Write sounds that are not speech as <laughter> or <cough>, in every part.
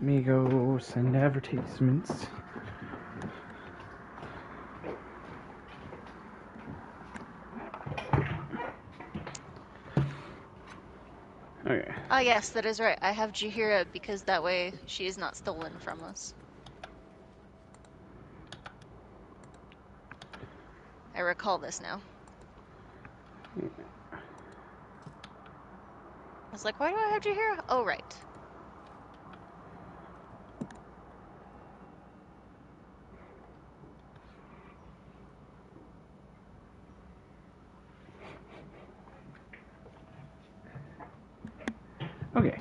Let me go send advertisements. Okay. Ah, yes, that is right. I have Jaheira because that way she is not stolen from us. I recall this now. I was like, why do I have Jaheira? Oh, right. Okay.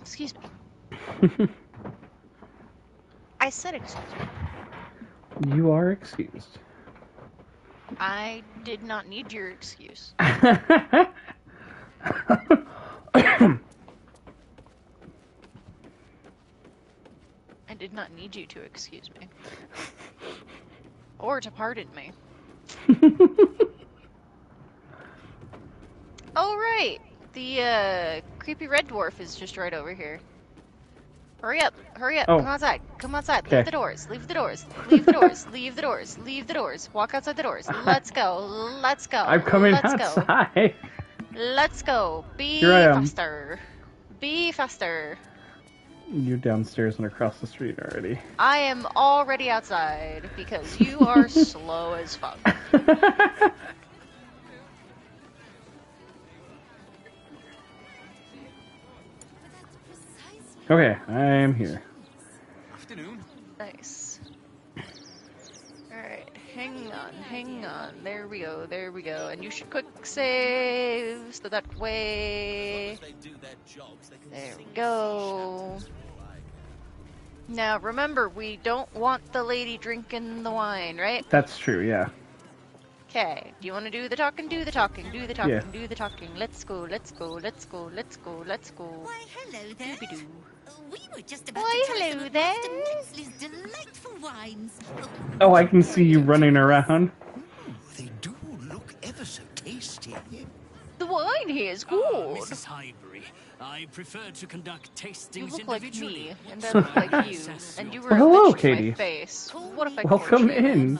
Excuse me. <laughs> I said excuse me. You are excused. I did not need your excuse. <laughs> I did not need you to excuse me. Or to pardon me. <laughs> oh, right! The, uh, creepy red dwarf is just right over here. Hurry up! Hurry up! Oh. Come outside! Come outside! Okay. Leave the doors! Leave the doors! Leave the doors! <laughs> Leave the doors! Leave the doors! Walk outside the doors! <laughs> Let's go! Let's go! I'm coming Let's go! outside. Let's go! Be Here I am. faster! Be faster! You're downstairs and across the street already. I am already outside because you are <laughs> slow as fuck. Okay, I'm here. Afternoon. Nice. Alright, hang on, hang on. There we go, there we go. And you should quick save so that way. There we go. Now remember, we don't want the lady drinking the wine, right? That's true, yeah. Okay. Do you want to do the talking? Do the talking. Do the talking. Yeah. Do the talking. Let's go. Let's go. Let's go. Let's go. Let's go. Why, hello there. Doobie-doo. We were just about Why, to tell hello some there. Master delightful wines. Oh, I can see you running around. They do look ever so tasty. The wine here is Ah, good. Mrs. Highbury, I prefer to conduct tastings You tastings look like individually. me, and I look like you, <laughs> and you were Well, hello, bitch Katie. my face. What if I Welcome in.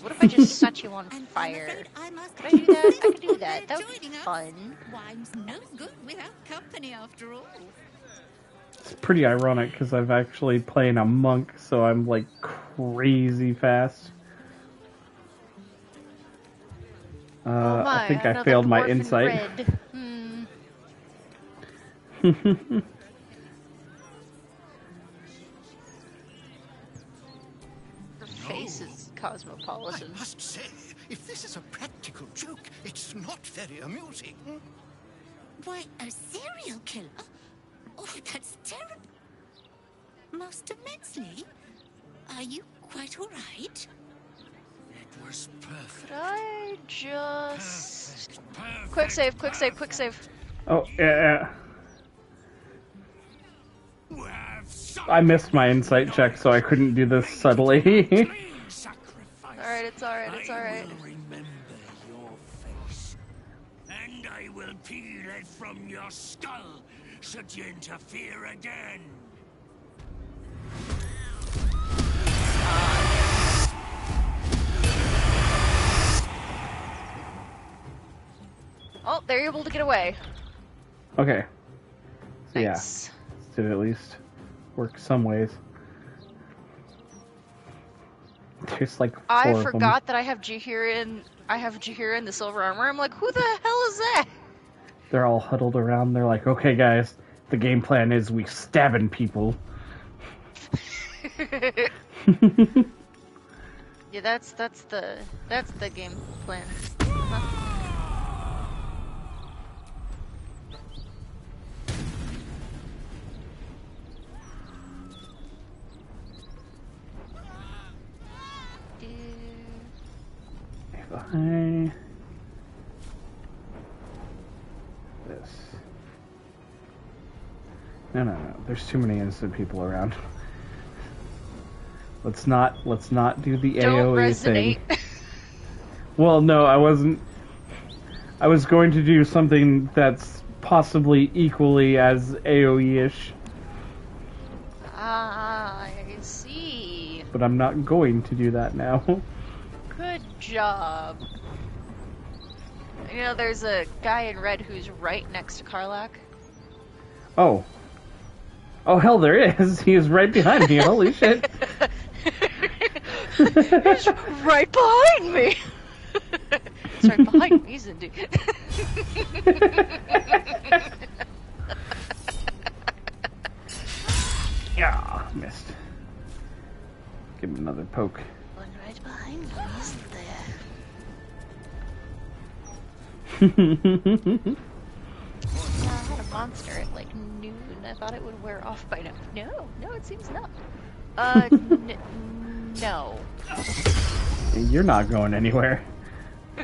What if I just <laughs> set you on fire? I must Could I do that? I could do <laughs> that. That would be fun. Wine's no good without company, after all. It's pretty ironic because I've actually playing a monk, so I'm like crazy fast. Uh, oh my, I think I failed my dwarf in insight. red. <laughs> Hmm. Her face is cosmopolitan. I must say, if this is a practical joke, it's not very amusing. Why, a serial killer? Oh, that's terrible. Master Mensley, are you quite all right? It was perfect. Could I just Perfect. quick save, quick save, quick save? Oh, yeah, You have some I missed my insight check, so I couldn't do this subtly. <laughs> All right, it's all right, it's all right. I will remember your face, and I will peel it from your skull should you interfere again. Oh, they're able to get away. okay. So yeah, Nice. this did at least work some ways. There's like four I of them. forgot that I have Jaheira in. I have Jaheira in the silver armor. I'm like, who the hell is that? They're all huddled around. They're like, okay, guys, the game plan is we stabbing people. <laughs> yeah, that's that's the that's the game plan. Huh. If I No, no, no. There's too many innocent people around. Let's not. Let's not do the Don't AOE thing. resonate. <laughs> Well, no, I wasn't. I was going to do something that's possibly equally as AoE-ish, Ah, I see. but I'm not going to do that now. <laughs> Good job. You know, there's a guy in red who's right next to Karlach. oh. Oh hell, there is. He is right behind me. Holy <laughs> shit. He's right behind me. <laughs> He's right behind me, isn't he? <laughs> Yeah, missed. Give him another poke. One right behind me, isn't there? Yeah, I had a monster at like. I thought it would wear off by now. No, no, it seems not. <laughs> Uh, n- no. You're not going anywhere. <laughs>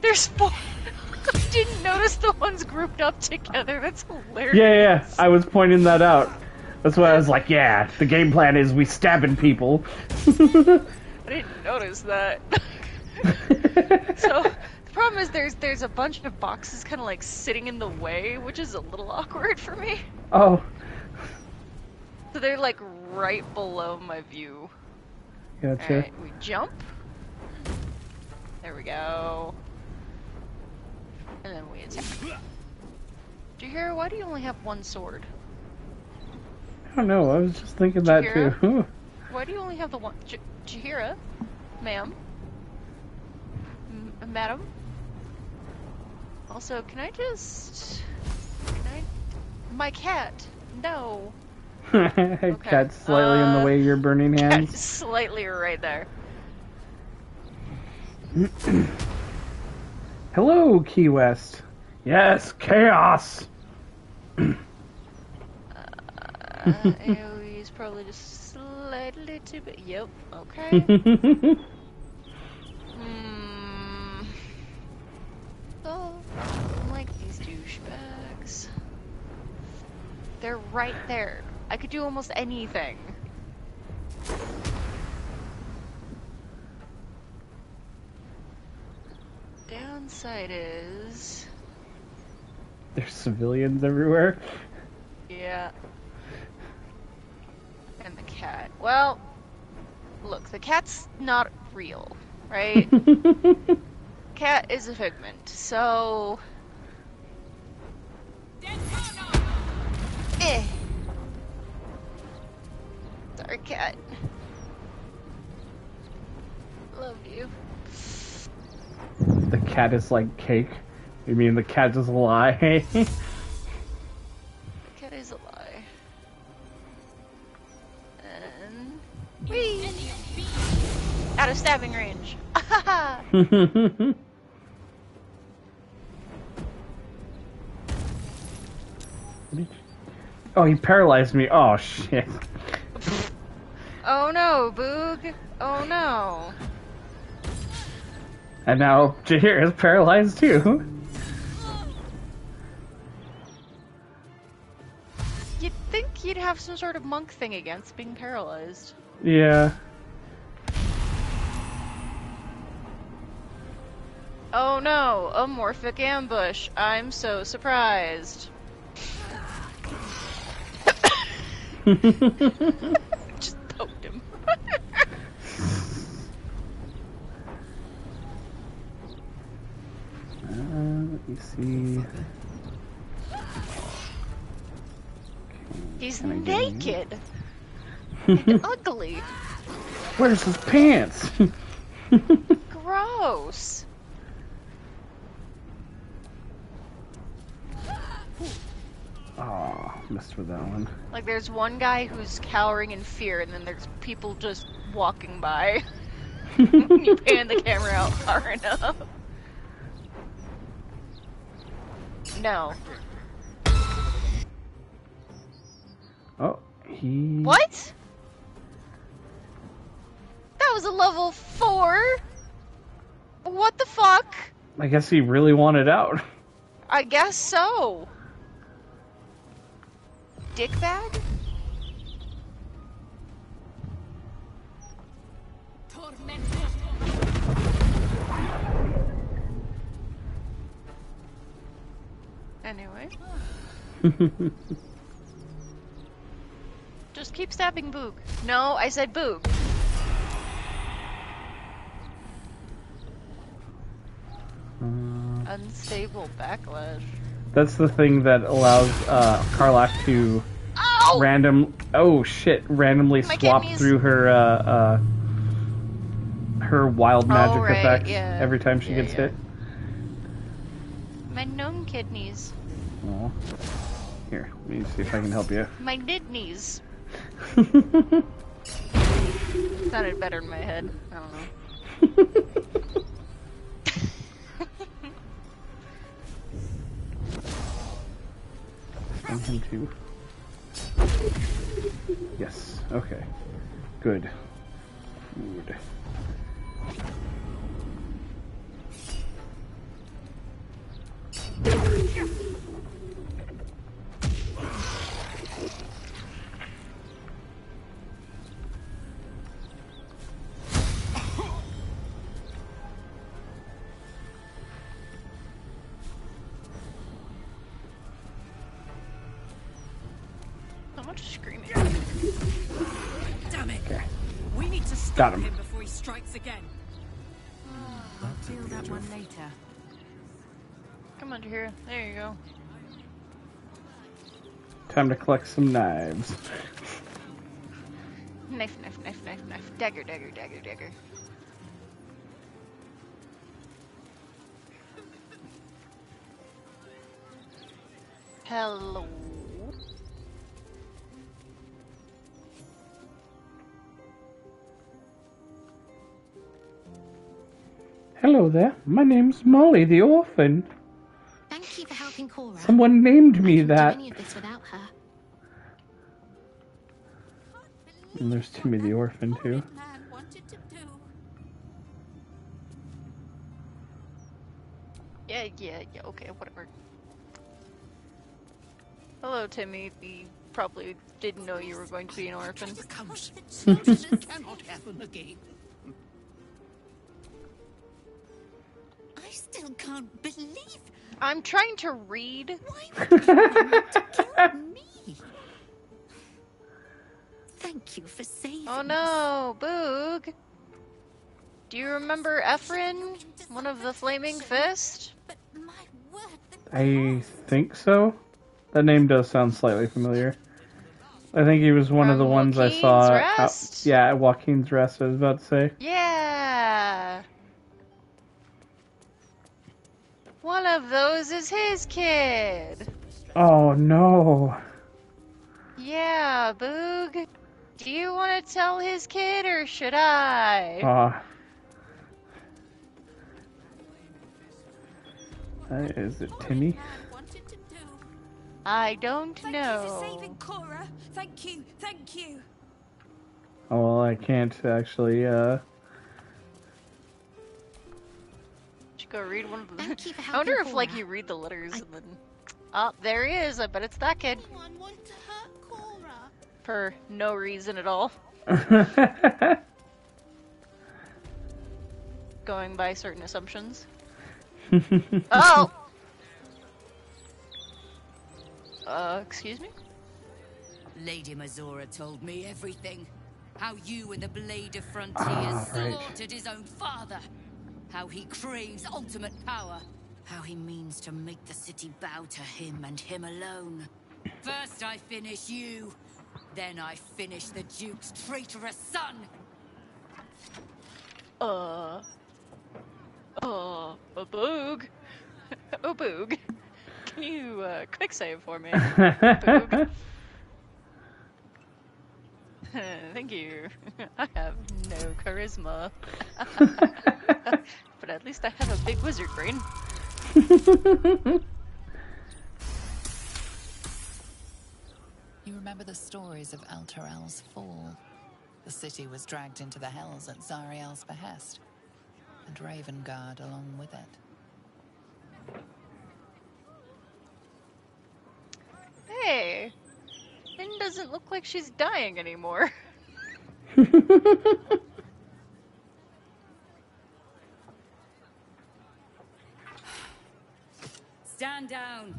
There's four. I <laughs> didn't notice the ones grouped up together. That's hilarious. Yeah, yeah, yeah. I was pointing that out. That's why I was like, yeah, the game plan is we stabbing people. I didn't notice that. so the problem is there's there's a bunch of boxes kind of like sitting in the way, which is a little <laughs> awkward for me. oh, So they're like right below my view. gotcha. Alright, we jump. There we go. And then we attack. Do you hear? Why do you only have one sword? I don't know. I was just thinking that too. <laughs> Why do you only have the one? J- Jaheira? Ma'am? Madam? Also, can I just. Can I. My cat! No! <laughs> Cat slightly in the Uh, way of your burning is <laughs> slightly right there. <clears throat> Hello, Key West. Yes, chaos. Uh, <laughs> AoE is probably just slightly too big. Yep, okay. Hmm. Oh, I don't like these douchebags. They're right there. I could do almost anything. Downside is. There's civilians everywhere. Yeah. And the cat. Well, look, the cat's not real, right? <laughs> cat is a figment, so. Eh. Sorry, cat. Love you. the cat is like cake. You mean the cat is a lie? The <laughs> cat is a lie. And. Whee! Out of stabbing range. <laughs> <laughs> oh, he paralyzed me. Oh shit. oh no, Boog. Oh no. And now Jaheira is paralyzed too. You'd think you'd have some sort of monk thing against being paralyzed. Yeah. Oh no, a morphic ambush. I'm so surprised. Just poked him. Uh, let me see. He's get in? naked <laughs> and ugly. Where's his pants? Gross. Oh, missed with that one. Like there's one guy who's cowering in fear, and then there's people just walking by. <laughs> you pan the camera out far enough. No. Oh, he. What? That was a level four. What the fuck? I guess he really wanted out. I guess so dickbag? Anyway. <laughs> Just keep stabbing Boog. No, I said Boog. Uh. Unstable backlash that's the thing that allows uh, Karlach to Ow! random. Oh shit! Randomly My swap kidneys. through her uh, uh, her wild magic Oh, right, effects yeah. every time she Yeah, gets yeah. hit. My gnome kidneys. Aw. Here, let me see if I can help you. My kidneys. <laughs> Sounded better in my head. I don't know. <laughs> Him. Yes. Okay. Good. So Got him. him before he strikes again. Ah, I'll deal that one later. Come under here. There you go. Time to collect some knives. Knife, knife, knife, knife, knife. Dagger, dagger, dagger, dagger. Hello. Hello there. My name's Molly the Orphan. Thank you for helping Cora. Someone named me that. any of this without her. And there's Timmy the Orphan too. Man wanted to do. Yeah, yeah, yeah, okay, whatever. Hello, Timmy. We probably didn't know you were going to be an orphan. Still can't believe. I'm trying to read. Why would you want to kill me? Thank you for saving Oh no, Boog. Do you remember Ephron? One of the Flaming Fist? But my word, the I think so. That name does sound slightly familiar. I think he was one of the ones I Waukeen's saw. out- yeah, Waukeen's Rest. I was about to say. Yeah. One of those is his kid. Oh no. Yeah, Boog. Do you want to tell his kid or should I? Ah. Uh, is it Timmy? man wanted to do. I don't Thank you know. for saving Cora. Thank you, thank you. Oh well, I can't actually. uh... go read one of the. Thank you for <laughs> I wonder if like you read the letters and then. Oh, there he is. I bet it's that kid. Want to hurt Cora? For no reason at all. <laughs> Going by certain assumptions. <laughs> Oh! Uh, excuse me? Lady Mizora told me everything. How you and the Blade of Frontiers Ah, right. slaughtered his own father. How he craves ultimate power. How he means to make the city bow to him and him alone. First I finish you. Then I finish the Duke's traitorous son. Uh. Uh, a boog. oh, boog. Can you, uh, quick save for me? <laughs> Boog. <laughs> Thank you. <laughs> I have no charisma. <laughs> but at least I have a big wizard brain. You remember the stories of Elturel's fall? The city was dragged into the hells at Zariel's behest, and Ravengard along with it. Hey! Finn doesn't look like she's dying anymore. <laughs> Stand down.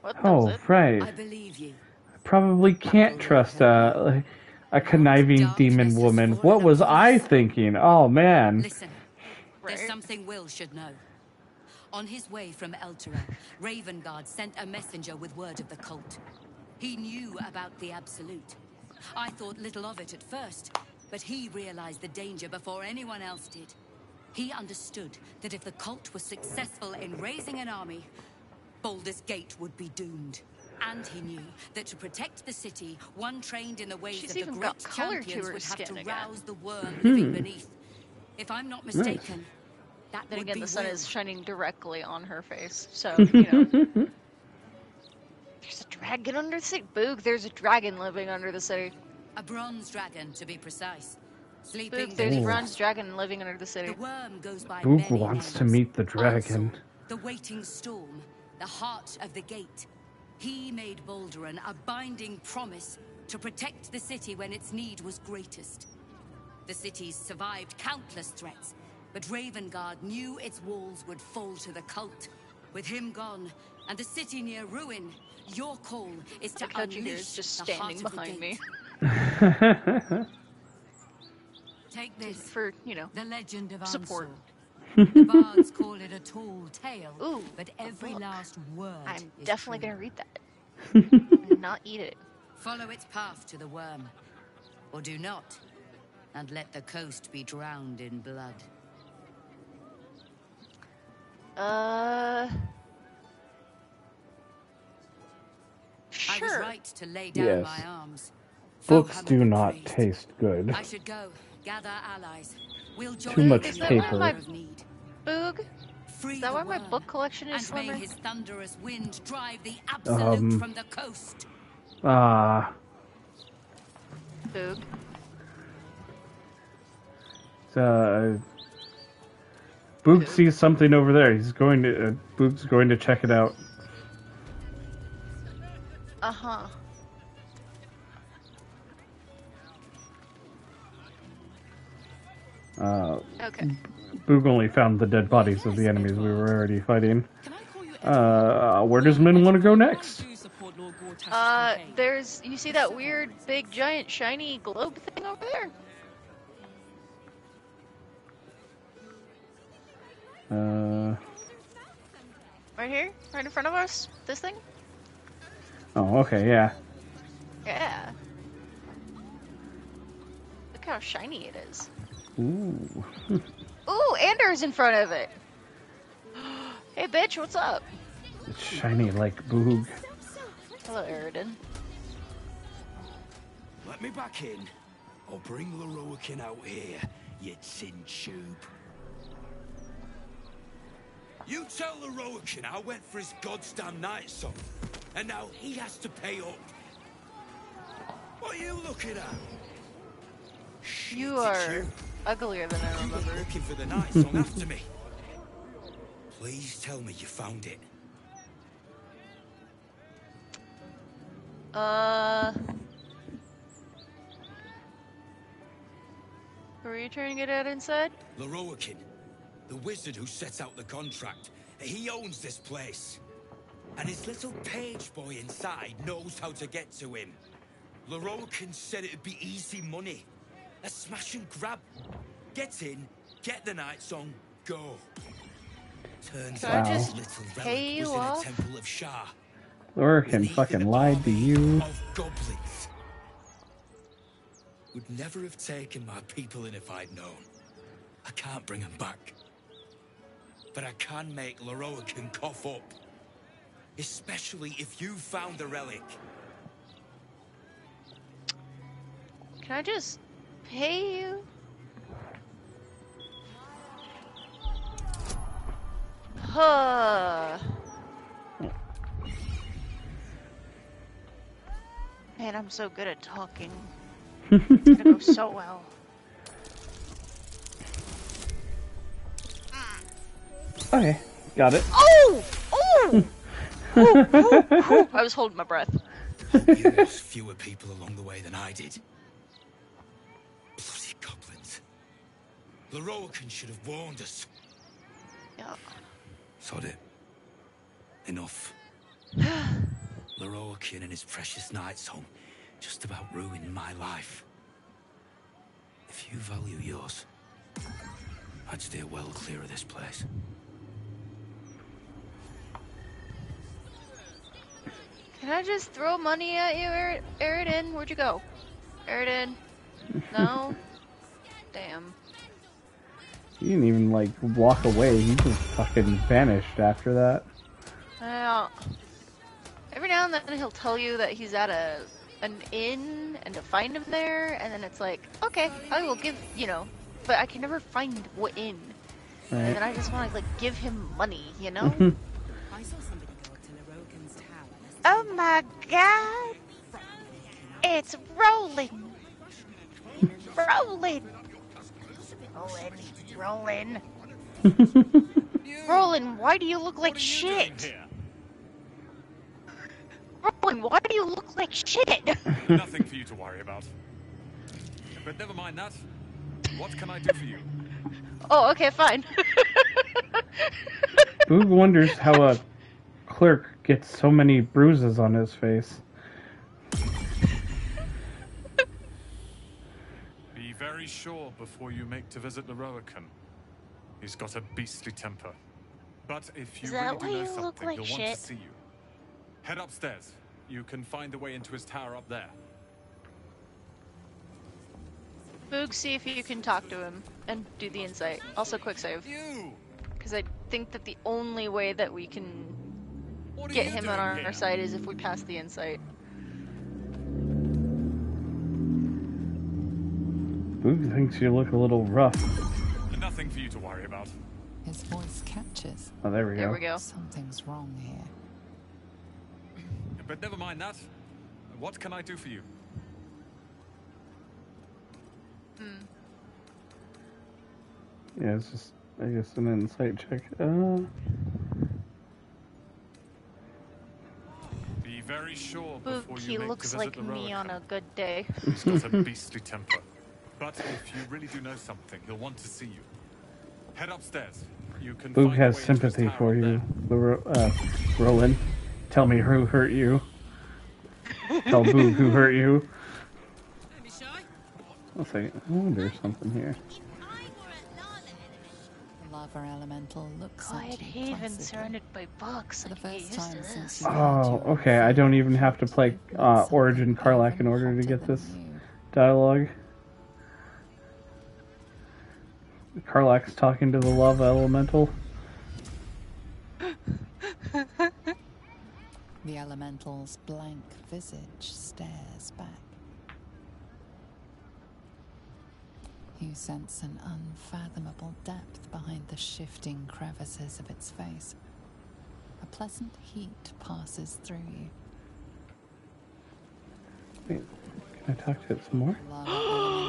What? Was Oh, it? right. I believe you. I Probably can't trust a a conniving demon woman. What was I thinking? Oh man. Listen, there's something Wyll should know. On his way from Elturel, Ravengard sent a messenger with word of the cult. He knew about the Absolute. I thought little of it at first, but he realized the danger before anyone else did. He understood that if the cult was successful in raising an army, Baldur's Gate would be doomed. And he knew that to protect the city, one trained in the ways She's of the great got color to champions would have skin to again. rouse the worm hmm. living beneath. If I'm not Nice. mistaken, that Then would again, be the sun Wyll. is shining directly on her face, so you know. <laughs> there's a dragon under the city. Boog, there's a dragon living under the city. A bronze dragon, to be precise. Sleeping Boog, there's a bronze dragon living under the city. The worm goes by Boog many wants to meet the dragon. Ansur, the waiting storm, the heart of the gate. He made Balduran a binding promise to protect the city when its need was greatest. The city's survived countless threats, but Ravengard knew its walls would fall to the cult. With him gone, and the city near ruin, your call is to Like how Junior unleash just standing behind me. Take <laughs> this. For, you know, The legend of Support. The <laughs> bards call it a tall tale, Ooh, but every last word. I'm definitely true. gonna read that. <laughs> Not eat it. Follow its path to the worm, or do not, and let the coast be drowned in blood. Uh. Sure. right to lay down Yes. my arms. Books Fohammer do not praised. taste good. I should go, gather allies. We'll join Too much in Is that paper. my- hour of need. Boog? Free Is that the why my book collection is and may his thunderous wind drive the absolute Um, from the coast. Ah, Boog. uh, Boog sees something over there. He's going to. Uh, Boog's going to check it out. Uh huh. Uh, Okay. Boog only found the dead bodies of the enemies we were already fighting. Can I call you Uh, where does Min want to go next? Do support Lord Gortash's Uh, there's. You see that weird, big, giant, shiny globe thing over there? Uh, Right here? Right in front of us? This thing? Oh, okay, yeah. Yeah. Look how shiny it is. Ooh. <laughs> Ooh, Anders in front of it! <gasps> hey, bitch, what's up? It's shiny like Boog. Hello, Aradin. Let me back in, or bring Lorroakan out here, you tin tube. You tell Lorroakan I went for his goddamn night song, and now he has to pay up. What are you looking at? You Shitty are tube. uglier than I You remember. looking for the night song after me. Please tell me you found it. Uh. Who are you trying to get out inside? Lorroakan, the wizard who set out the contract, he owns this place. And his little page boy inside knows how to get to him. Lorroakan said it'd be easy money. A smash and grab. Get in, get the night song, go. Turns out just this little pay relic you was in off? a temple of Shar. Lurkin with fucking lied to you. Of goblins. Would never have taken my people in if I'd known. I can't bring them back. But I can make Lorroakan cough up. Especially if you found the relic. Can I just pay you? Huh. Man, I'm so good at talking. It's gonna go so <laughs> well. Okay, got it. Oh! Oh! <laughs> I was holding my breath. You lost fewer people along the way than I did. Bloody goblins. Lorroakan should have warned us. Yeah. Sod it. Enough. <sighs> Lorroakan and his precious night song just about ruined my life. If you value yours, I'd steer well clear of this place. Can I just throw money at you, Er- Aradin? Where'd you go? Aradin? <laughs> No? Damn. He didn't even like walk away. He just fucking vanished after that. Well, every now and then he'll tell you that he's at a an inn and to find him there, and then it's like, okay, I will give, you know, but I can never find what inn. And then I just want to like give him money, you know? <laughs> I saw somebody go up to Lorroakan's tower. Oh my god! It's rolling! rolling! Rolling, rolling. <laughs> Roland, why do you look like shit? Roland, why do you look like shit? Nothing for you to worry about. But never mind that. What can I do for you? oh, okay, fine. <laughs> Boog wonders how a clerk gets so many bruises on his face. <laughs> Be very sure before you make to visit the Lorroakan. He's got a beastly temper. But if you Is really do know you something, like he'll want to see you. Head upstairs. You can find the way into his tower up there. Boog, see if you can talk to him and do the insight. Also, quick save. Because I think that the only way that we can What are get him on our, our side is if we pass the insight. Boog thinks you look a little rough. Nothing for you to worry about. His voice catches. Oh, there we There go. we go. Something's wrong here. But never mind that. What can I do for you? Hmm. Yeah, it's just, I guess, an insight check. Uh, very sure Boog, before he you make looks to like me Lorroakan. on a good day. He's got a <laughs> beastly temper. But if you really do know something, he'll want to see you. Head upstairs. You can Boog has the way into his sympathy for you, uh, Roland. Tell me who hurt you. Tell Boog who hurt you. Don't be. I'll say, oh, there's something here. The lava elemental looks Quiet at Haven surrounded by bugs. For the I can get first used time to since you Oh, okay. I don't even have to play uh, Origin Karlach in order to get this dialogue. Karlach's talking to the lava elemental. The elemental's blank visage stares back. You sense an unfathomable depth behind the shifting crevices of its face. A pleasant heat passes through you. Wait, can I talk to it some more? Lava <gasps>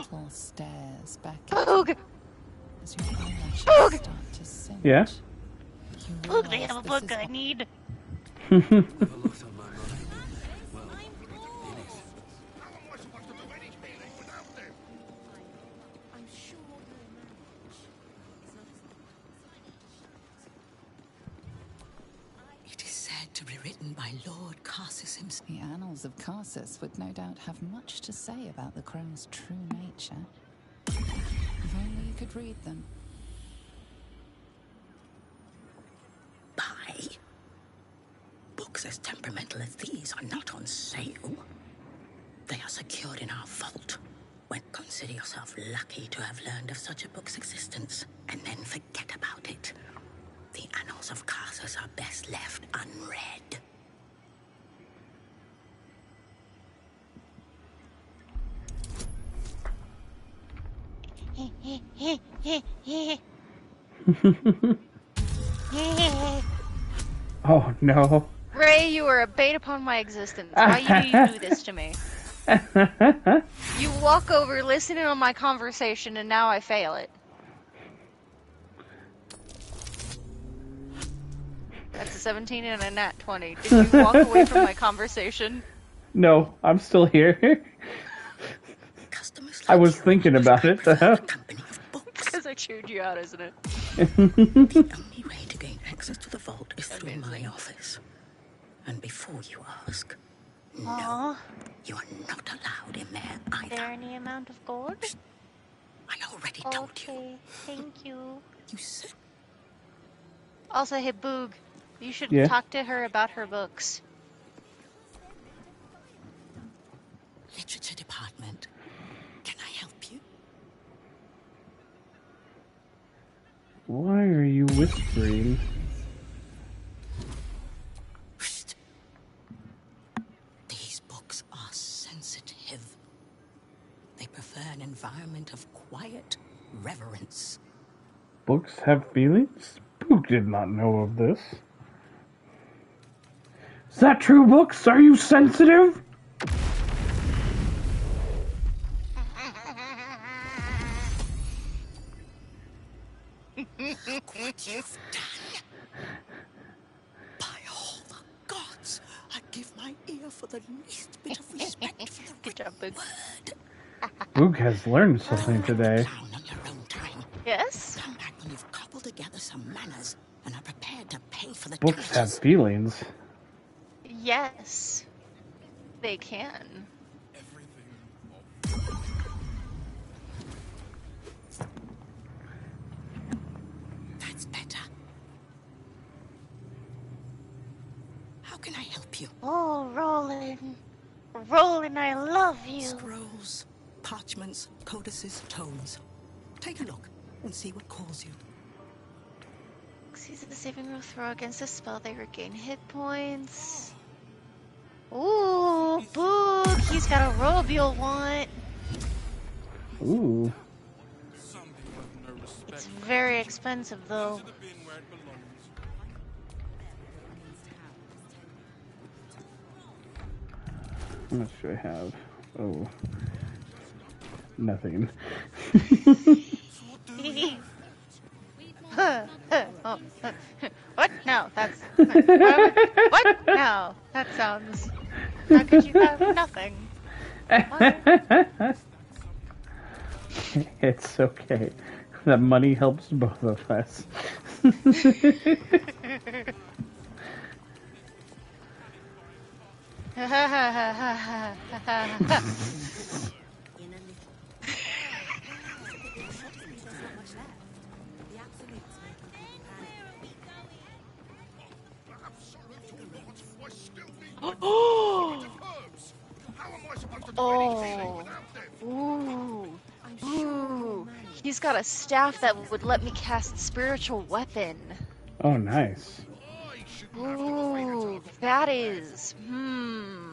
elemental stares back at Boog! you as your eyelashes Boog! start to singe. Yeah? You Boog, they have a book I need. <laughs> I've a lot on my mind. Well, in it. I'm sure you'll manage. It is said to be written by Lord Karsus himself. The annals of Karsus would no doubt have much to say about the crone's true nature. If only you could read them. Buy? Books as temperamental as these are not on sale. They are secured in our vault. When consider yourself lucky to have learned of such a book's existence, and <laughs> Oh no. Ray, you are a bait upon my existence. Why do you do this to me? <laughs> You walk over, listening on my conversation, and now I fail it. That's a 17 and a nat 20. Did you walk away from my conversation? No, I'm still here. I was thinking about not it. <laughs> prefer the of books. Because I chewed you out, isn't it? The only way to gain access to the vault is through my office. And before you ask, Aw, you are not allowed in there either. Is there any amount of gold? I already told you. Okay, thank you. You said Also, hey Boog, you should Yeah? talk to her about her books. literature department. Can I help you? Why are you whispering? Psst. These books are sensitive. They prefer an environment of quiet reverence. Books have feelings? Spook did not know of this. Is that true, books? Are you sensitive? Look what you've done. By all the gods, I'd give my ear for the least bit of respect for the <laughs> Good job, Boog. Boog has learned something today. clown on your own time. Yes? Come back when you've cobbled together some manners and are prepared to pay for the Books have feelings. Yes. They can. That's better. How can I help you? Oh, Roland. Roland, I love you. Scrolls, parchments, codices, tomes. Take a look and see what calls you. Succeeds the saving throw throw against a spell, they regain hit points. Oh. Ooh, Boog, he's got a robe you'll want. Ooh. It's very expensive though. How much do I have? Oh. Nothing. Huh, huh, oh, huh. what? No, that's. What? what? No, that sounds. How could you have nothing? <laughs> it's okay. <laughs> That money helps both of us. oh. <laughs> oh. Ooh. Ooh. He's got a staff that would let me cast spiritual weapon. Oh, nice. Ooh, that is. Hmm.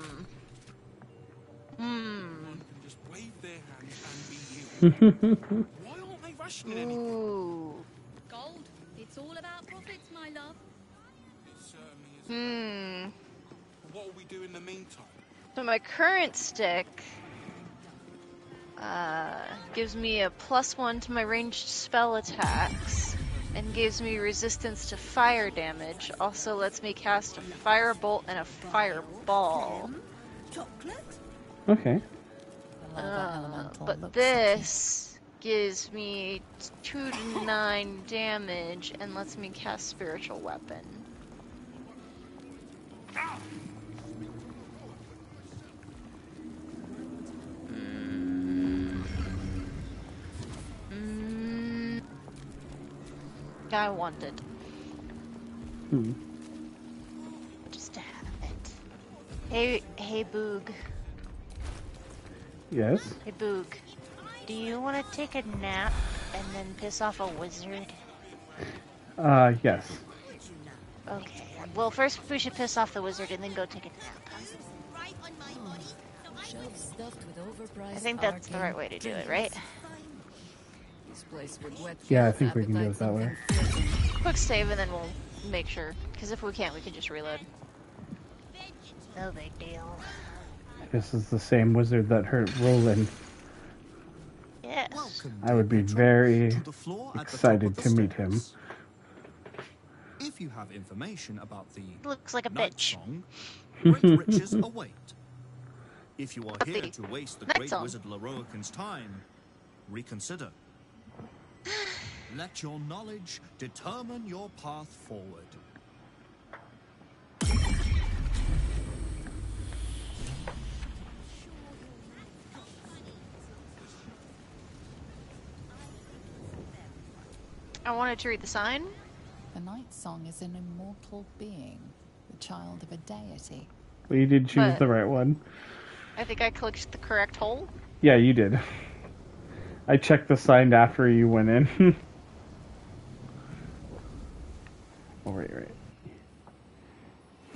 Hmm. Just wave their hands <laughs> and be healed. Why aren't they rationing anything? Ooh. Gold. It's all about profits, my love. It certainly is. Hmm. What will we do in the meantime? So my current stick uh, gives me a plus one to my ranged spell attacks and gives me resistance to fire damage. Also lets me cast a fire bolt and a fireball. Okay. Uh, but this gives me two to nine damage and lets me cast spiritual weapon. I wanted. Hmm. Just to have it. Hey, hey, Boog. Yes. Hey, Boog. Do you want to take a nap and then piss off a wizard? Uh, yes. Okay. Well, first we should piss off the wizard and then go take a nap. Shelves stuffed with overpriced I think that's the right way to do it, right? This place would whet Yeah, I think we can do it that way. Quick save and then we'll make sure. Because if we can't, we can just reload. No big deal. This is the same wizard that hurt Roland. Yes. I would be very to the floor at the top excited to meet him. If you have information about the Looks like a bitch. Song, <laughs> great riches await. If you are here to waste the great wizard Lorroakan's time, reconsider. Let your knowledge determine your path forward. I wanted to read the sign. The night song is an immortal being, the child of a deity. Well, you did choose but the right one. I think I clicked the correct hole. Yeah, you did. I checked the sign after you went in. <laughs> oh, right, right.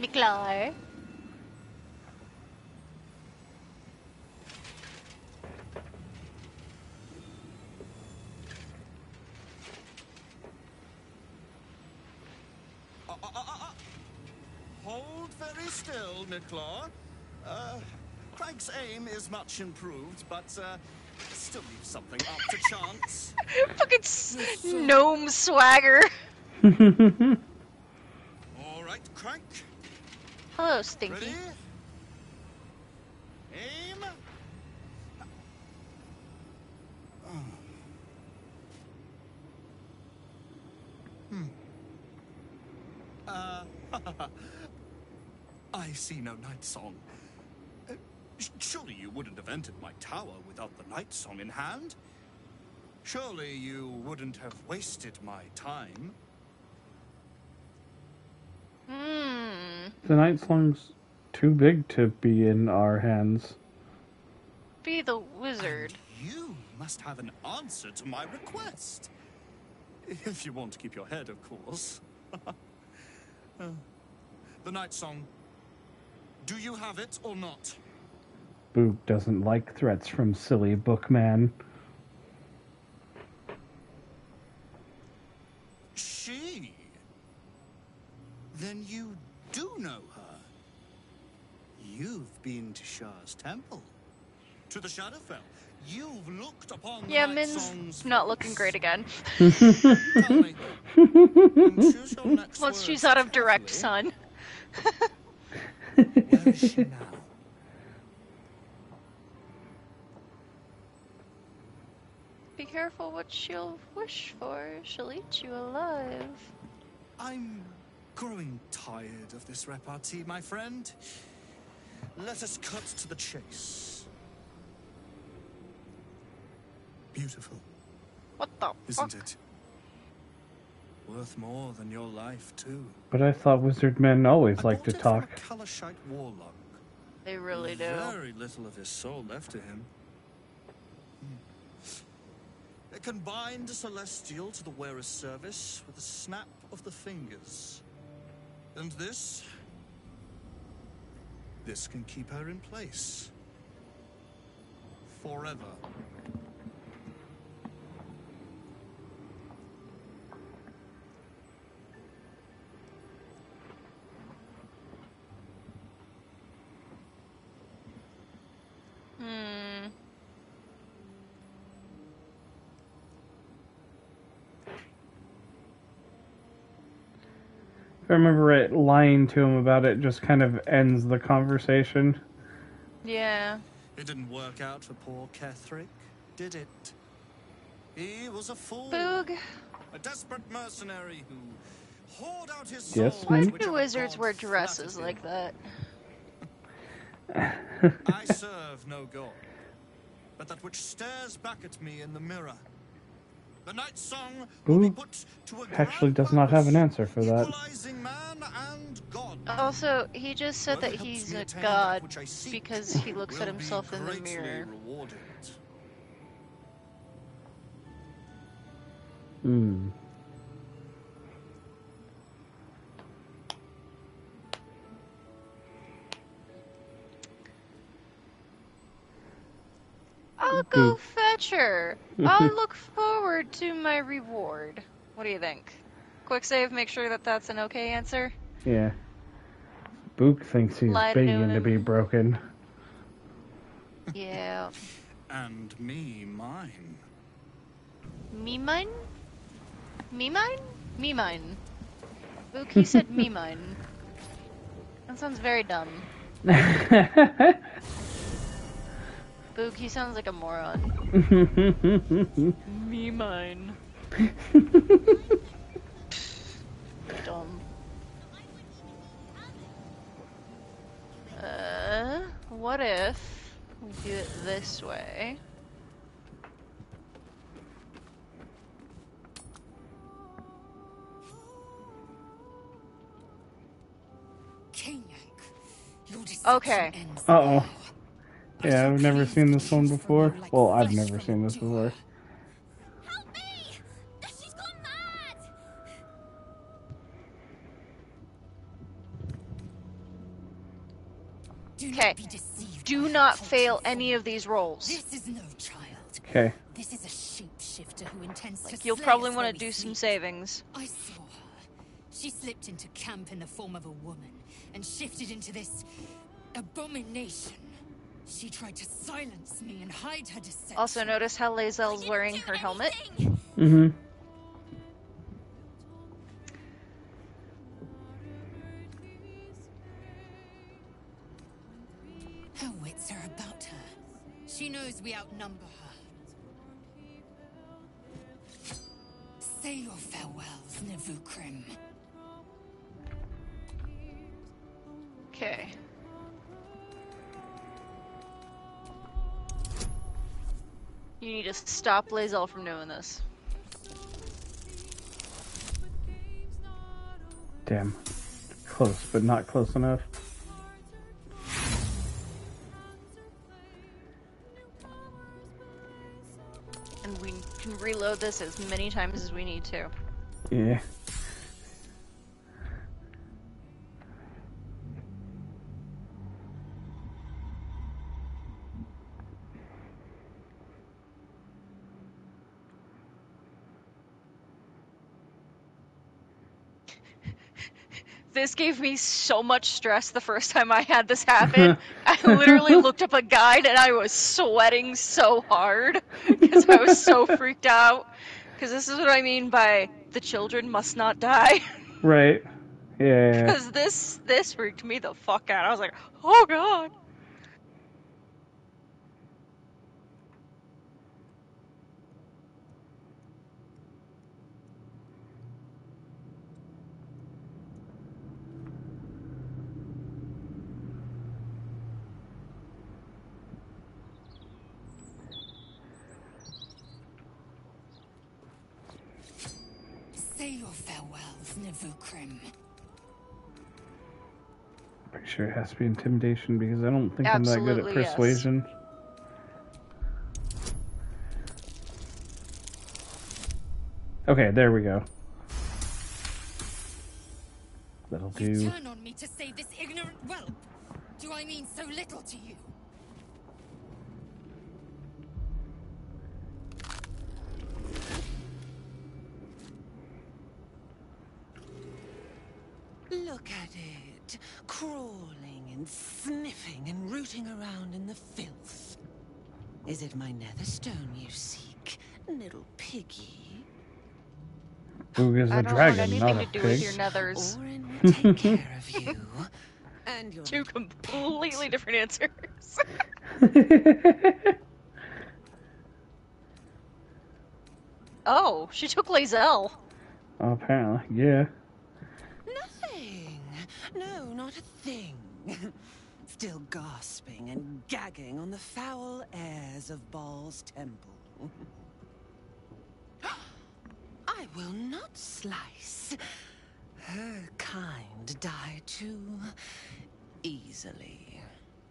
Miklar. Hold very still, Midclaw. Uh, Craig's aim is much improved, but uh, still leaves something up to chance. <laughs> Fucking gnome swagger. <laughs> All right, Craig. Hello, Stinky. Ready? Aim. Hmm. Uh, <laughs> I see no night song. Sh- surely you wouldn't have entered my tower without the night song in hand? Surely you wouldn't have wasted my time? Hmm. The night song's too big to be in our hands. Be the wizard. You must have an answer to my request. If you want to keep your head, of course. <laughs> Uh, the night song. Do you have it or not? Boog doesn't like threats from silly bookman. She? Then you do know her. You've been to Shar's temple. To the Shadowfell. You've looked upon the Yeah, Min's song's not looking great again. Tell me, choose your next Once she's out of direct carefully. sun. Where is she now? Careful what she'll wish for. She'll eat you alive. I'm growing tired of this repartee, my friend. Let us cut to the chase. Beautiful, What the isn't fuck? it? Worth more than your life, too. But I thought wizard men always like to Bought it from talk. a Calishite warlock. They really do. Very little of his soul left to him. Hmm. It can bind a celestial to the wearer's service with a snap of the fingers. And this? This can keep her in place. Forever. Hmm. I remember it, lying to him about it just kind of ends the conversation. Yeah. It didn't work out for poor Ketheric, did it? He was a fool. Boog. A desperate mercenary who hoard out his Yes, soul. Why ma'am? do whichever wizards wear dresses like that? I serve no god, but that which stares back at me in the mirror. The night song will be put to a actually does not have an answer for that. man and god. Also, he just said that he's a god which I seek because he <laughs> looks at himself in the mirror. rewarded. Hmm. I'll <laughs> go fetch her. I'll look forward to my reward. What do you think? Quick save, make sure that that's an okay answer. Yeah. Boog thinks he's Lie begging to be broken. Yeah. And me mine. Me mine? Me mine? Me mine. Boog, he said me <laughs> mine. That sounds very dumb. <laughs> Boog, he sounds like a moron. Me mine. Dumb. Uh, what if we do it this way? Okay. Uh oh. Yeah, I've never seen this one before. Well, I've never seen this before. Do Okay. not be deceived. Do not fail any of these rolls. This is no child. Okay. This is a shapeshifter who intends to you'll probably want to we do some savings. I saw her. She slipped into camp in the form of a woman and shifted into this abomination. She tried to silence me and hide her deception. Also, notice how Lae'zel's wearing her helmet. Mm-hmm. Her wits are about her. She knows we outnumber her. Say your farewells, Navukrim. Okay. You need to stop Lae'zel from doing this. Damn. Close, but not close enough. And we can reload this as many times as we need to. Yeah. This gave me so much stress the first time I had this <laughs> happen. I literally looked up a guide and I was sweating so hard <laughs> because I was so freaked out. Because this is what I mean by the children must not die. Right. Yeah. Because <laughs> this this freaked me the fuck out. I was like, oh god. Say your Navukrim. Pretty sure it has to be intimidation because I don't think I'm that good at Absolutely, yes. persuasion. Okay, there we go. That'll You turn on me to save this ignorant whelp. Do I mean so little to you? Look at it, crawling and sniffing and rooting around in the filth. Is it my netherstone you seek, little piggy? Ooh, is I a don't dragon, want not anything a to do with pig. your nethers. Orin will take care of you. <laughs> And your Two completely different answers. <laughs> oh, she took Lae'zel. Oh, apparently, yeah. No, not a thing. <laughs> Still gasping and gagging on the foul airs of Bhaal's temple. <gasps> I will not slice. Her kind die too easily.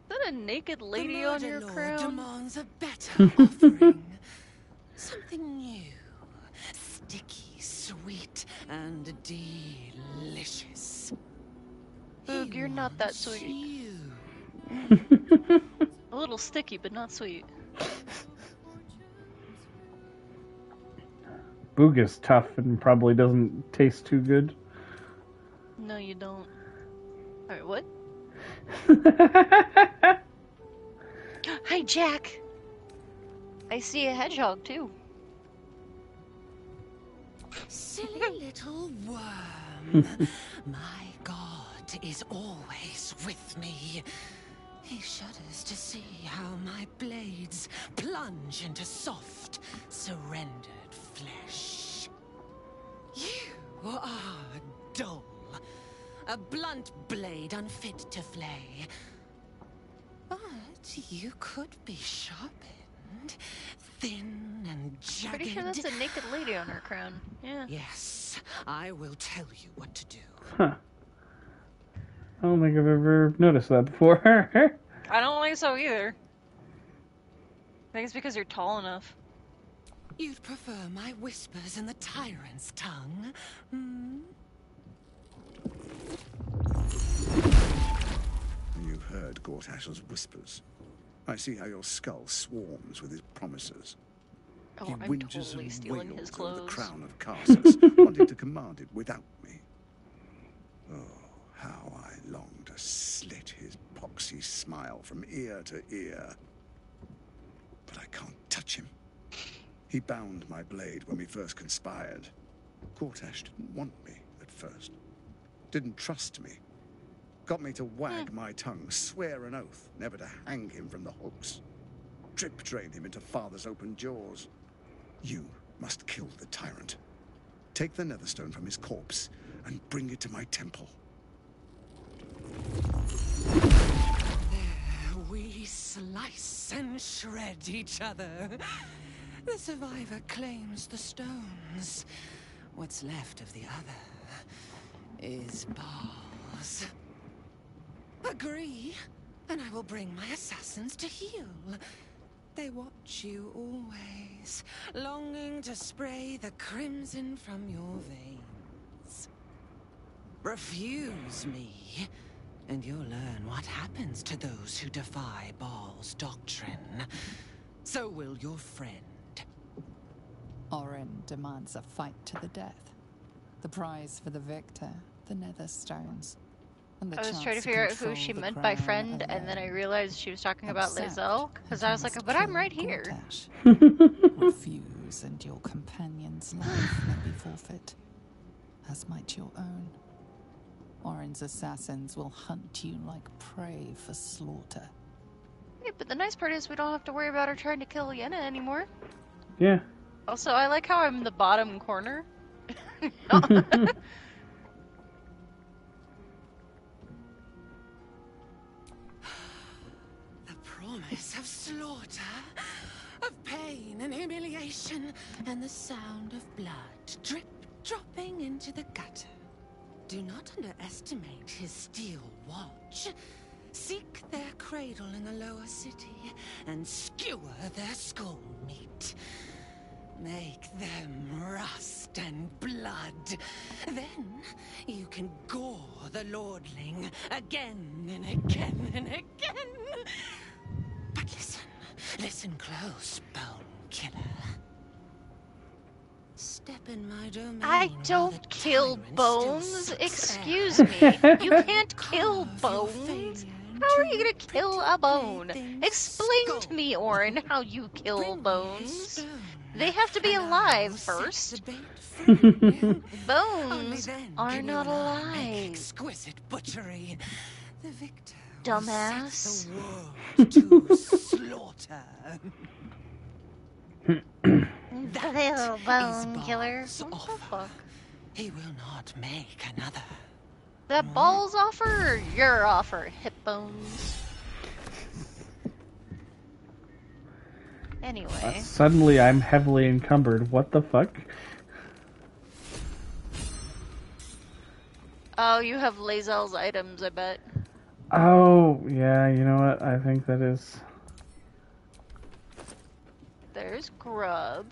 Is that a naked lady on your Lord crown? demands a better <laughs> offering. Something new, sticky, sweet, and delicious. Boog, you're not that sweet. <laughs> A little sticky, but not sweet. Boog is tough and probably doesn't taste too good. No, you don't. Alright, what? <laughs> Hi, Jack. I see a hedgehog too. Silly little worm. <laughs> My God is always with me. He shudders to see how my blades plunge into soft, surrendered flesh. You are dull. A blunt blade unfit to flay. But you could be sharpened, thin and jagged. Pretty sure that's a naked lady on her crown. Yeah. Yes, I will tell you what to do. Huh. I don't think I've ever noticed that before. <laughs> I don't think so either. I think it's because you're tall enough. You'd prefer my whispers in the tyrant's tongue? Hmm? You've heard Gortash's whispers. I see how your skull swarms with his promises. Oh, he I'm whinges totally and stealing wails his over the clothes. crown of Karsus, wanting to command it without me. Oh, <laughs> how I long to slit his poxy smile from ear to ear. But I can't touch him. He bound my blade when we first conspired. Gortash didn't want me at first. Didn't trust me. Got me to wag hmm. my tongue, swear an oath, never to hang him from the hooks. Drip drain him into father's open jaws. You must kill the tyrant. Take the Netherstone from his corpse and bring it to my temple. We slice and shred each other. The survivor claims the stones. What's left of the other is bars. Agree, and I will bring my assassins to heal. They watch you always, longing to spray the crimson from your veins. Refuse me, and you'll learn what happens to those who defy Bhaal's doctrine. So will your friend. Orin demands a fight to the death. The prize for the victor, the Netherstones. And the I was trying to figure out who she meant by friend, and then I realized she was talking about Accept Lae'zel, because I was like, but I'm right here. <laughs> Refuse, and your companion's life may be forfeit, as might your own. Orin's assassins will hunt you like prey for slaughter. Yeah, but the nice part is we don't have to worry about her trying to kill Yenna anymore. yeah. Also, I like how I'm in the bottom corner. <laughs> The promise of slaughter, of pain and humiliation, and the sound of blood drip dropping into the gutter. Do not underestimate his steel watch. Seek their cradle in the lower city and skewer their skull meat. Make them rust and blood. Then you can gore the lordling again and again and again. But listen, listen close, bone killer. Step in my domain. I don't kill bones. Excuse air. me. You <laughs> can't kill bones. How are you gonna kill a bone? Explain to me, Orin, how you kill bones. They have to be alive first. <laughs> Bones are not alive. Exquisite butchery. The victor Dumbass. to <laughs> slaughter. <clears throat> Little bone killer. What the fuck? He will not make another. That ball's offer, your offer, hip bones. Anyway, Uh, suddenly I'm heavily encumbered. What the fuck? oh, you have Lae'zel's items, I bet. Oh, yeah, you know what? I think that is. There's grub.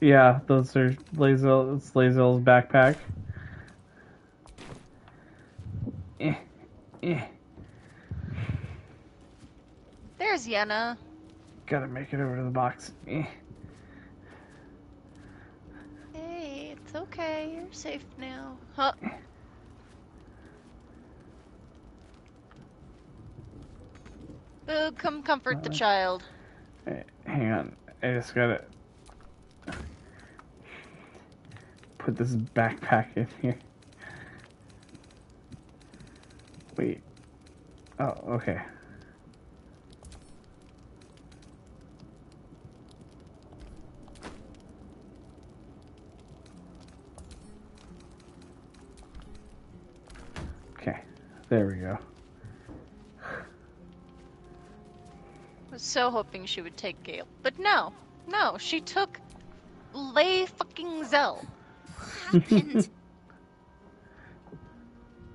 Yeah, those are Lae'zel, it's Lae'zel's backpack. Eh, eh. There's Yenna. Gotta make it over to the box. Eh. Hey, it's okay. You're safe now. Huh? Boo, come comfort the Uh, child. Eh, Hang on, I just gotta put this backpack in here. Wait. Oh, okay. Okay, there we go. was so hoping she would take Gale. But no, no, she took Lay fucking Zell. Happened? <laughs>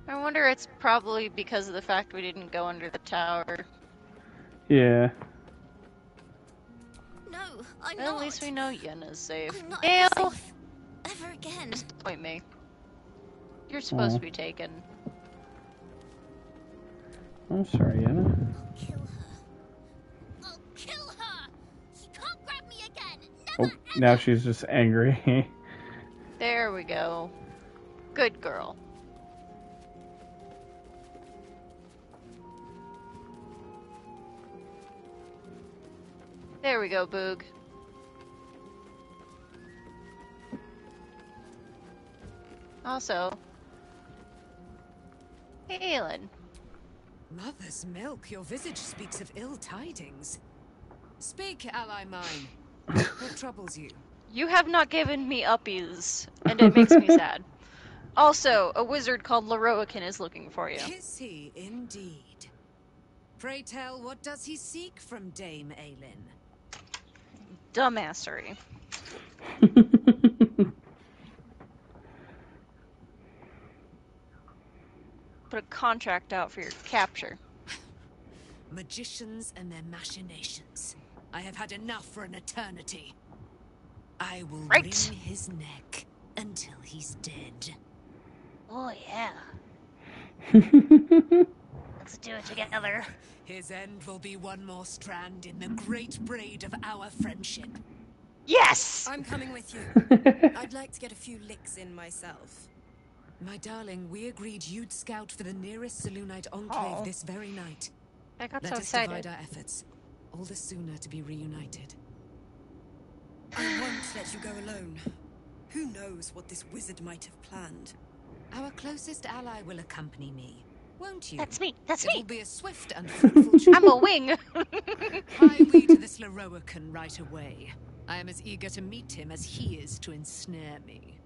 I wonder it's probably because of the fact we didn't go under the tower. Yeah. No, I'm Well, not. At least we know Yenna's safe. I'm not Ew! ever safe. Ever again. Disappoint me. You're supposed Aw. to be taken. I'm sorry, Anna. Kill her. I'll kill her. She can't grab me again. Oh, now she's just angry. <laughs> There we go. Good girl. There we go, Boog. Also, Aylin. Mother's milk, your visage speaks of ill tidings. Speak, ally mine. what troubles you? You have not given me uppies, and it makes me <laughs> sad. Also, a wizard called Lorroakan is looking for you. Is he indeed? Pray tell, what does he seek from Dame Aylin? Dumbassery. <laughs> Put a contract out for your capture. <laughs> Magicians and their machinations. I have had enough for an eternity. I will Right. wring his neck until he's dead. Oh yeah. <laughs> Let's do it together. His end will be one more strand in the great braid of our friendship. Yes! I'm coming with you. <laughs> I'd like to get a few licks in myself. My darling, we agreed you'd scout for the nearest Selûnite enclave Aw. this very night. I got Let so us excited. divide our efforts, all the sooner to be reunited. I won't let you go alone. Who knows what this wizard might have planned? Our closest ally will accompany me, won't you? That's me. That's it me. will be a swift and fruitful <laughs> journey. I'm a wing. <laughs> Hie we to this Lorroakan right away. I am as eager to meet him as he is to ensnare me.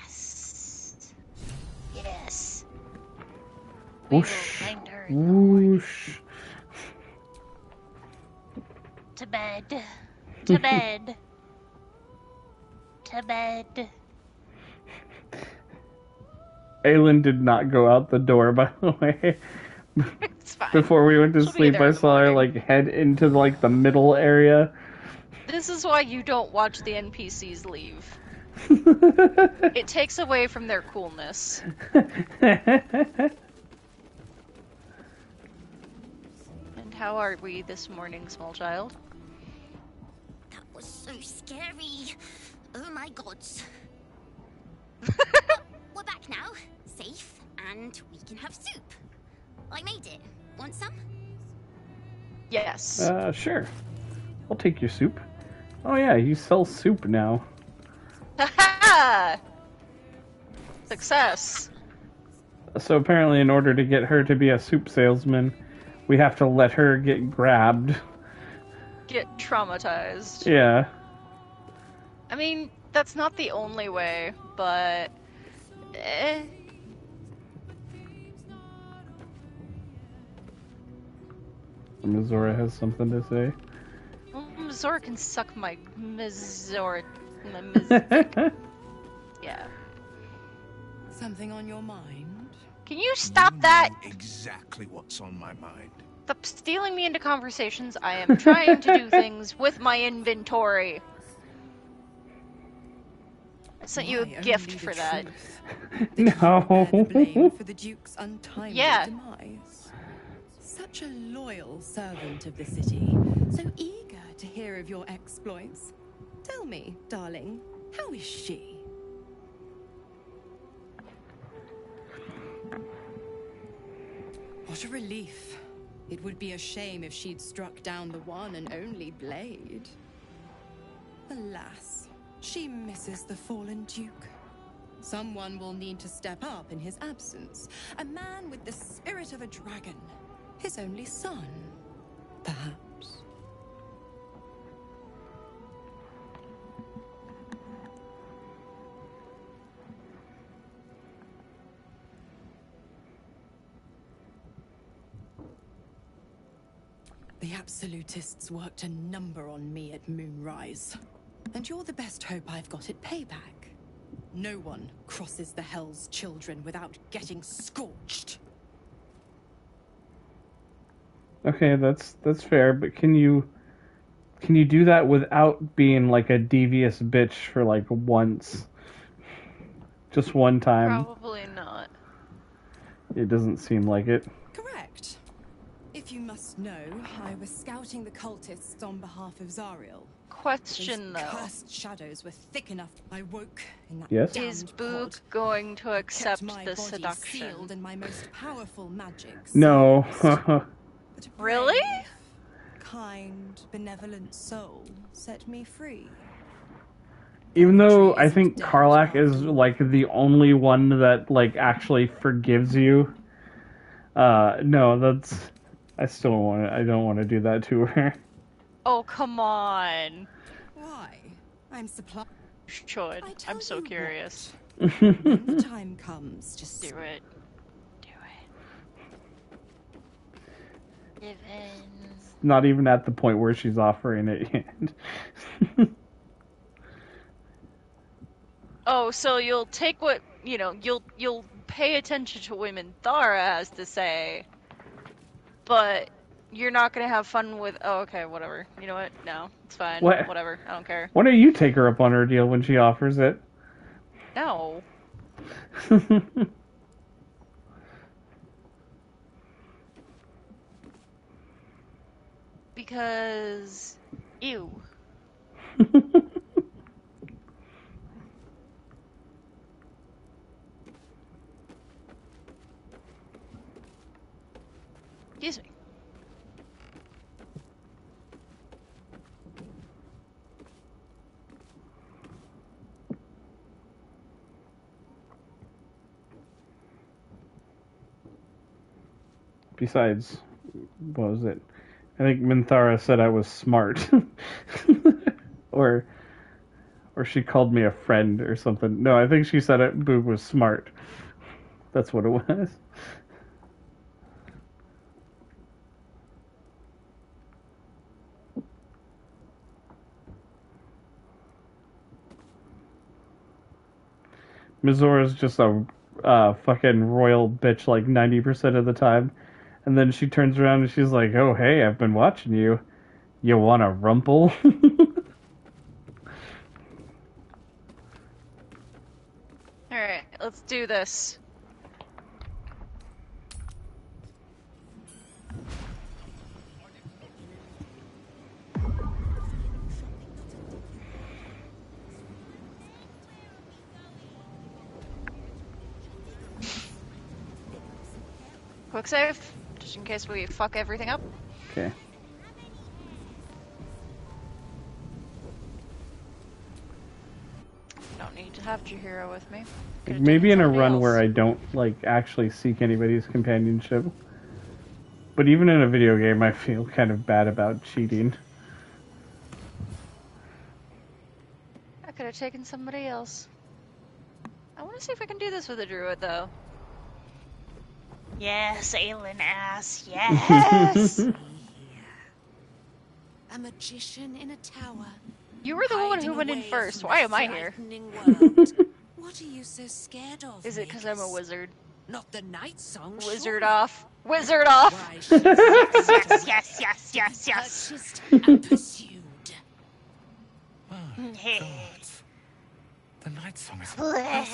Yes. Yes. Whoosh. find her in Whoosh. To bed. <laughs> To bed. To bed. Aylin did not go out the door, by the way. <laughs> It's fine. Before we went to She'll sleep, I saw her like head into like the middle area. This is why you don't watch the NPCs leave. <laughs> it takes away from their coolness. <laughs> And how are we this morning, small child? That was so scary. Oh my gods. <laughs> We're back now, safe, and we can have soup. I made it. Want some? Yes. Uh, sure. I'll take your soup. Oh yeah, you sell soup now. Ha <laughs> Success. So apparently, in order to get her to be a soup salesman, we have to let her get grabbed. Get traumatized. Yeah. I mean, that's not the only way, but. Eh. Mizora has something to say. mm, Zora can suck my Mizora. My Miz- <laughs> yeah. Something on your mind? Can you stop that? Exactly what's on my mind. Stop stealing me into conversations. I am trying to do <laughs> things with my inventory. I sent you a Why gift for that. <laughs> No. For the Duke's untimely Yeah. demise. Such a loyal servant of the city, so eager to hear of your exploits. Tell me, darling, how is she? What a relief. It would be a shame if she'd struck down the one and only blade. Alas, she misses the fallen Duke. Someone will need to step up in his absence. A man with the spirit of a dragon. His only son, perhaps. The Absolutists worked a number on me at Moonrise. And you're the best hope I've got at payback. No one crosses the Hell's Children without getting scorched. Okay, that's that's fair, but can you can you do that without being like a devious bitch for like once? Just one time. Probably not. It doesn't seem like it. Correct. If you must know, I was scouting the cultists on behalf of Zariel. Question Those though. cursed shadows were thick enough. I woke in that Yes? damned Is pod, Boog going to accept my the seduction? in my most powerful magics. No. <laughs> But a Really? Kind, benevolent soul set me free. Even though I think Karlach is like the only one that like actually forgives you. Uh no, that's I still want to I don't want to do that to her. <laughs> Oh come on. Why? I'm supplied. Should. I'm so curious. <laughs> when the time comes, just Do it. Do it. Given. Not even at the point where she's offering it yet. <laughs> Oh, so you'll take what you know. You'll you'll pay attention to Minthara has to say, but you're not gonna have fun with. Oh, okay, whatever. You know what? No, it's fine. What? Whatever. I don't care. Why don't you take her up on her deal when she offers it? No. <laughs> Because, ew. <laughs> Excuse me. Besides, what was it? I think Minthara said I was smart. <laughs> or or she called me a friend or something. No, I think she said it Boog was smart. That's what it was. Mizora's just a uh, fucking royal bitch like 90% of the time. And then she turns around and she's like, oh, hey, I've been watching you. You want a rumple? <laughs> Alright, let's do this. Quick save, in case we fuck everything up. okay. Don't need to have Jaheira with me. Like, maybe in a run where I don't like actually seek anybody's companionship. But even in a video game, I feel kind of bad about cheating. I could have taken somebody else. I want to see if I can do this with a druid, though. Yes, Aylin ass, yes! <laughs> A magician in a tower. you were the one who went in first. Why am I here? <laughs> what are you so scared of? Is it because I'm a wizard? Not the night song. Wizard surely. off. Wizard off! Why, <laughs> yes, yes, yes, yes, yes. purchased and pursued. The night song is Bleh.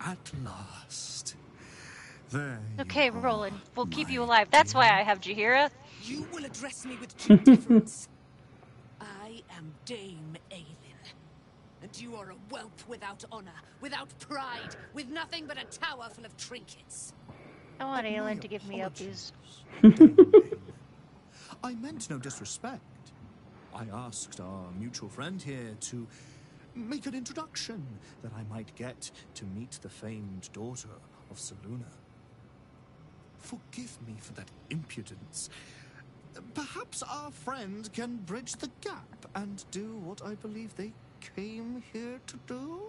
At last. There. Okay, Roland, we'll keep you alive. That's why I have Jaheira. You will address me with due deference. I am Dame Aylin. And you are a whelp without honor, without pride, with nothing but a tower full of trinkets. I want Aylin to give me uppies. <laughs> I meant no disrespect. I asked our mutual friend here to make an introduction that I might get to meet the famed daughter of Selûne. Forgive me for that impudence. Perhaps our friend can bridge the gap and do what I believe they came here to do?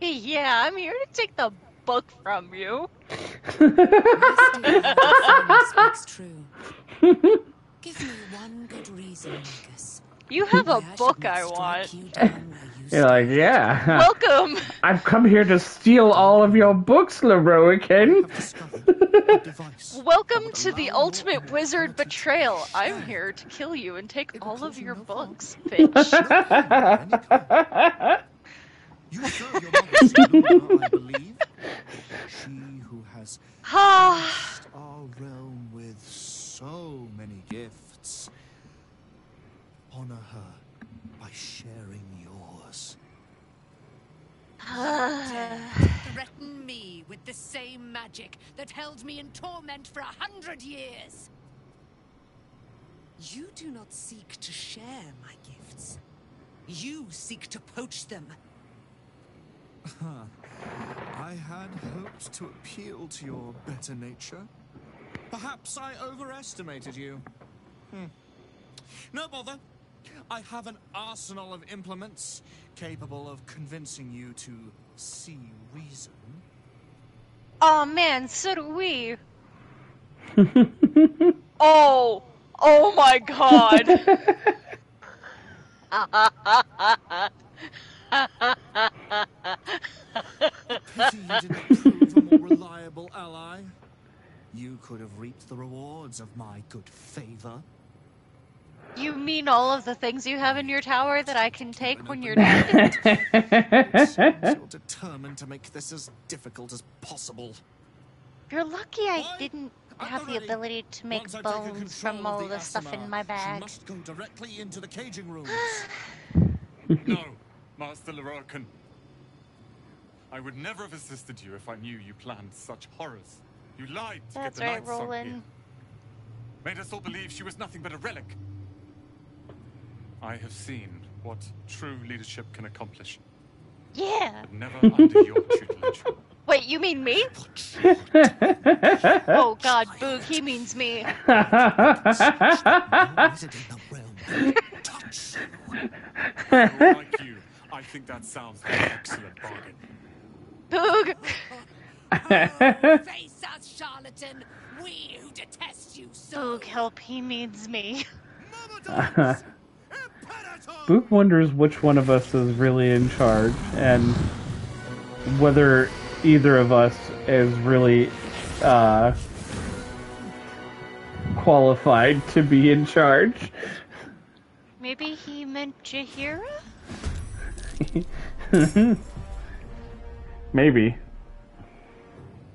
Yeah, I'm here to take the book from you. speaks true. Give me one good reason, Magus. You have a why book not I want. You You're like, yeah. Welcome. I've come here to steal all of your books, Lorroakan. Welcome to the ultimate wizard betrayal. I'm here to kill you and take all of your books, bitch. You serve your I believe. She who has Ah. our realm with so many gifts. Honor her by sharing yours. Threaten me with the same magic that held me in torment for a hundred years. You do not seek to share my gifts. You seek to poach them. I had hoped to appeal to your better nature. Perhaps I overestimated you. Hmm. No bother. I have an arsenal of implements capable of convincing you to see reason. oh man, so do we. <laughs> oh, oh my god. Pity you didn't prove a more reliable ally. You could have reaped the rewards of my good favor. You mean all of the things you have in your tower that I can take when you're <laughs> dead? You're determined to make this as difficult as possible. You're lucky I didn't have the ability to make Once bones from all the the stuff in my she bag. must go directly into the caging rooms. <sighs> no, Master Lorroakan. I would never have assisted you if I knew you planned such horrors. You lied to That's get the right, Night Song here. Roland. Made us all believe she was nothing but a relic. I have seen what true leadership can accomplish. Yeah. But never under your tutelage. <laughs> Wait, you mean me? <laughs> oh god, Boog, he means me. like you, I think that sounds like an excellent bargain. Boog! Face us, <laughs> charlatan. We who detest you so. Boog, help, he means me. Boog wonders which one of us is really in charge and whether either of us is really uh, qualified to be in charge. Maybe he meant Jaheira? <laughs> Maybe.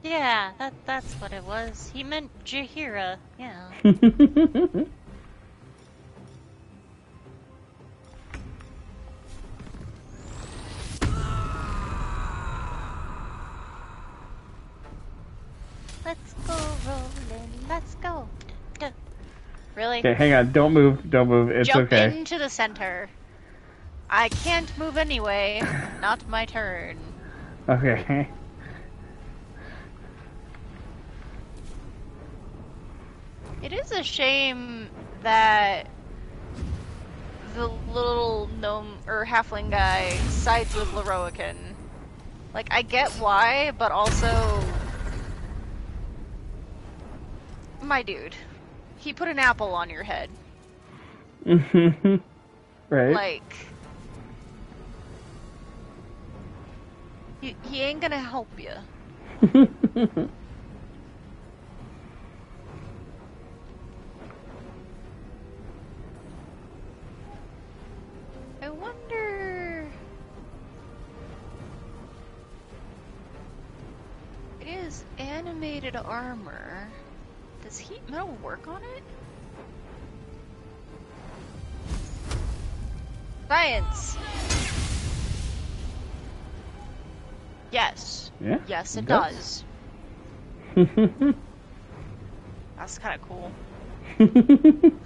Yeah, that that's what it was. He meant Jaheira. Yeah. <laughs> Let's go. Duh. <laughs> Really? Okay, hang on. Don't move. Don't move. It's Jump okay. into the center. I can't move anyway. <laughs> Not my turn. Okay. It is a shame that the little gnome or halfling guy sides with Lorroakan. Like, I get why, but also. My dude. He put an apple on your head. Mm-hmm. <laughs> right. Like. He, he ain't gonna help you. <laughs> I wonder. It is animated armor. Does heat metal work on it? Science! Yes. Yeah, Yes, it it does. does. <laughs> That's kind of cool. <laughs>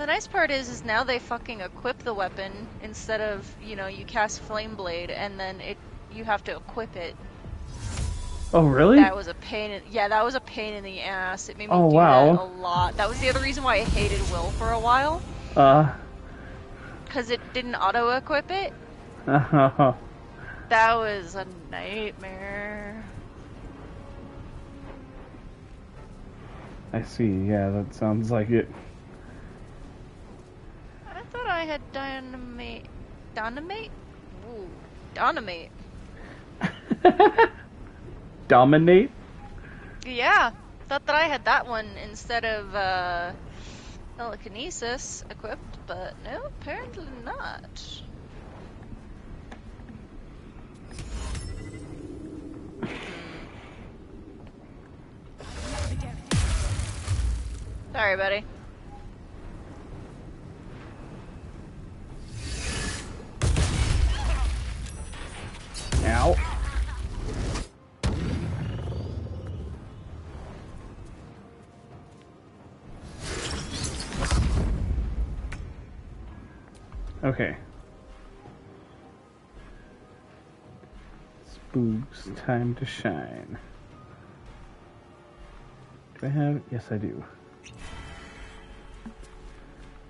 The nice part is, is now they fucking equip the weapon instead of, you know, you cast Flame Blade and then it, you have to equip it. oh, really? That was a pain. In, yeah, that was a pain in the ass. It made me Oh, do wow. that a lot. That was the other reason why I hated Wyll for a while, Uh. because it didn't auto equip it. Uh, That was a nightmare. I see. Yeah, that sounds like it. I thought I had dynamite. Dynamite? Ooh, dynamite. <laughs> Dominate. Yeah, thought that I had that one instead of uh, telekinesis equipped, but no, apparently not. Sorry, buddy. Ow. Okay. Spooks, time to shine. Do I have? Yes, I do.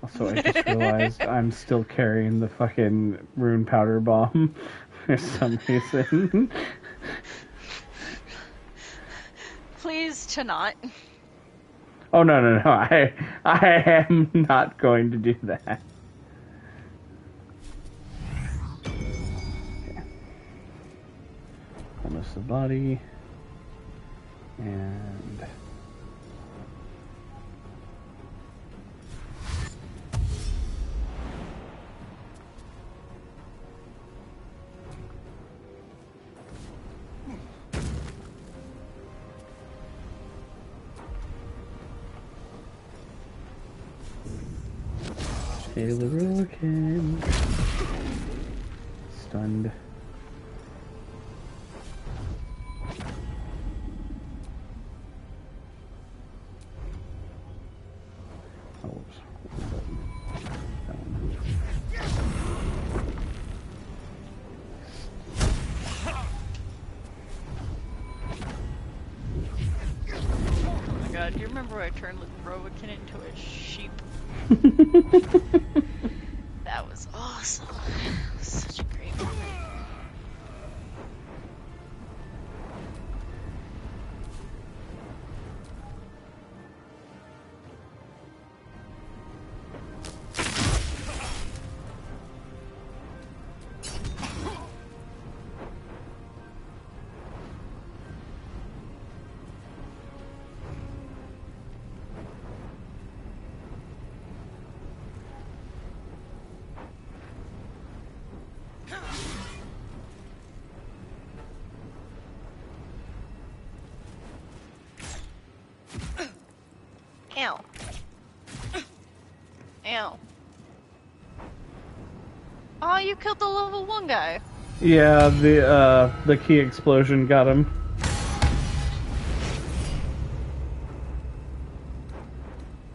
Also, I just <laughs> realized I'm still carrying the fucking rune powder bomb <laughs> for some reason. Please to not. oh no no no! I I am not going to do that. Okay. Almost the body and. Oh god, do you remember when I turned Lorroakan into a sheep? <laughs> you killed the level one guy. Yeah, the uh the key explosion got him.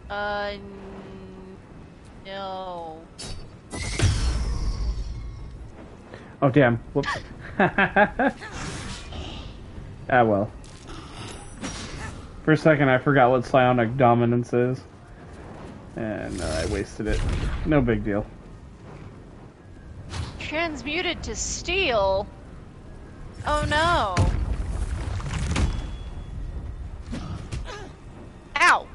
Uh, no. Oh damn! Whoops. <laughs> ah well. For a second, I forgot what psionic dominance is, and uh, I wasted it. No big deal. Transmuted to steel. Oh no. Ow.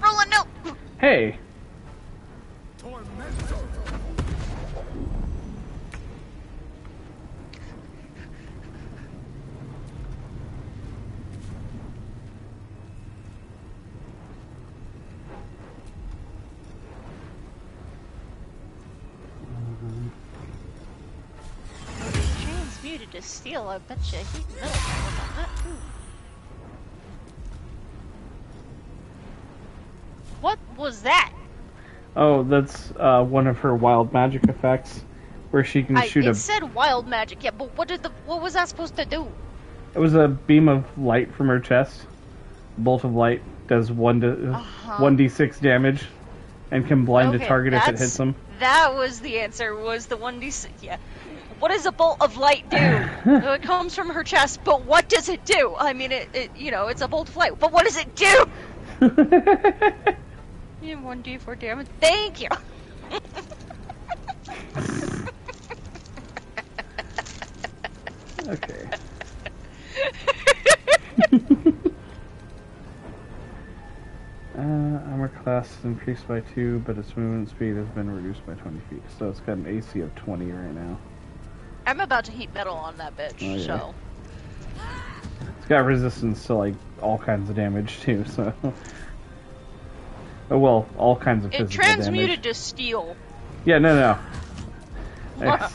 Rolan, no. Hey, Transmuted to steel. I bet you can work on that too. What was that? oh that's uh, one of her wild magic effects, where she can I, shoot it a. said wild magic, yeah, but what did the what was that supposed to do? It was a beam of light from her chest. Bolt of light does one to Uh-huh. one d six damage, and can blind Okay, a target if it hits them. That was the answer. Was the one d six? Yeah. What does a bolt of light do? <laughs> it comes from her chest, but what does it do? I mean, it, it you know, it's a bolt of light, but what does it do? <laughs> you have one d four damage. Thank you. Okay. <laughs> uh, armor class is increased by 2, but its movement speed has been reduced by 20 feet. So it's got an AC of 20 right now. I'm about to heat metal on that bitch, Oh, yeah. so. It's got resistance to like all kinds of damage too, so. Oh well, all kinds of It physical transmuted to steel. Yeah, no, no. <laughs>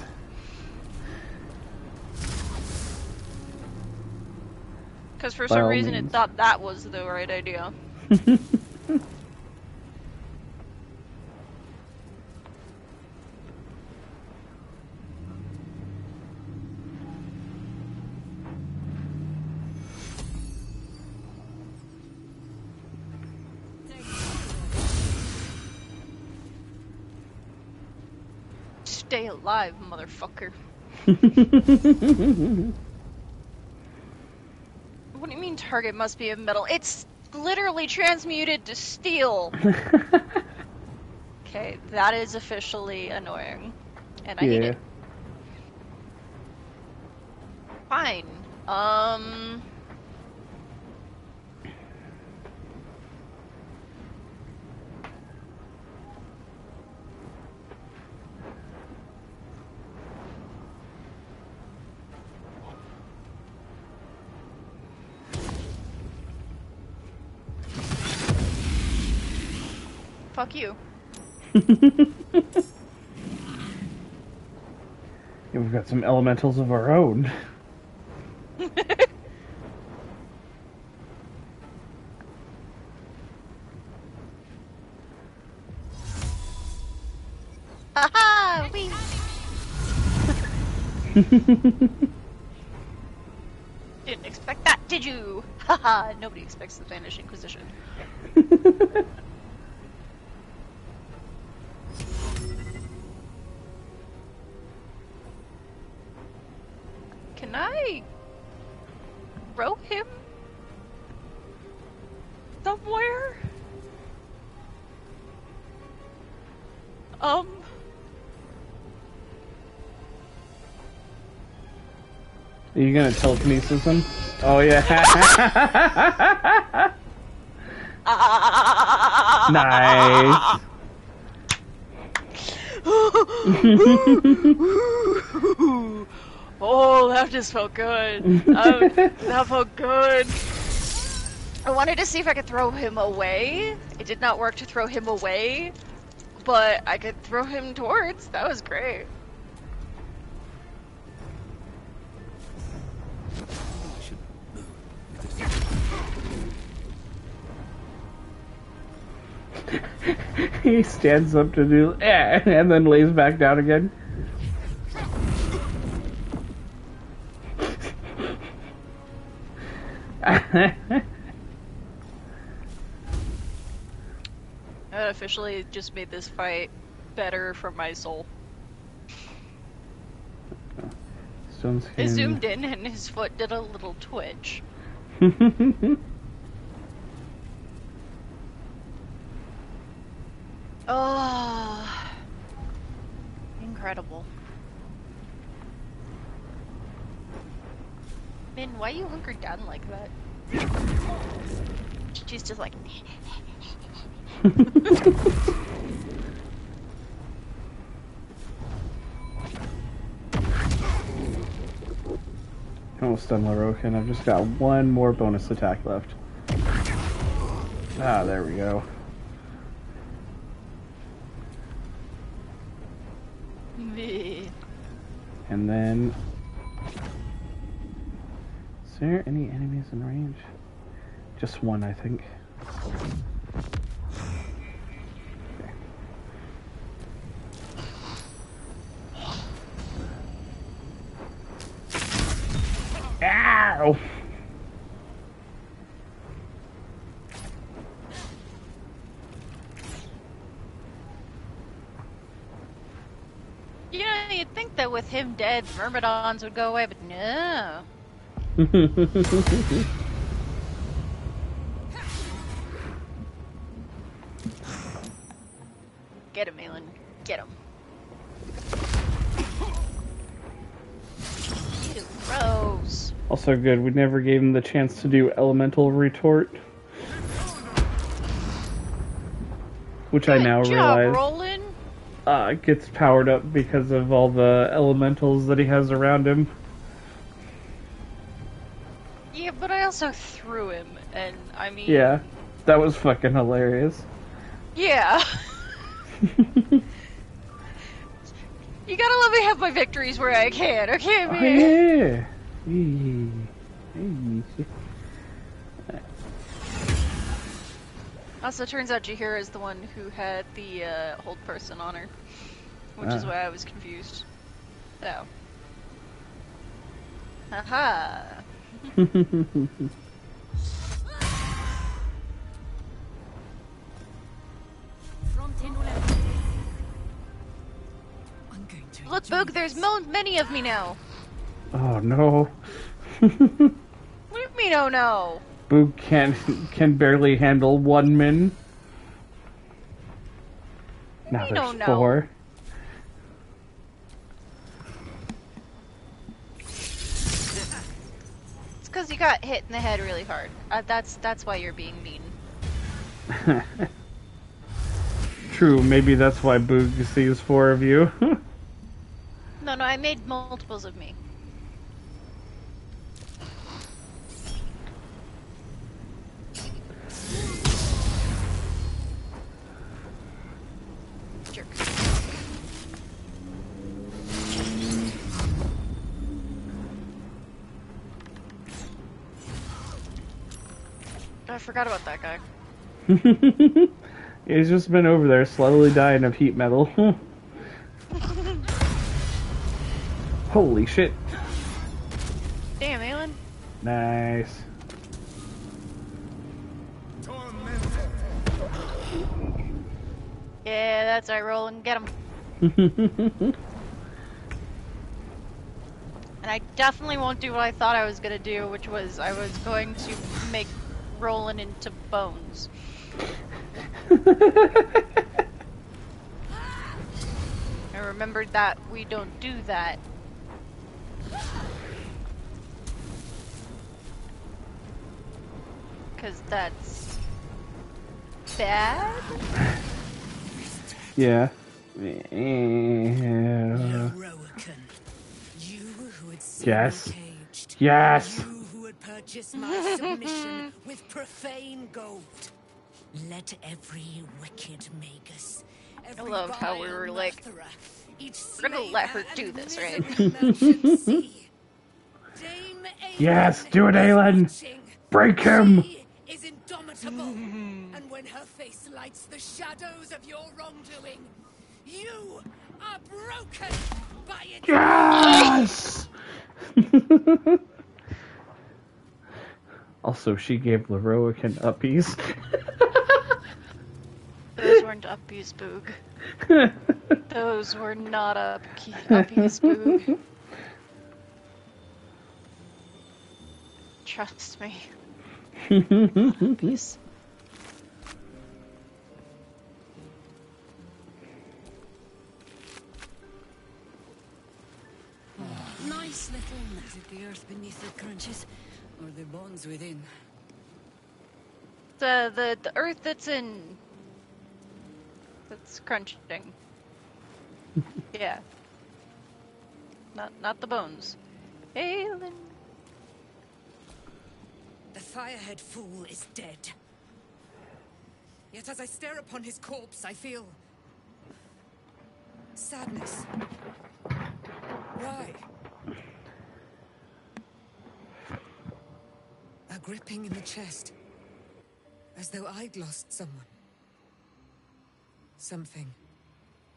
Because for By some reason means. it thought that was the right idea. <laughs> Stay alive, motherfucker. <laughs> What do you mean target must be of metal? It's literally transmuted to steel. <laughs> okay, that is officially annoying. And I hate it. Fine. Um. Fuck you. <laughs> Yeah, we've got some elementals of our own. <laughs> Haha! We. <laughs> Didn't expect that, did you? Haha! Nobody expects the Vanished Inquisition. Can I throw him somewhere? Um. Are you gonna telekinesis him? Oh yeah. <laughs> nice. <laughs> <laughs> oh, that just felt good. Um, <laughs> that felt good. I wanted to see if I could throw him away. It did not work to throw him away, but I could throw him towards. That was great. he stands up to do eh, and then lays back down again. <laughs> That officially just made this fight better for my soul. Stone's I zoomed in and his foot did a little twitch. Oh, <laughs> incredible. Min, why you hunkered down like that? She's just like. <laughs> Almost done Lorroakan. I've just got one more bonus attack left. Ah, there we go. And then. Is there any enemies in range? Just one, I think. Ow! You know, you'd think that with him dead, Myrmidons would go away, but no. Get him, Malin. Get him. Throw. Also good. We never gave him the chance to do elemental retort, which I now Good job, realize Rolan. uh, gets powered up because of all the elementals that he has around him. Yeah, but I also threw him, and I mean, Yeah, that was fucking hilarious. yeah. <laughs> you gotta let me have my victories where I can, okay, Oh, man? yeah. Hey. Hey. Also, turns out Jaheira is the one who had the uh, hold person on her, which is Ah. why I was confused. So, haha. <laughs> Look, Boog, there's mo- many of me now. oh no. What do you mean, oh no? Boog can can barely handle one min. Now there's no? four. It's because you got hit in the head really hard. Uh, that's that's why you're being mean. <laughs> True, maybe that's why Boog sees four of you. No, no, I made multiples of me. Jerk. I forgot about that guy. <laughs> He's just been over there slowly dying of heat metal. <laughs> Holy shit. Damn, Alan. Nice. Yeah, that's right, Rolan. Get him. <laughs> And I definitely won't do what I thought I was gonna do, which was I was going to make Rolan into bones. I remembered that we don't do that. Because that's bad? yeah. Yeah. You who had seen Yes. me. Yes. You who had purchased my submission with profane gold. Let every wicked magus, every love how we were like, murderer, each We're gonna let her do this, right? risen merchant see. Dame Yes, do it, Aylin. Break him. She is indomitable, and when her face lights the shadows of your wrongdoing, you are broken by its Yes! <laughs> also, she gave Lorroakan uppies. <laughs> Those weren't uppies, Boog. <laughs> Those were not up uppies, Boog. Trust me. Uppies. Nice little Is it the earth beneath that crunches, or the bones within? The the the earth that's in that's crunching. <laughs> yeah. Not not the bones. Aylin. The firehead fool is dead. Yet as I stare upon his corpse, I feel sadness. Why? A gripping in the chest, as though I'd lost someone. Something.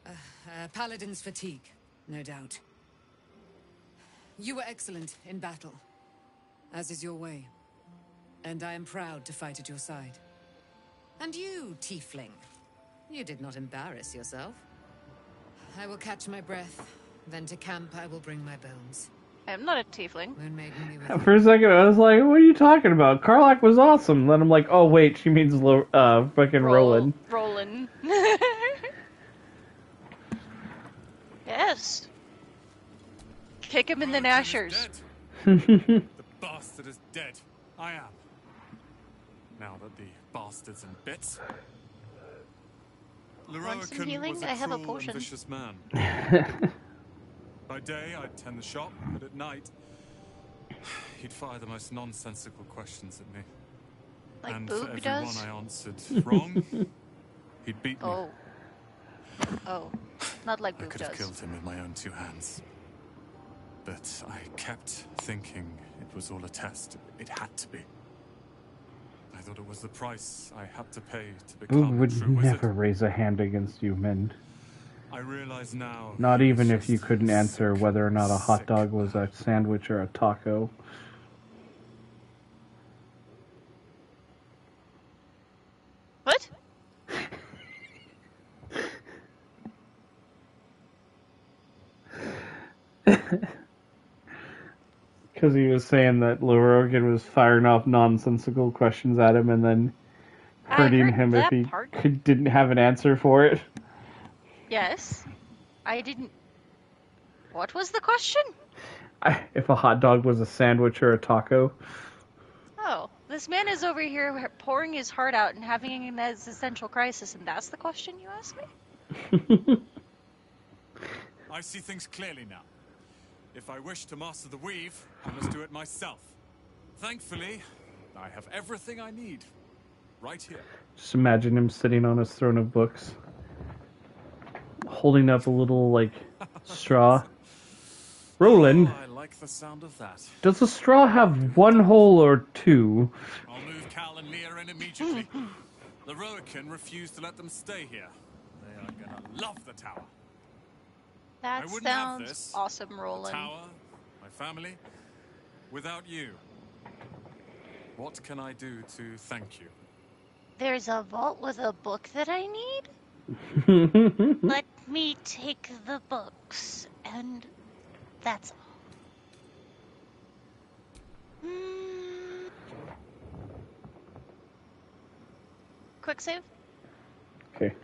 Uh, uh, paladin's fatigue, no doubt. You were excellent in battle, as is your way. And I am proud to fight at your side. And you, Tiefling, you did not embarrass yourself. I will catch my breath, then to camp I will bring my bones. I am not a tiefling. Moon Maiden be with <laughs> For a second, I was like, what are you talking about? Karlach was awesome. Then I'm like, oh, wait, she means Lo- uh, fucking Rolan. Rolan. <laughs> yes. Kick him in the Nashers. <laughs> The bastard is dead. I am. Now that the bastard's in bits. Want some Lorroakan healing? was a I have a potion. vicious man. By day, I'd tend the shop, but at night, he'd fire the most nonsensical questions at me. Like and Boog for every does? one I answered <laughs> wrong, he'd beat me. Oh. Oh. Not like I Boog could have does. killed him with my own two hands. But I kept thinking it was all a test. It had to be. I thought it was the price I had to pay to Boog become a would true wizard. never raise a hand against you, Min. I realize now. Not even if you couldn't answer whether or not a hot dog was a sandwich or a taco. What? <laughs> Because he was saying that Lorroakan was firing off nonsensical questions at him and then hurting him if he part. could, didn't have an answer for it. Yes. I didn't. What was the question? I, if a hot dog was a sandwich or a taco. Oh, this man is over here pouring his heart out and having an existential crisis, and that's the question you ask me? <laughs> I see things clearly now. If I wish to master the weave, I must do it myself. Thankfully, I have everything I need. Right here. Just imagine him sitting on his throne of books, holding up a little, like, straw. Rolan, I like the sound of that. does the straw have one hole or two? I'll move Cal and Lia in immediately. the Roican refused to let them stay here. They are gonna love the tower. That I wouldn't have sounds this, awesome, The Rolan. tower, my family, without you. What can I do to thank you? There's a vault with a book that I need. <laughs> Let me take the books, and that's all. Hmm. Quick save? Okay.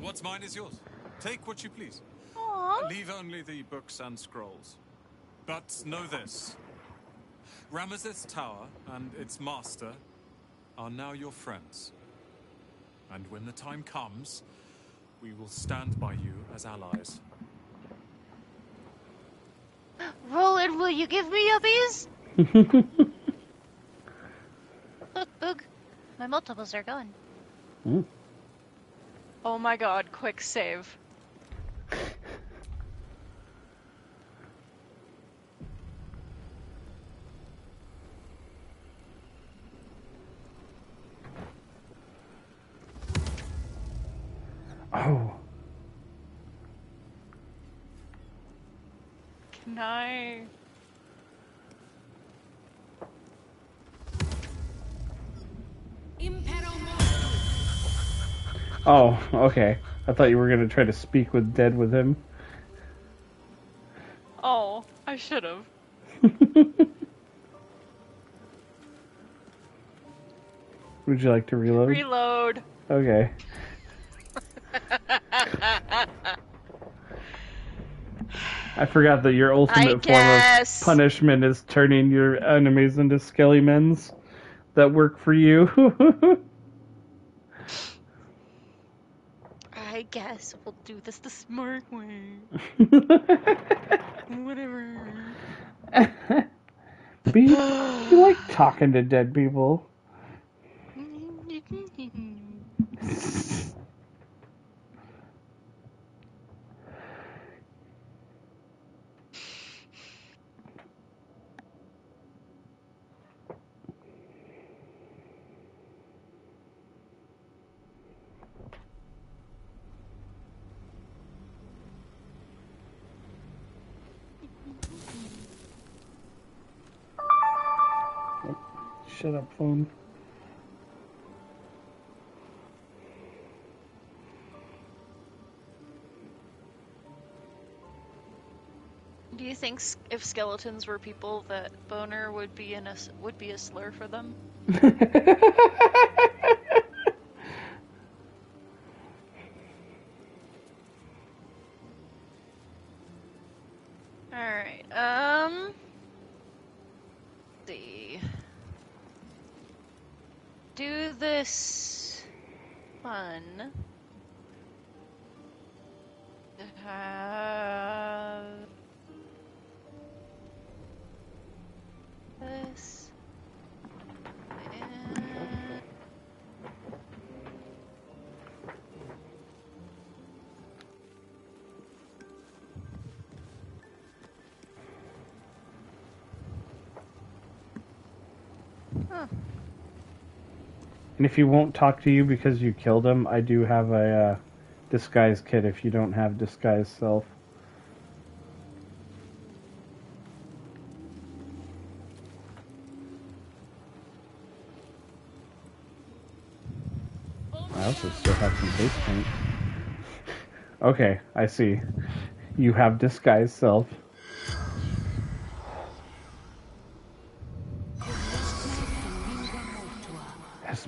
What's mine is yours. Take what you please. Aww. Leave only the books and scrolls. But know this. Ramazith's Tower and its master are now your friends. And when the time comes, we will stand by you as allies. Rolan, will you give me yuppies? <laughs> Look, Boog, my multiples are gone. Hmm. Oh my god, quick save. I. oh, okay. I thought you were gonna try to speak with Dead with him. Oh, I should have. <laughs> Would you like to reload? Reload. Okay. <laughs> I forgot that your ultimate form of punishment is turning your enemies into skellimens that work for you. <laughs> I guess we'll do this the smart way. <laughs> Whatever. <laughs> Be, you like talking to dead people. Shut up, phone. Do you think if skeletons were people, that boner would be in a would be a slur for them? <laughs> Um. let's see. Do this one. Have this. Huh. And if he won't talk to you because you killed him, I do have a uh, disguise kit if you don't have disguise self. I also still have some face paint. <laughs> Okay, I see. You have disguise self.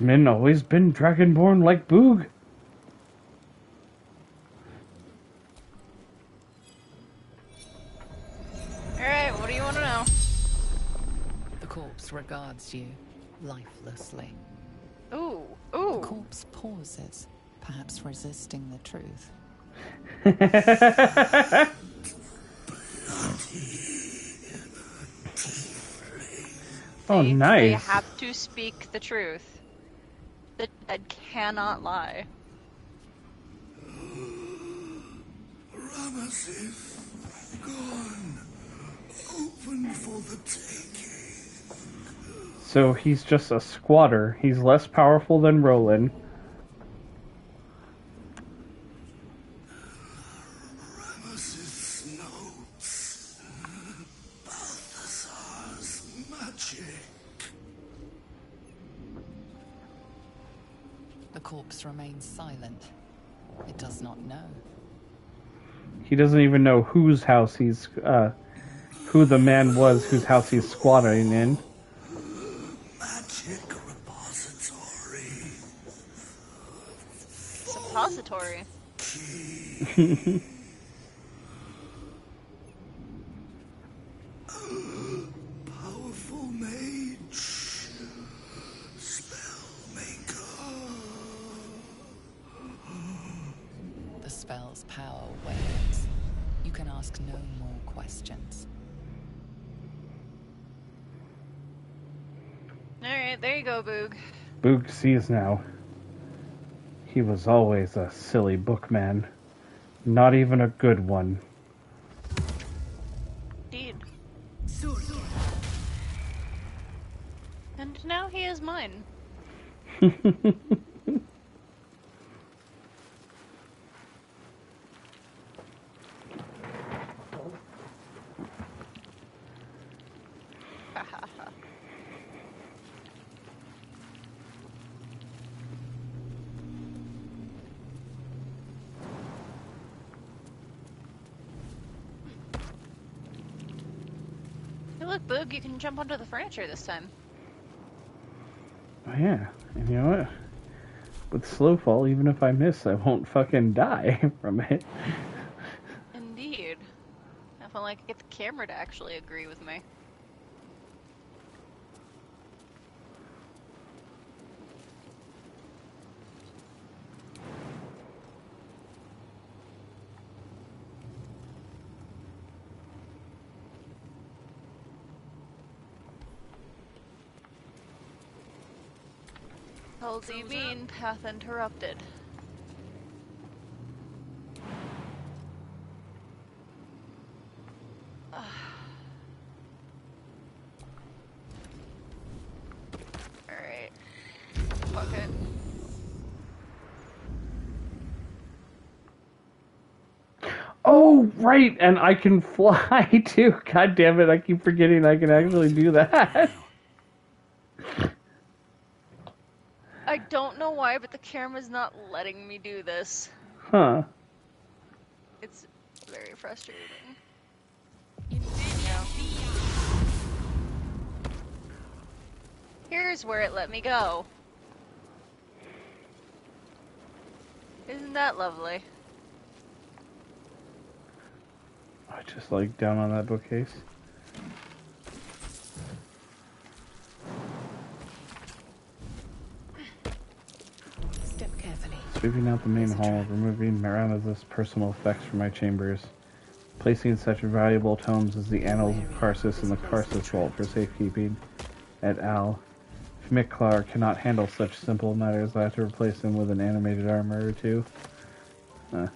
Has Min always been dragonborn like Boog? Alright, what do you want to know? The corpse regards you lifelessly. Ooh, ooh. The corpse pauses, perhaps resisting the truth. <laughs> <laughs> oh, They nice. have to speak the truth. The cannot lie. Ramazith, gone. Open for the taking. So he's just a squatter. He's less powerful than Rolan. He doesn't even know whose house he's, uh, who the man was whose house he's squatting in. Magic repository. Suppository. <laughs> Boog. Sees now. He was always a silly bookman. Not even a good one. Indeed. And now he is mine. <laughs> Hey, look, Boog, you can jump onto the furniture this time. Oh, yeah, and you know what? With slow fall, even if I miss, I won't fucking die <laughs> from it. Indeed. I feel like I get the camera to actually agree with me. Hell do you mean, path interrupted? <sighs> Alright. Fuck it. Oh, right, and I can <laughs> fly too. God damn it, I keep forgetting I can actually do that. <laughs> I why, but the camera's not letting me do this. Huh. It's very frustrating. Here's where it let me go. Isn't that lovely? I just like down on that bookcase. Sweeping out the main hall, removing Mirana's personal effects from my chambers. Placing such valuable tomes as the Annals of Karsus and the Karsus Vault for safekeeping. Et al. If Miklar cannot handle such simple matters, I have to replace him with an animated armor or two. Huh.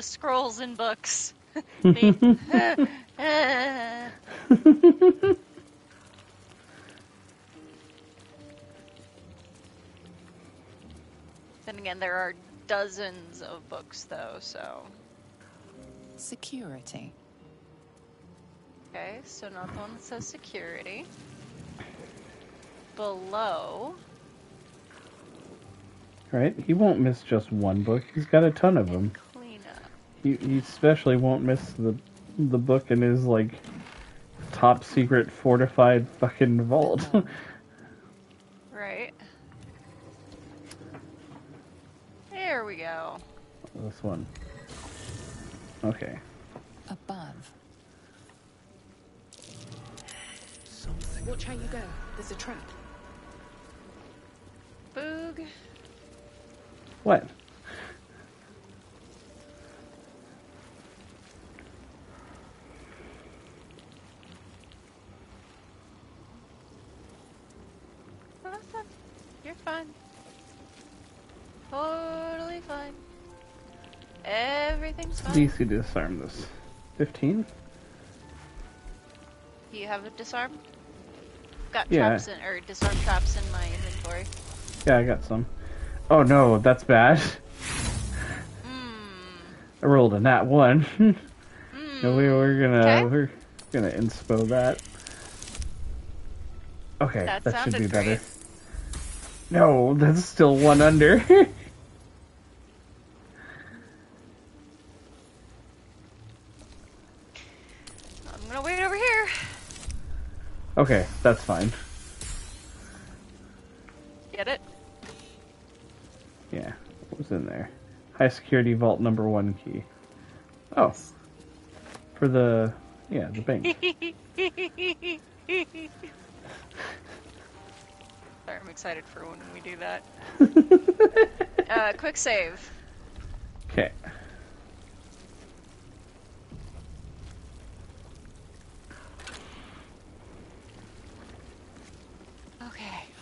The scrolls and books. <laughs> Leave- <laughs> then again, there are dozens of books, though, so. Security. Okay, so not the one that says security. Below. Right? He won't miss just one book. He's got a ton of them. Clean up. He, he especially won't miss the the book in his like top secret fortified fucking vault. <laughs> Right. There we go. this one. Okay. Above. Watch how you go. There's a trap. Boog. What? Oh, that's fine. You're fine. Totally fine. Everything's fine. DC disarm this. Fifteen? Do you have a disarm? Got Yeah. traps in, or disarm traps in my inventory. Yeah, I got some. Oh no, that's bad. Hmm. I rolled a nat one. <laughs> Hmm. no, we we're gonna Okay. we're gonna inspo that. Okay, That that, should be sounded better. No, that's still one under. <laughs> I'm gonna wait over here. Okay, that's fine. Get it? Yeah, what was in there? High security vault number one key. Oh, for the yeah the bank. <laughs> Sorry, I'm excited for when we do that. <laughs> uh, quick save. Okay.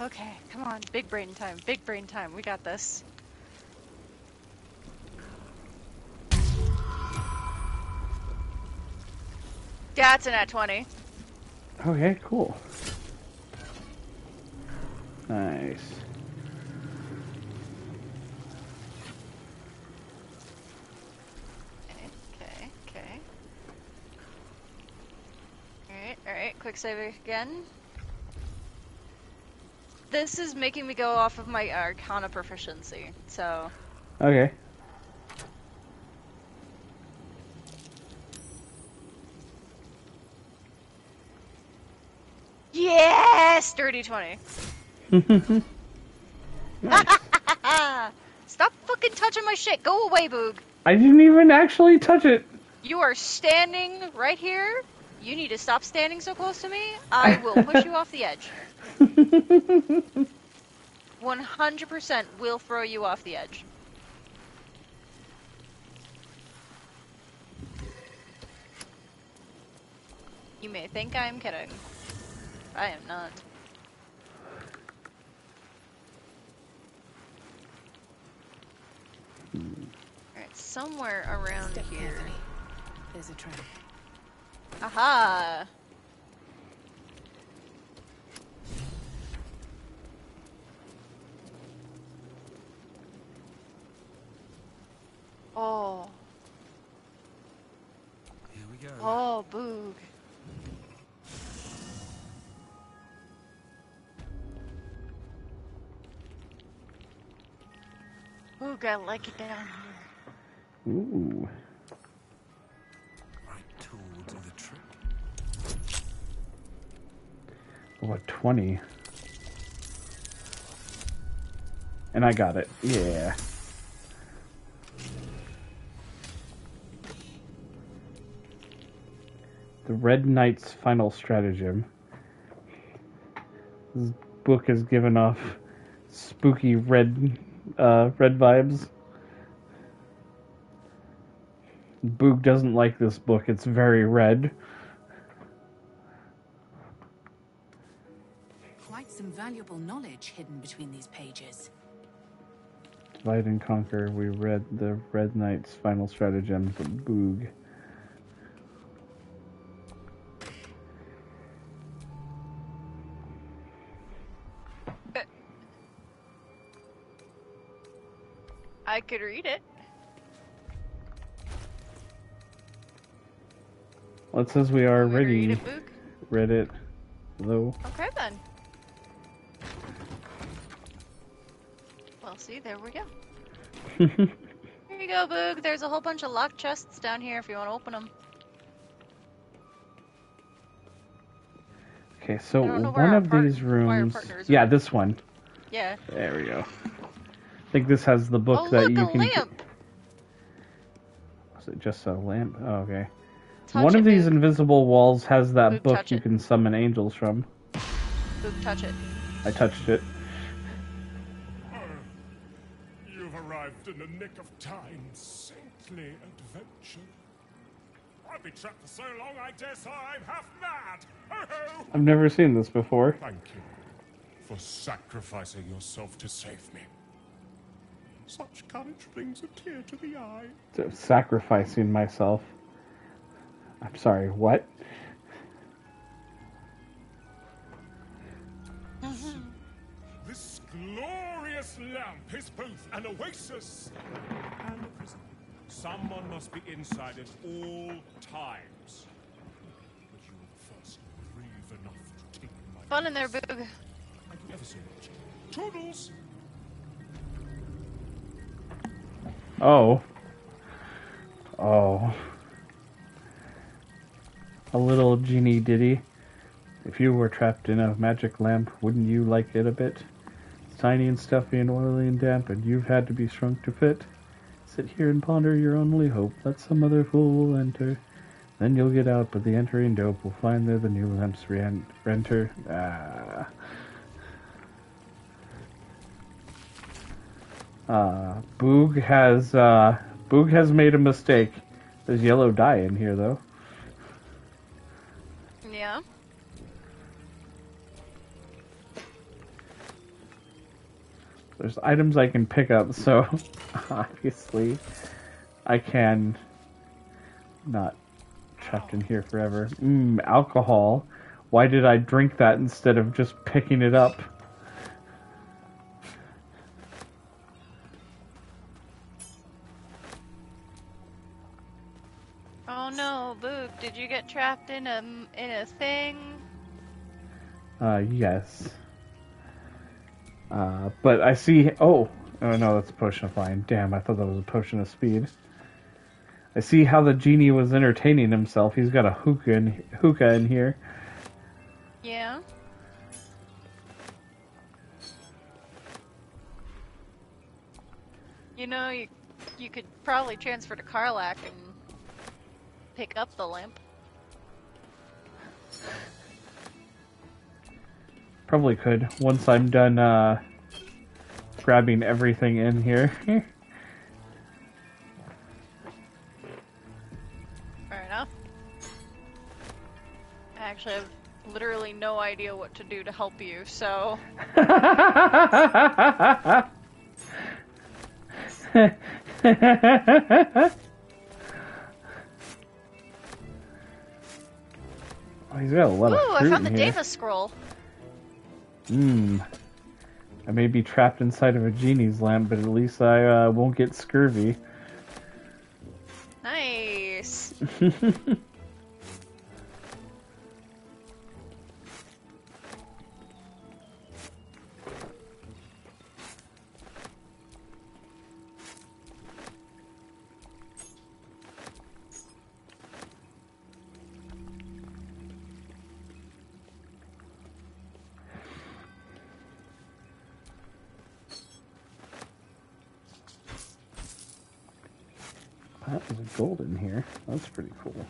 Okay, come on. Big brain time, big brain time. We got this. That's an at 20. Okay, cool. Nice. Okay, okay. Alright, alright, quick save again. This is making me go off of my Arcana proficiency, so. Okay. Yes! Dirty 20. <laughs> Stop fucking touching my shit! Go away, Boog! I didn't even actually touch it. You are standing right here. You need to stop standing so close to me. I will push <laughs> you off the edge. 100% will throw you off the edge. You may think I am kidding. I am not. Alright, somewhere around Step here. There's a trap. Aha! Oh. Here we go. Oh, boog. Boog, I like it down here. Ooh. Right tool will do the trick. What, 20? And I got it. Yeah. The Red Knight's Final Stratagem. This book has given off spooky red uh, red vibes. Boog doesn't like this book. It's very red. Quite some valuable knowledge hidden between these pages. Divide and Conquer. We read the Red Knight's Final Stratagem from Boog. I could read it. Well, it says we are me to read ready. it, Boog? Read it, though. Okay then. Well, see, there we go. <laughs> Here you go, Boog. There's a whole bunch of locked chests down here if you want to open them. Okay, so I don't know where one of these rooms. Yeah, this one. Yeah. There we go. I think this has the book oh, that look, you a can. lamp. Is it just a lamp? Oh, okay. Touch one it, of these Boog. invisible walls has that Boog, book you it. can summon angels from. Boog, touch it. I touched it. You've arrived in the nick of time, saintly adventure. I've been trapped for so long, I dare say I'm half mad. Ho-ho! I've never seen this before. Thank you for sacrificing yourself to save me. Such courage brings a tear to the eye. So, Sacrificing myself. I'm sorry, what? <laughs> This glorious lamp is both an oasis and a prison. Someone must be inside at all times. But you were the first brave enough to take my Fun in there, Boog. Thank you ever so much. Toodles! Oh. Oh. A little genie ditty. If you were trapped in a magic lamp, wouldn't you like it a bit? Tiny and stuffy and oily and damp, and you've had to be shrunk to fit. Sit here and ponder your only hope that some other fool will enter. Then you'll get out, but the entering dope will find there the new lamp's re- renter. Ah. Uh, Boog has uh, Boog has made a mistake. There's yellow dye in here, though. Yeah. There's items I can pick up, so <laughs> obviously I can not trapped in here forever. Mmm, alcohol. Why did I drink that instead of just picking it up? No, Boog, did you get trapped in a in a thing? Uh, yes. Uh, but I see. Oh, oh no, that's a potion of flying. Damn, I thought that was a potion of speed. I see how the genie was entertaining himself. He's got a hookah in, hookah in here. Yeah. You know, you you could probably transfer to Karlach and pick up the lamp. Probably could once I'm done uh, grabbing everything in here. <laughs> Fair enough. I actually have literally no idea what to do to help you, so <laughs> Oh, he's got a lot Ooh, of I fruit found the. Deva scroll. Mmm. I may be trapped inside of a genie's lamp, but at least I uh, won't get scurvy. Nice. <laughs> pretty cool.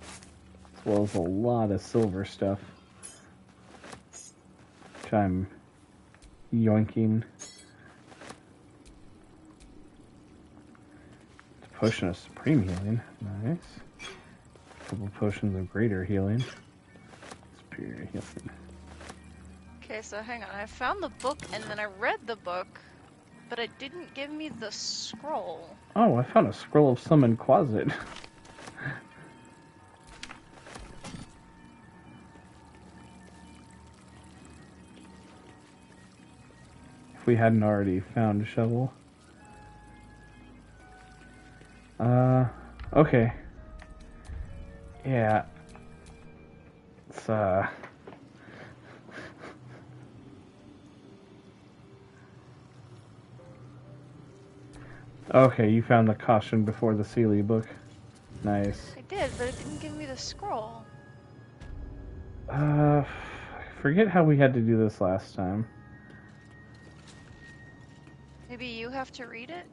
As well as a lot of silver stuff. Which I'm yoinking. It's a potion of supreme healing. Nice. A couple potions of greater healing. Superior healing. Okay, so hang on. I found the book and then I read the book, but it didn't give me the scroll. Oh, I found a scroll of summon Quasit. <laughs> if we hadn't already found a shovel. Uh, okay. Yeah. It's, uh... Okay, you found the caution before the Seelie book. Nice. I did, but it didn't give me the scroll. Uh, forget how we had to do this last time. Maybe you have to read it?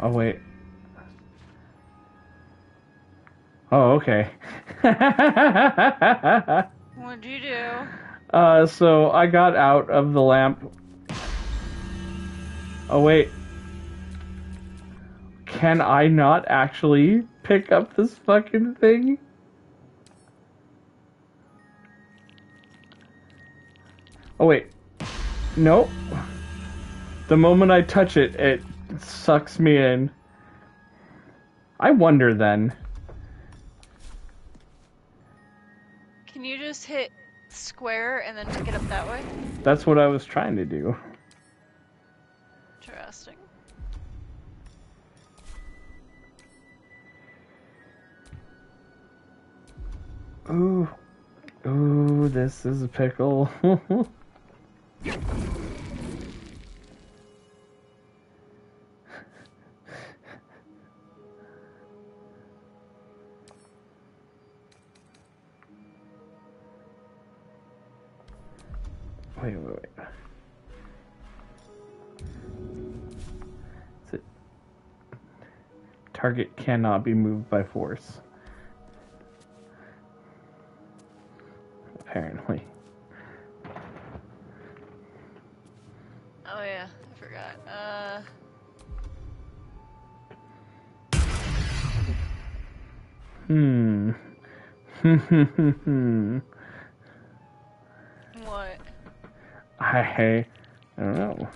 Oh, wait. Oh, okay. <laughs> What'd you do? uh, so I got out of the lamp. Oh, wait. Can I not actually pick up this fucking thing? Oh, wait. Nope. The moment I touch it, it sucks me in. I wonder then. Can you just hit square and then pick it up that way? That's what I was trying to do. Ooh. Ooh, this is a pickle. <laughs> wait, wait, wait. Target cannot be moved by force. Apparently. <laughs> Oh yeah, I forgot. Uh, Hmm. <laughs> What? I, I don't know.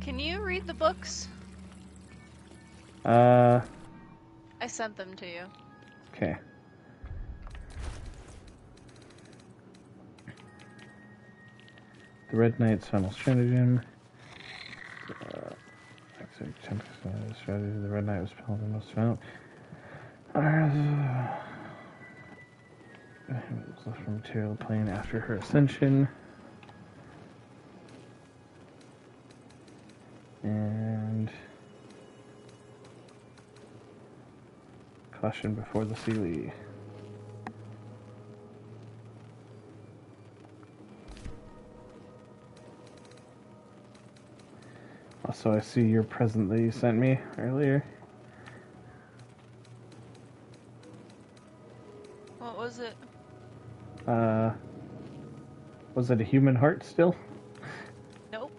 Can you read the books? Uh, I sent them to you. okay. The Red Knight's final stratagem. Uh, actually, 10% strategy. The Red Knight was probably the most found. Uh, was left from material plane after her ascension. And caution before the Seelie. Also, I see your present that you sent me earlier. What was it? Uh, was it a human heart still? Nope.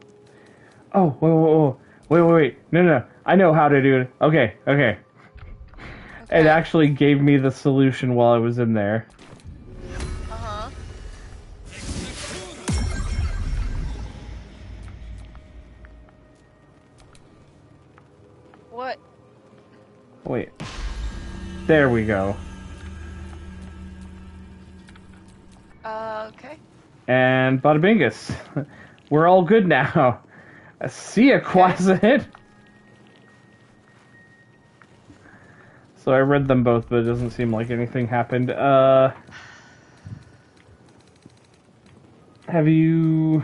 Oh, whoa, whoa, whoa. Wait, wait, wait. No, no, no. I know how to do it. Okay, okay. It actually gave me the solution while I was in there. There we go. Uh, okay. And bada bingus. <laughs> We're all good now. See ya, Quasit. <laughs> So I read them both, but it doesn't seem like anything happened. Uh, have you?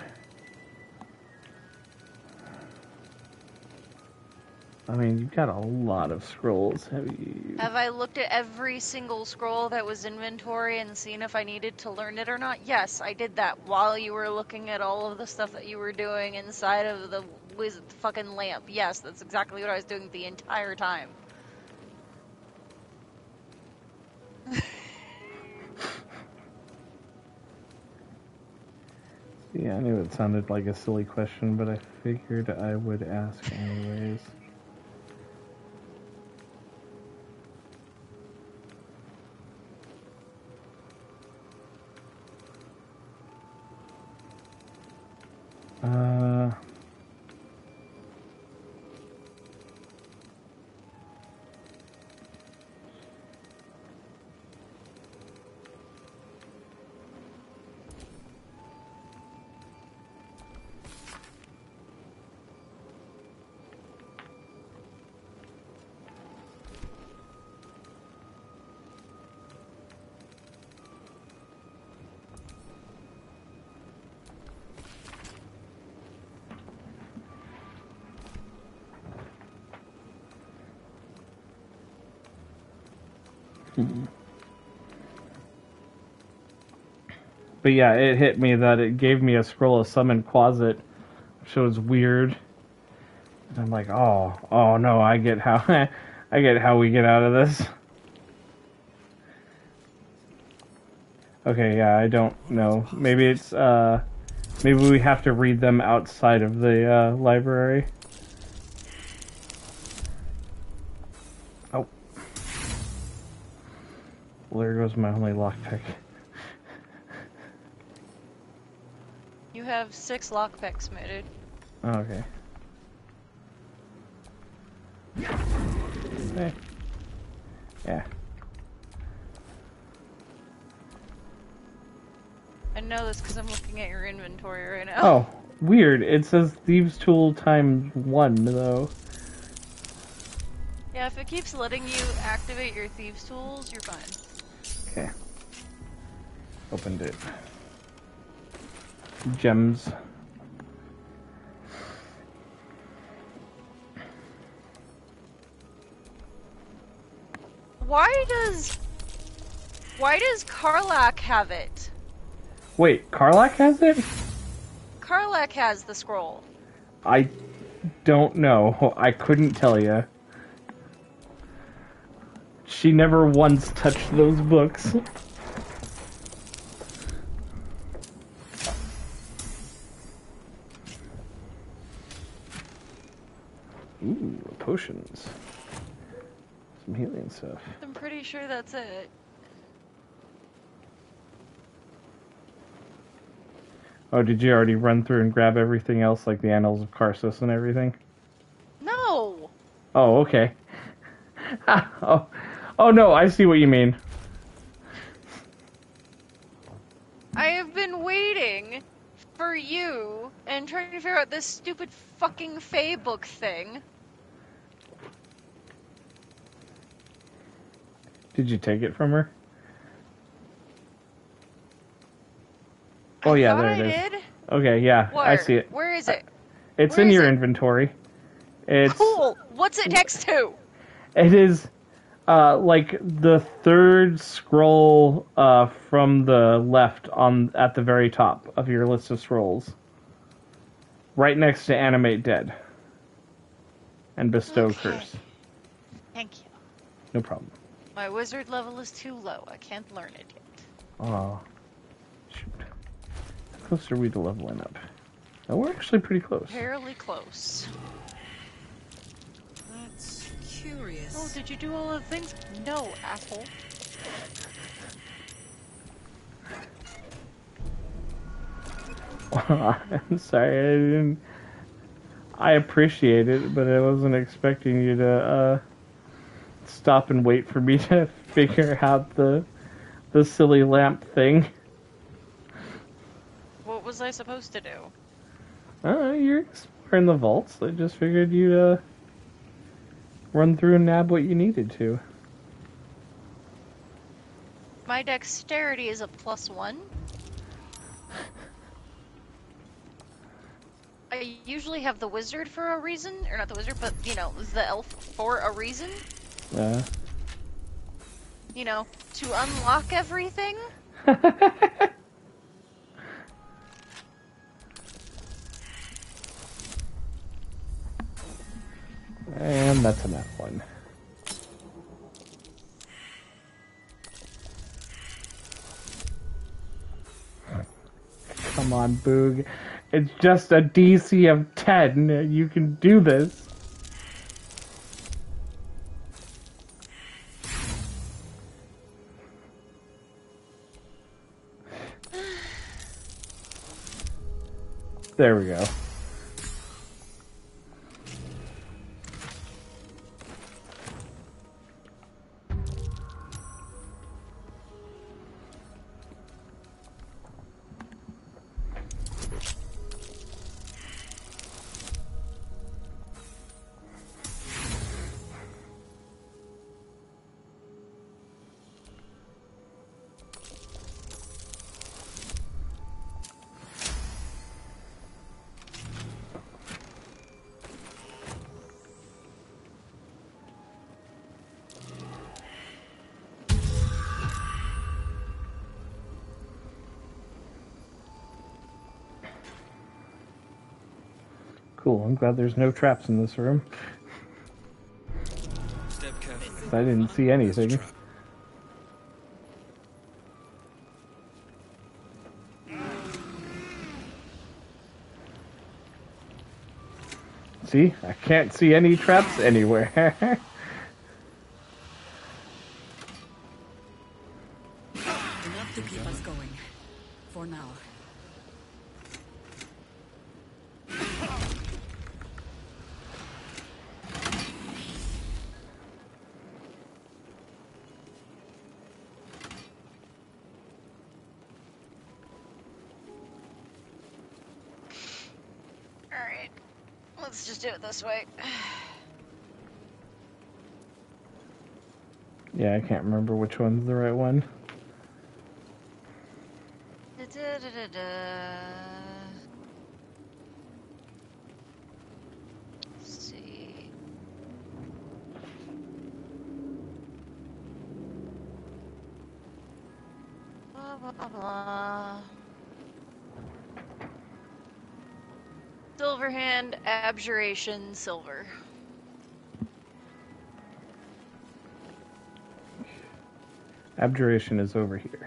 I mean, you've got a lot of scrolls. Have you? Have I looked at every single scroll that was inventory and seen if I needed to learn it or not? Yes, I did that while you were looking at all of the stuff that you were doing inside of the wiz- fucking lamp. Yes, that's exactly what I was doing the entire time. <laughs> Yeah, I knew it sounded like a silly question, but I figured I would ask anyways. Uh, But yeah, it hit me that it gave me a scroll of summon closet, which was weird. And I'm like, oh, oh no, I get how, <laughs> I get how we get out of this. Okay, yeah, I don't know. Maybe it's, uh, maybe we have to read them outside of the, uh, library. Oh. Well, there goes my only lockpick. You have six lockpicks, muted. Oh, okay. Hey. Yeah. I know this because I'm looking at your inventory right now. Oh, weird. It says thieves tool times one though. Yeah, if it keeps letting you activate your thieves tools, you're fine. Okay. Opened it. Gems. Why does why does Karlach have it? Wait, Karlach has it? Karlach has the scroll. I don't know. I couldn't tell you. She never once touched those books. Ooh, potions. Some healing stuff. I'm pretty sure that's it. Oh, did you already run through and grab everything else, like the Annals of Karsus and everything? No. Oh, okay. <laughs> oh, oh no, I see what you mean. I have been waiting for you and trying to figure out this stupid fucking Fey book thing. Did you take it from her? Oh yeah, thought there I it is. did. Okay, yeah, I see it. Where is it? It's Where in your it? inventory. It's Cool. What's it next to? it is uh, like the third scroll uh, from the left on at the very top of your list of scrolls. Right next to animate dead. And bestow curse. Thank you. No problem. My wizard level is too low. I can't learn it yet. Oh. Shoot. How close are we to leveling up? Oh, we're actually pretty close. Fairly close. That's curious. Oh, did you do all the things? No, asshole. <laughs> I'm sorry, I didn't. I appreciate it, but I wasn't expecting you to uh, stop and wait for me <laughs> to figure out the the silly lamp thing. What was I supposed to do? Uh, you're exploring the vaults. I just figured you'd uh, run through and nab what you needed to. My dexterity is a plus one. I usually have the wizard for a reason, or not the wizard, but you know, the elf for a reason. Uh, You know, to unlock everything. <laughs> and that's enough one. Come on, Boog. It's just a DC of 10. You can do this. There we go. I'm glad there's no traps in this room. I didn't see anything. See? I can't see any traps anywhere. <laughs> remember which one's the right one. Blah, blah. Silverhand, Abjuration, Silver. Abjuration is over here.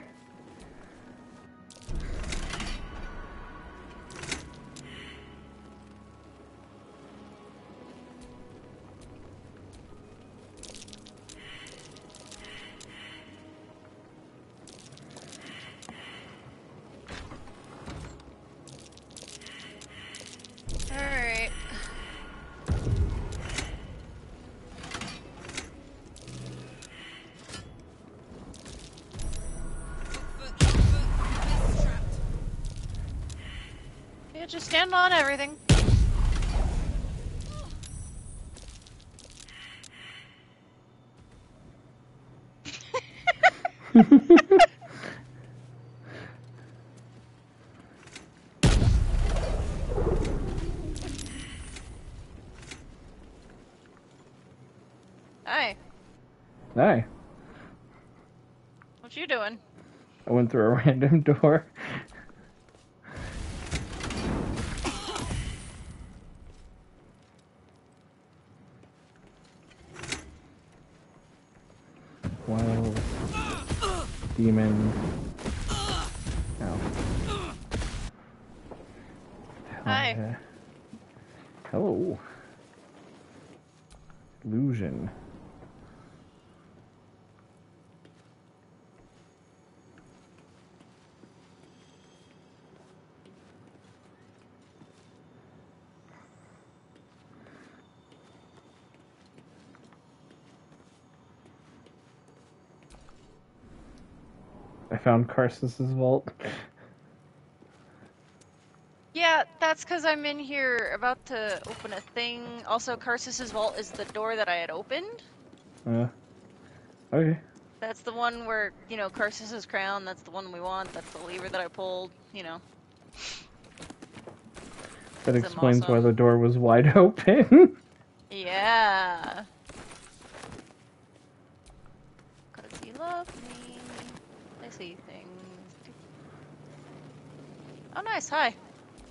Through a <laughs> random door. Well, demon. Ow. Hi. Uh, hello. Illusion. I found Karsus's vault. Yeah, that's because I'm in here about to open a thing. Also, Karsus's vault is the door that I had opened. Uh, okay. That's the one where, you know, Karsus's crown, that's the one we want. That's the lever that I pulled, you know. That explains why the door was wide <laughs> open. Yeah. Cause you love me. I see things. Oh, nice. Hi.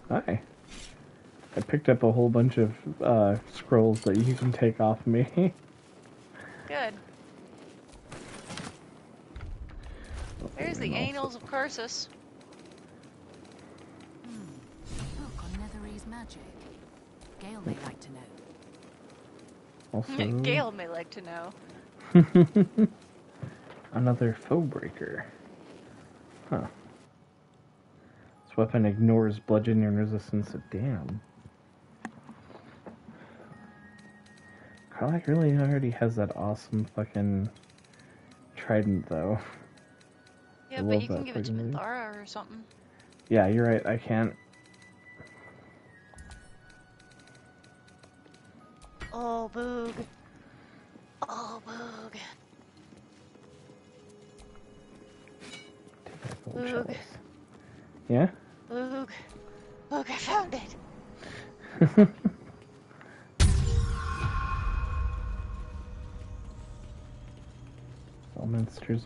Hi. I picked up a whole bunch of uh, scrolls that you can take off me. <laughs> Good. There's the Annals of Karsus. Book on Netherese magic. Gale may like to know. also, <laughs> Gale may like to know. <laughs> another foe breaker. Huh. This weapon ignores bludgeoning resistance damn. Karlach really already has that awesome fucking trident, though. Yeah, but you can give it to. Minthara or something. Yeah, you're right. I can't. Oh, Boog. Oh, Boog. Boog. Yeah.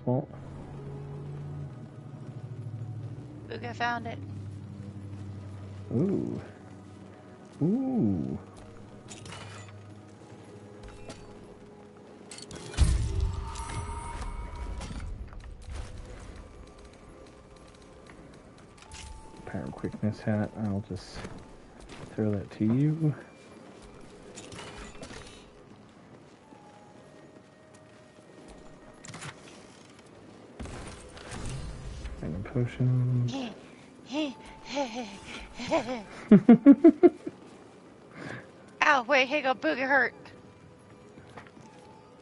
Elminster's Vault. Boog, I found it. Ooh. Ooh. Power quickness hat. I'll just throw that to you. And potions. Ow, wait, hang on, Boog, it hurt.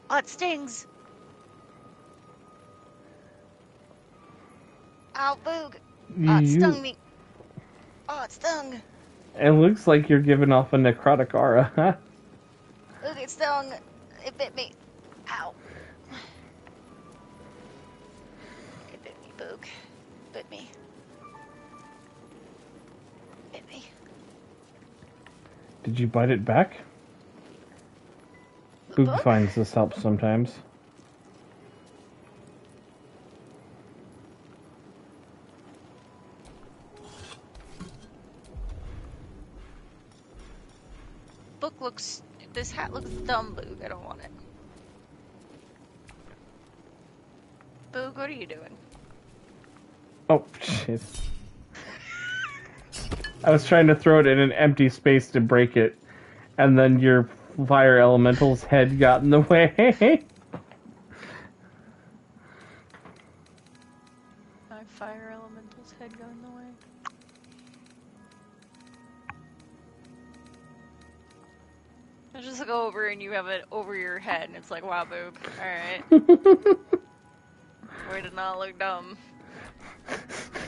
Oh, it stings. Ow, Boog. Oh, it You- stung me. Oh, it stung. It looks like you're giving off a necrotic aura. huh? Look, it stung. It bit me. Did you bite it back? Boog finds this helps sometimes. Book looks. This hat looks dumb, Boog. I don't want it. Boog, what are you doing? Oh, <laughs> shit. I was trying to throw it in an empty space to break it, and then your fire elemental's head got in the <laughs> way. My fire elemental's head got in the way. I just go over and you have it over your head, and it's like, wow, Boog. Alright. <laughs> Way to not look dumb. <laughs>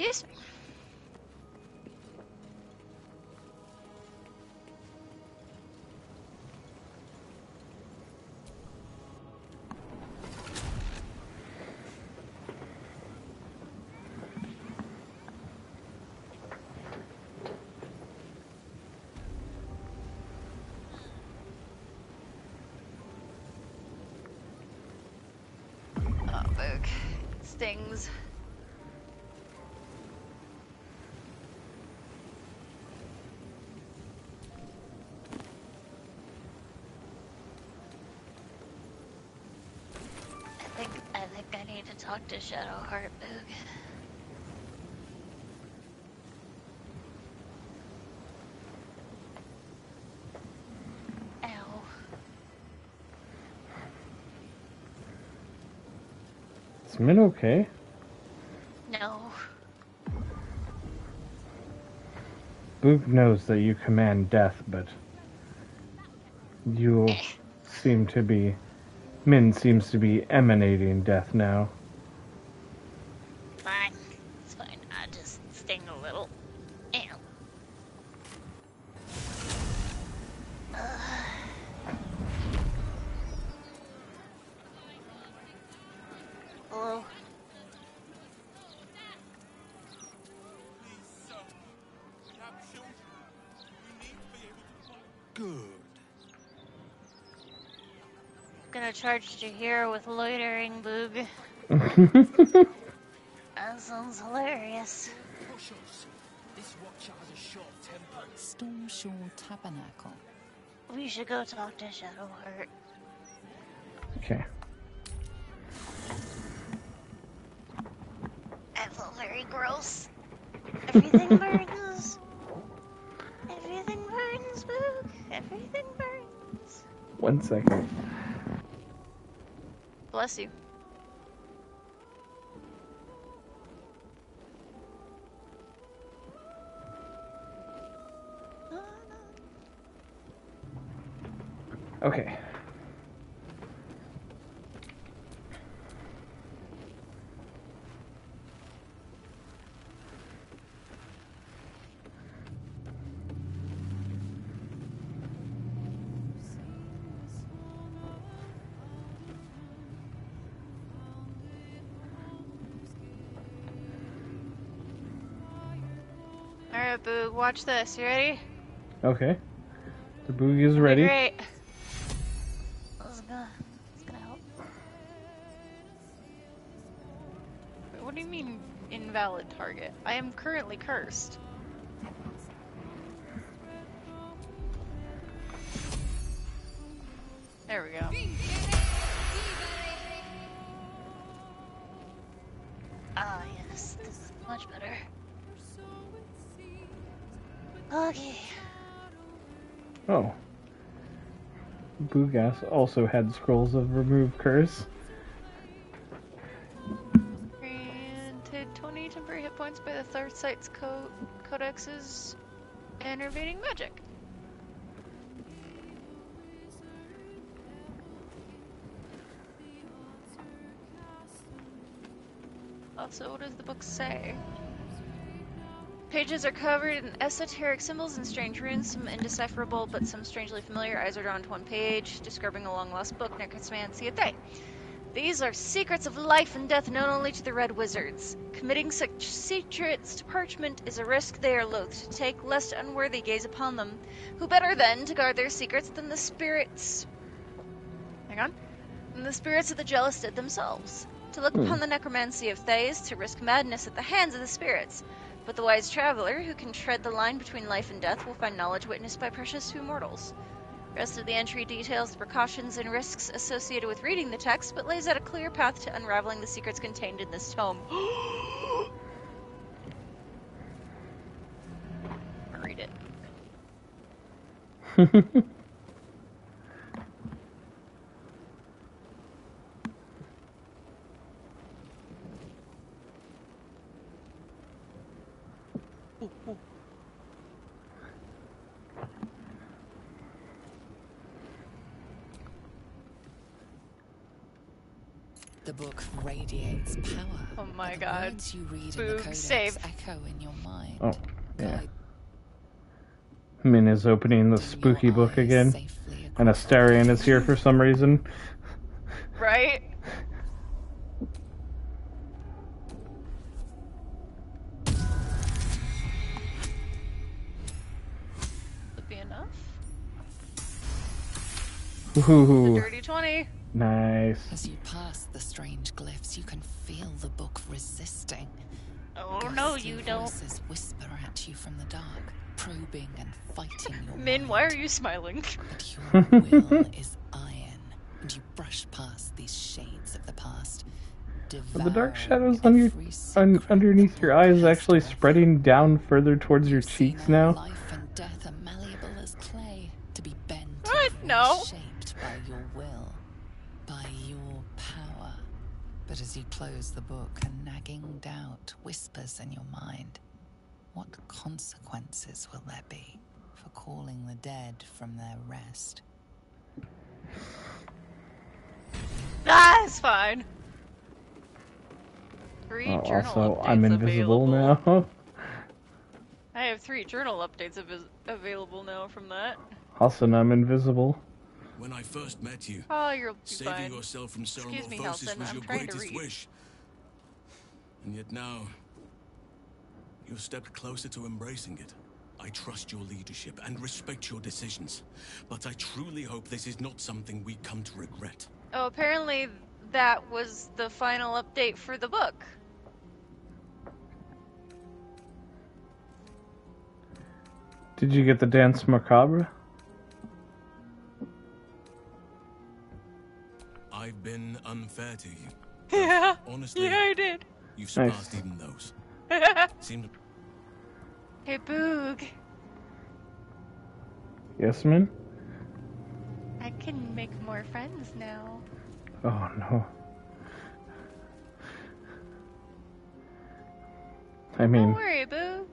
Excuse to talk Boog. Ow. Is Min okay? No. Boog knows that you command death, but you eh. seem to be. Min seems to be emanating death now. Here with loitering, Boog. <laughs> That sounds hilarious. This watcher has a short temper. Stormshore Tabernacle. We should go talk to Shadowheart. Okay. I feel very gross. Everything burns. Everything burns, Boog. Everything burns. One second. Bless you. Watch this. You ready? Okay. The boogie is ready. Great. Oh, this gonna, it's gonna help. Wait, What do you mean invalid target? I am currently cursed. Boogas also had scrolls of remove curse. Granted 20 temporary hit points by the Tharsight's co- codex's enervating magic. Also, what does the book say? Pages are covered in esoteric symbols and strange runes, some indecipherable but some strangely familiar. Eyes are drawn to one page, describing a long lost book, Necromancy of Thay. These are secrets of life and death known only to the Red Wizards. Committing such secrets to parchment is a risk they are loath to take, lest unworthy gaze upon them. Who better then to guard their secrets than the spirits? Hang on. Than the spirits of the jealous did themselves. To look Hmm. upon the necromancy of Thays, to risk madness at the hands of the spirits. But the wise traveler, who can tread the line between life and death, will find knowledge witnessed by precious few mortals. The Rest of the entry details the precautions and risks associated with reading the text, but lays out a clear path to unraveling the secrets contained in this tome. <gasps> Read it. <laughs> The book radiates power. Oh my but the god. words you read in the Boog, codex save. echo in your mind. Oh, yeah. Min is opening the spooky book again. And Astarion is here for some reason. Right? Would be enough? Ooh, Dirty 20. Nice. As you pass the strange glyphs, you can feel the book resisting. Oh no, you don't. Voices whisper at you from the dark, probing and fighting your Min, why are you smiling? But Your <laughs> will is iron, and you brush past these shades of the past. Are the dark shadows on your, un, underneath your eyes actually spreading down further towards your cheeks now? Life and death are malleable as clay, to be bent What? No. shaped by your will, by your power. But as you close the book, a nagging doubt whispers in your mind. What consequences will there be for calling the dead from their rest? <sighs> Ah, it's fine. Three Oh, journal also, updates I'm invisible available. now. <laughs> I have three journal updates avis- available now from that. Also, I'm invisible. When I first met you, Oh, you'll be saving fine. yourself from Excuse me, Ceremorphosis Nelson. was I'm your greatest wish. And yet now, you've stepped closer to embracing it. I trust your leadership and respect your decisions, but I truly hope this is not something we come to regret. Oh, apparently that was the final update for the book. Did you get the dance macabre? I've been unfair to you. <laughs> Yeah. Honestly, Yeah, I did. you've Nice. surpassed even those. <laughs> Seems hey, Boog. Yes, man. I can make more friends now. Oh no. I mean, Don't worry, Boog.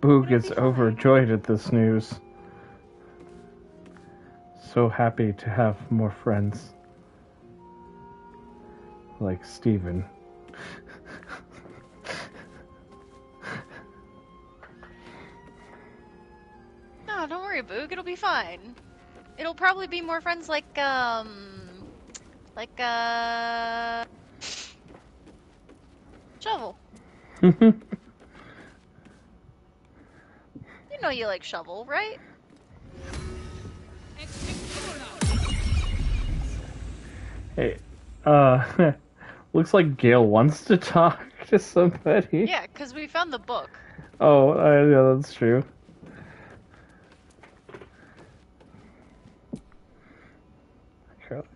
Boog is overjoyed at this news. So happy to have more friends. Like Steven. No, don't worry, Boog. It'll be fine. It'll probably be more friends like, um. Like, uh. Shovel. <laughs> You know you like Shovel, right? Hey, uh, <laughs> looks like Gale wants to <laughs> talk to somebody. Yeah, because we found the book. Oh, uh, yeah, that's true.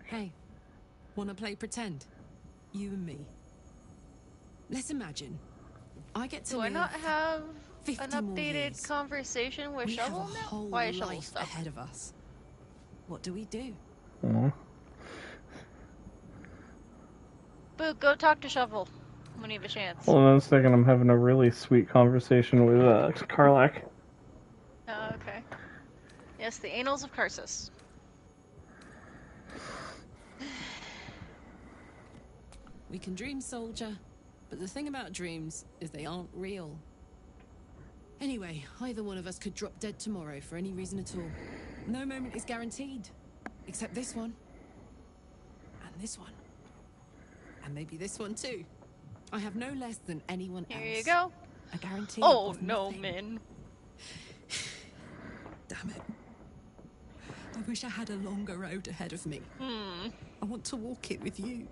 Hey, wanna play pretend? You and me. Let's imagine. I get to Do I live not have an updated conversation with we Shovel have a now? whole Why is Shovel life stuck? ahead of us. What do we do? Aw. Boog, go talk to Shovel when you have a chance. Hold on a second, I'm having a really sweet conversation with uh, Karlach. Oh, okay. Yes, the Annals of Karsus. We can dream, soldier, but the thing about dreams is they aren't real. Anyway, either one of us could drop dead tomorrow for any reason at all. No moment is guaranteed, except this one. And this one. And maybe this one too. I have no less than anyone else. Here you go. I guarantee. Oh no, nothing. Min. <sighs> Damn it. I wish I had a longer road ahead of me. Hmm. I want to walk it with you.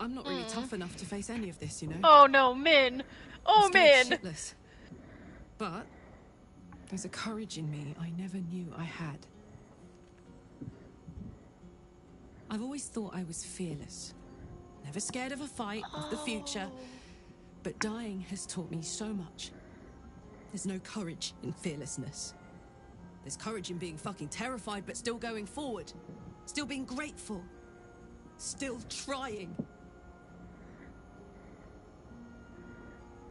I'm not really Mm. tough enough to face any of this, you know. Oh no, Min. Oh Min. shitless. But there's a courage in me I never knew I had. I've always thought I was fearless, never scared of a fight, of the future. But dying has taught me so much. There's no courage in fearlessness. There's courage in being fucking terrified, but still going forward, still being grateful, still trying.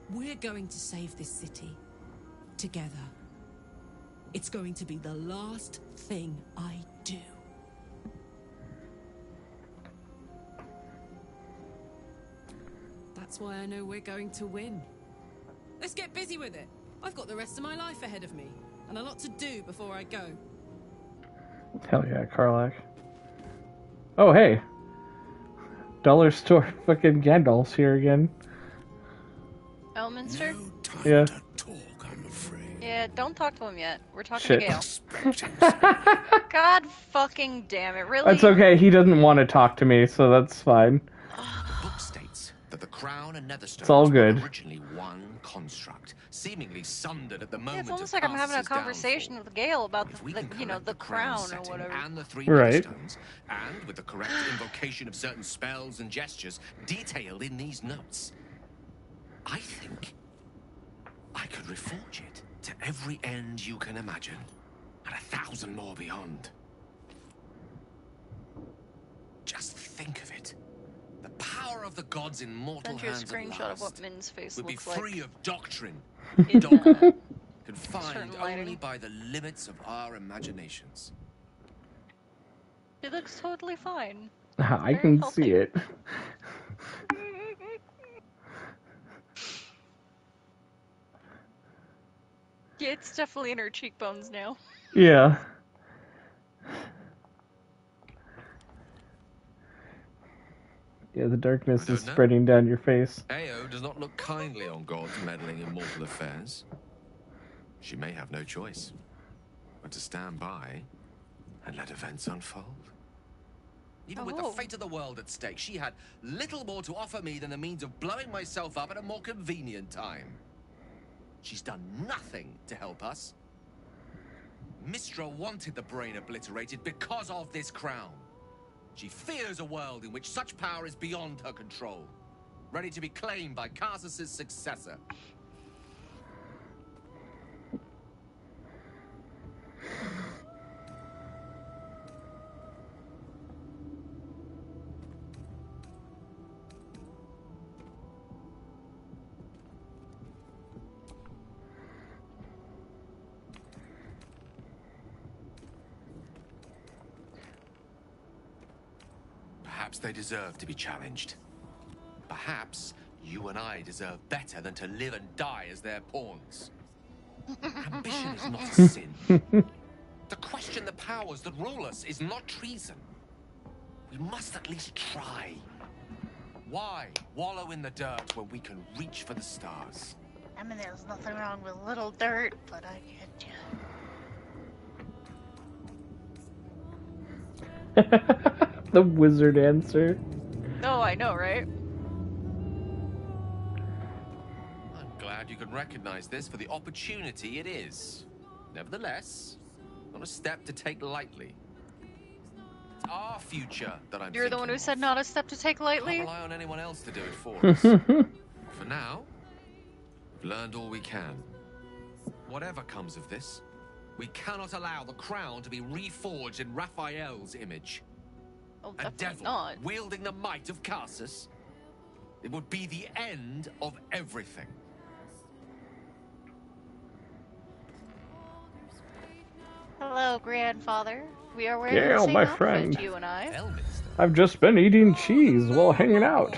We're going to save this city together. It's going to be the last thing I do. That's why I know we're going to win. Let's get busy with it. I've got the rest of my life ahead of me, and a lot to do before I go. Hell yeah, Karlach. Oh, hey. Dollar store <laughs> fucking Gandalf's here again. Elminster? Yeah. Yeah, don't talk to him yet. We're talking Shit. to Gale. <laughs> God fucking damn it, really? That's okay, he doesn't want to talk to me, so that's fine. book states that the crown and Netherstone It's all good. originally one construct, seemingly sundered at the Yeah, moment it's almost of like I'm having a Arthur's conversation with Gale about the, the you know, the crown or whatever. and the three Right. Netherstones, and with the correct <sighs> invocation of certain spells and gestures detailed in these notes. I think I could reforge it to every end you can imagine, and a thousand more beyond. Just think of it. The power of the gods in mortal Send you a hands at screenshot of what Min's face would be free like. of doctrine, In, dogma, uh, confined only by the limits of our imaginations. It looks totally fine. <laughs> I Very can healthy. see it. <laughs> it's definitely in her cheekbones now. Yeah. Yeah, the darkness is spreading down your face. Ao does not look kindly on gods meddling in mortal affairs. She may have no choice but to stand by and let events unfold. Even with the Oh. fate of the world at stake, she had little more to offer me than the means of blowing myself up at a more convenient time. She's done nothing to help us. Mystra wanted the brain obliterated because of this crown. She fears a world in which such power is beyond her control, ready to be claimed by Karsus's successor. Perhaps they deserve to be challenged. Perhaps you and I deserve better than to live and die as their pawns. <laughs> Ambition is not a sin. To question the powers that rule us is not treason. We must at least try. Why wallow in the dirt when we can reach for the stars? I mean, there's nothing wrong with a little dirt, but I get you. <laughs> the wizard answer. Oh, I know, right? I'm glad you can recognize this for the opportunity it is. Nevertheless, not a step to take lightly. It's our future that I'm You're the one who said not a step to take lightly. Can't rely on anyone else to do it for <laughs> us. for now, we've learned all we can. Whatever comes of this, we cannot allow the crown to be reforged in Raphael's image. Oh, a devil not. wielding the might of Karsus. It would be the end of everything. Hello, grandfather. We are wearing Gale, the same my friend. you and I. I've just been eating cheese while hanging out.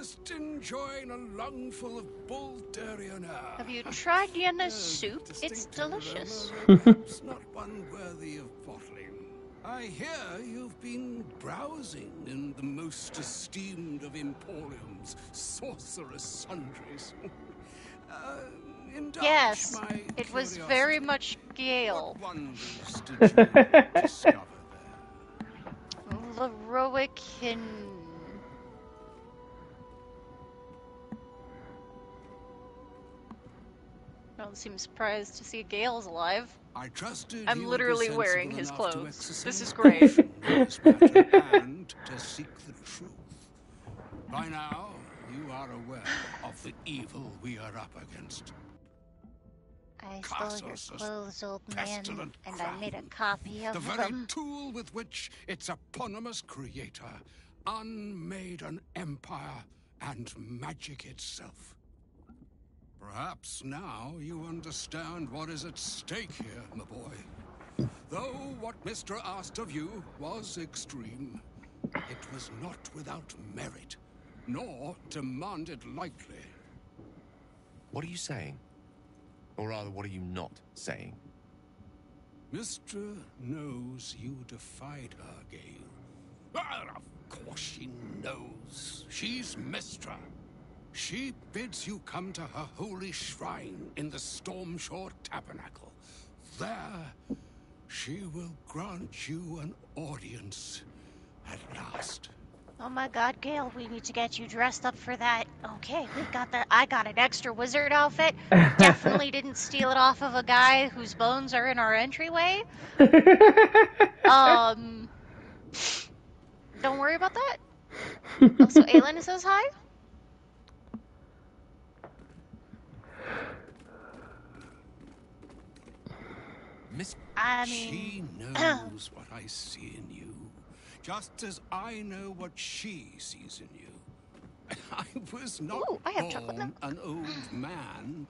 Just enjoying a lungful of Baldurian air. Have you tried Yenna's soup? It's delicious. It's <laughs> not one worthy of bottling. I hear you've been browsing in the most esteemed of Emporium's sorcerous sundries. <laughs> uh, indulge Yes, my it was very much Gale. Wonders <laughs> Don't seem surprised to see Gale's alive. I trusted I'm you would be literally wearing his clothes. This is great. caution in this matter and to seek the truth. By now, you are aware of the evil we are up against. I stole your clothes, old man, pestilent and I made a copy of The very them. tool with which its eponymous creator unmade an empire and magic itself. Perhaps now you understand what is at stake here, my boy. Though what Mystra asked of you was extreme, it was not without merit, nor demanded lightly. What are you saying? Or rather, what are you not saying? Mystra knows you defied her, Gale. Ah, of course she knows. She's Mystra. She bids you come to her holy shrine in the Stormshore Tabernacle. There, she will grant you an audience at last. Oh my god, Gale, we need to get you dressed up for that. Okay, we've got that. I got an extra wizard outfit. <laughs> Definitely didn't steal it off of a guy whose bones are in our entryway. <laughs> um, don't worry about that. Also, Aylin says hi. Miss. I She knows <clears throat> what I see in you, just as I know what she sees in you. <laughs> I was not Ooh, I have born an old <clears throat> man.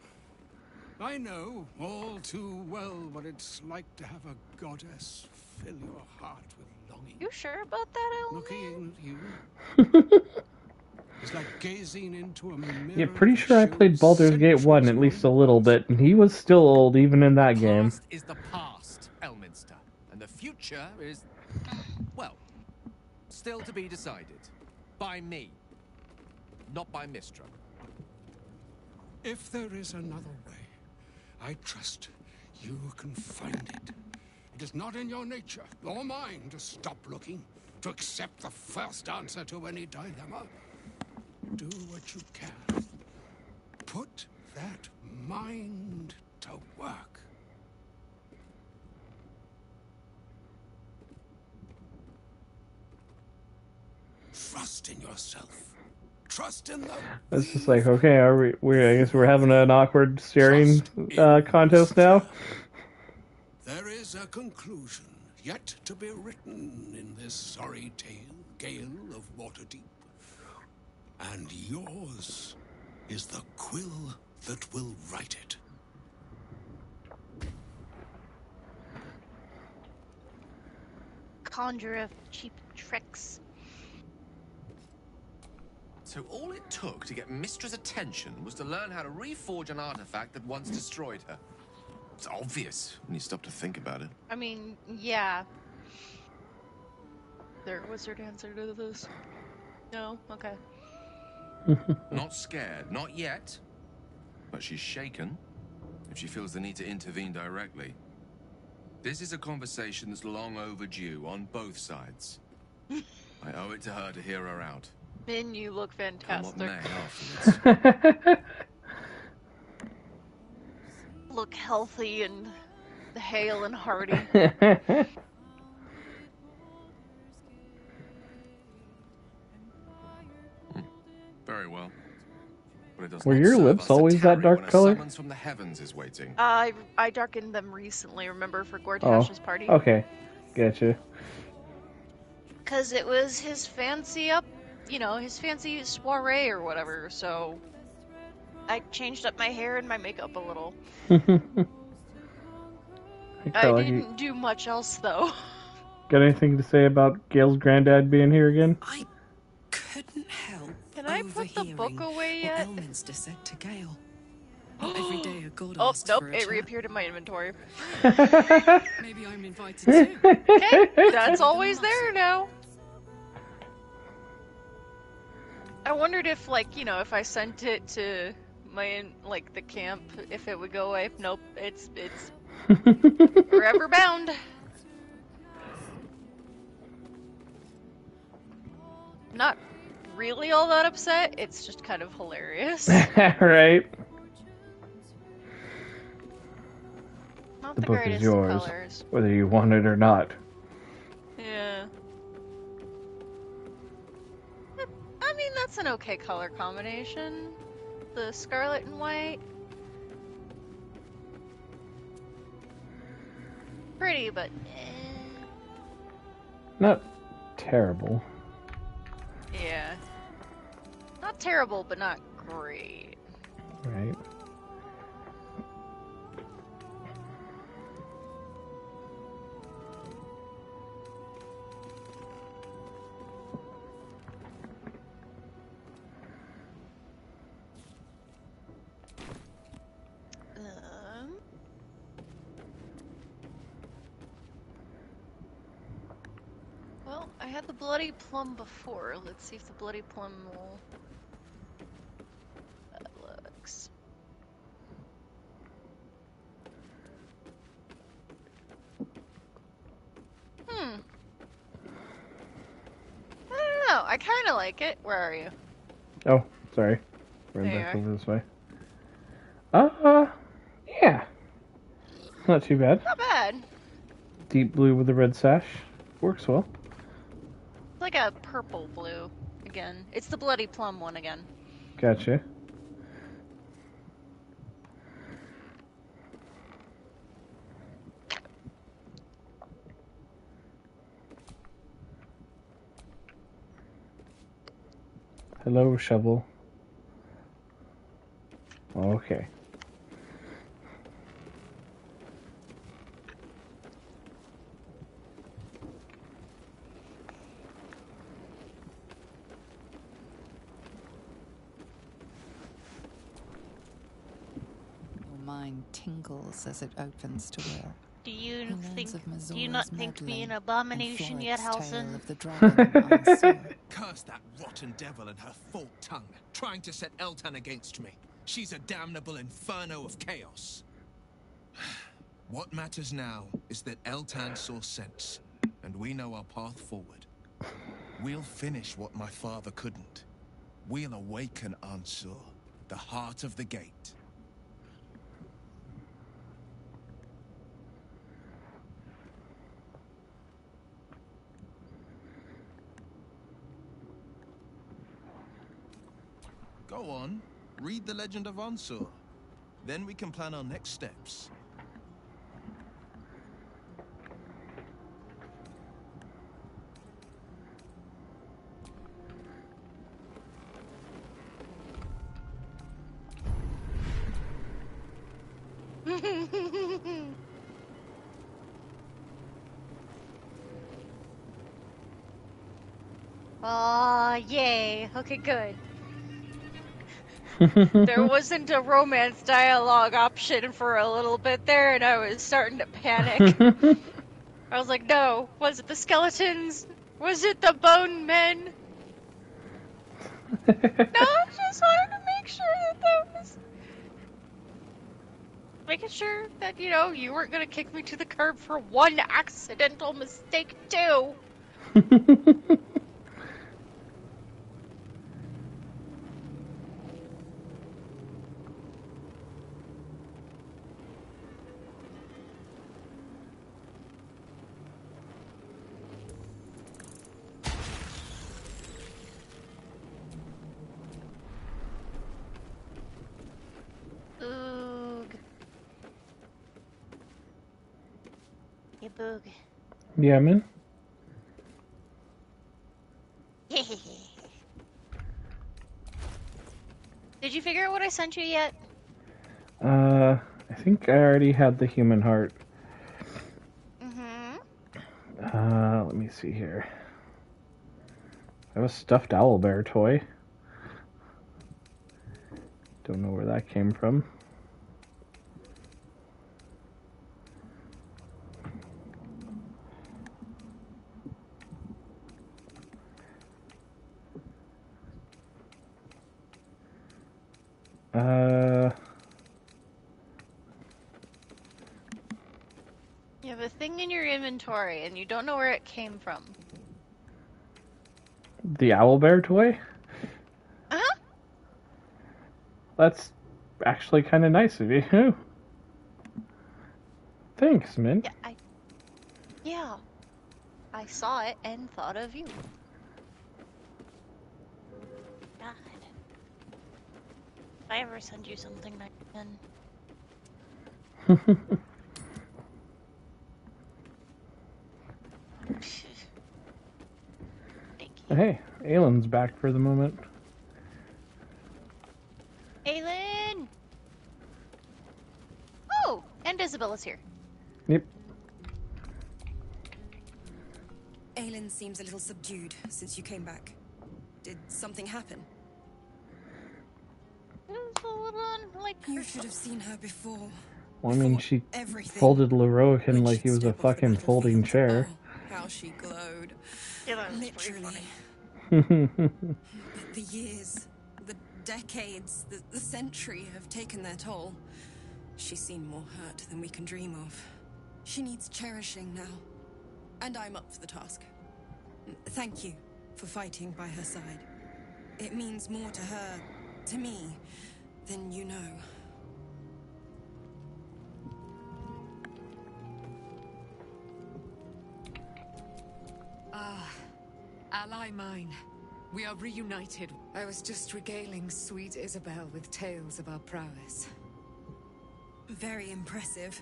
I know all too well what it's like to have a goddess fill your heart with longing. You sure about that, Ellen? Looking at you <laughs> like gazing into a mirror. Yeah, pretty sure I played Baldur's Gate 1 at least a little bit, and he was still old even in that game. is the past, Elminster, and the future is, well, Still to be decided. By me. Not by Mystra. If there is another way, I trust you can find it. It is not in your nature, or mine, to stop looking, to accept the first answer to any dilemma. Do what you can. Put that mind to work. Trust in yourself. Trust in the It's just like, okay, are we? We I guess we're having an awkward staring uh, contest now. There is a conclusion yet to be written in this sorry tale, Gale of Waterdeep. And yours is the quill that will write it. Conjure of cheap tricks. So all it took to get Mystra's attention was to learn how to reforge an artifact that once destroyed her. It's obvious when you stop to think about it. I mean, yeah. There a wizard answer to this? No? Okay. <laughs> Not scared, not yet. But she's shaken if she feels the need to intervene directly. This is a conversation that's long overdue on both sides. <laughs> I owe it to her to hear her out. Min, you look Come what fantastic. may. <laughs> Look healthy and hale and hearty. Very well. But it Were your lips always that dark color? summons from the heavens is waiting. I I darkened them recently. Remember for Oh, Gortash's party? okay, gotcha. Because it was his fancy up, you know, his fancy soiree or whatever. So I changed up my hair and my makeup a little. <laughs> I I like didn't do much else though. <laughs> got anything to say about Gale's granddad being here again? Couldn't help Can I put the book away what yet? Elminster said to Gale. <gasps> Every day a god Oh nope, a it reappeared in my inventory. <laughs> Maybe I'm invited too. Okay, that's always <laughs> there now. I wondered if, like, you know, if I sent it to my, in- like, the camp, if it would go away. Nope, it's it's <laughs> forever bound. Not really all that upset. It's just kind of hilarious. <laughs> right. Not The the, book is yours, colors. whether you want it or not. Yeah. I mean, that's an okay color combination. The scarlet and white. Pretty, but eh, Not terrible. yeah. Not terrible, but not great. Right. Um. Well, I had the bloody plum before. Let's see if the bloody plum will. That looks. Hmm. I don't know. I kind of like it. Where are you? Oh, sorry. Ran There back over this way. Uh, yeah. Not too bad. Not bad. Deep blue with the red sash. Works well. It's like a purple blue again. It's the bloody plum one again. Gotcha. Hello, shovel. Okay. Your mind tingles as it opens to will. Do you Who think? of Do you not think me an abomination yet, Floyd's Halson? of the dragon? <laughs> Curse that rotten devil and her forked tongue, trying to set Eltan against me. She's a damnable inferno of chaos. <sighs> What matters now is that Eltan saw sense, and we know our path forward. We'll finish what my father couldn't. We'll awaken Ansur, the heart of the gate. On, read the legend of Ansur. Then we can plan our next steps. <laughs> Yay. Okay, good. There wasn't a romance dialogue option for a little bit there, and I was starting to panic. <laughs> I was like, no. Was it the skeletons? Was it the bone men? <laughs> no, I just wanted to make sure that that was. Making sure that, you know, you weren't gonna kick me to the curb for one accidental mistake, too. <laughs> Yeah, man. <laughs> Did you figure out what I sent you yet? Uh, I think I already had the human heart. Mm-hmm. Uh, let me see here. I have a stuffed owl bear toy. Don't know where that came from. Uh, You have a thing in your inventory and you don't know where it came from. the owl bear toy? Uh-huh. That's actually kind of nice of you. Thanks, Mint. Yeah, I. Yeah. I saw it and thought of you. God. If I ever send you something back again. <laughs> hey, Aylin's back for the moment. Aylin! Oh, and Isabella's here. Yep. Aylin seems a little subdued since you came back. Did something happen? It was a little unlike You should have seen her before. Well, I mean, she everything. folded Lorroakan like he was a fucking folding oh, chair. How she glowed. Yeah, that was Literally. The years, the decades, the, the century have taken their toll. She's seen more hurt than we can dream of. She needs cherishing now. And I'm up for the task. Thank you for fighting by her side. It means more to her, to me, than you know. Ally mine. We are reunited. I was just regaling sweet Isobel with tales of our prowess. Very impressive.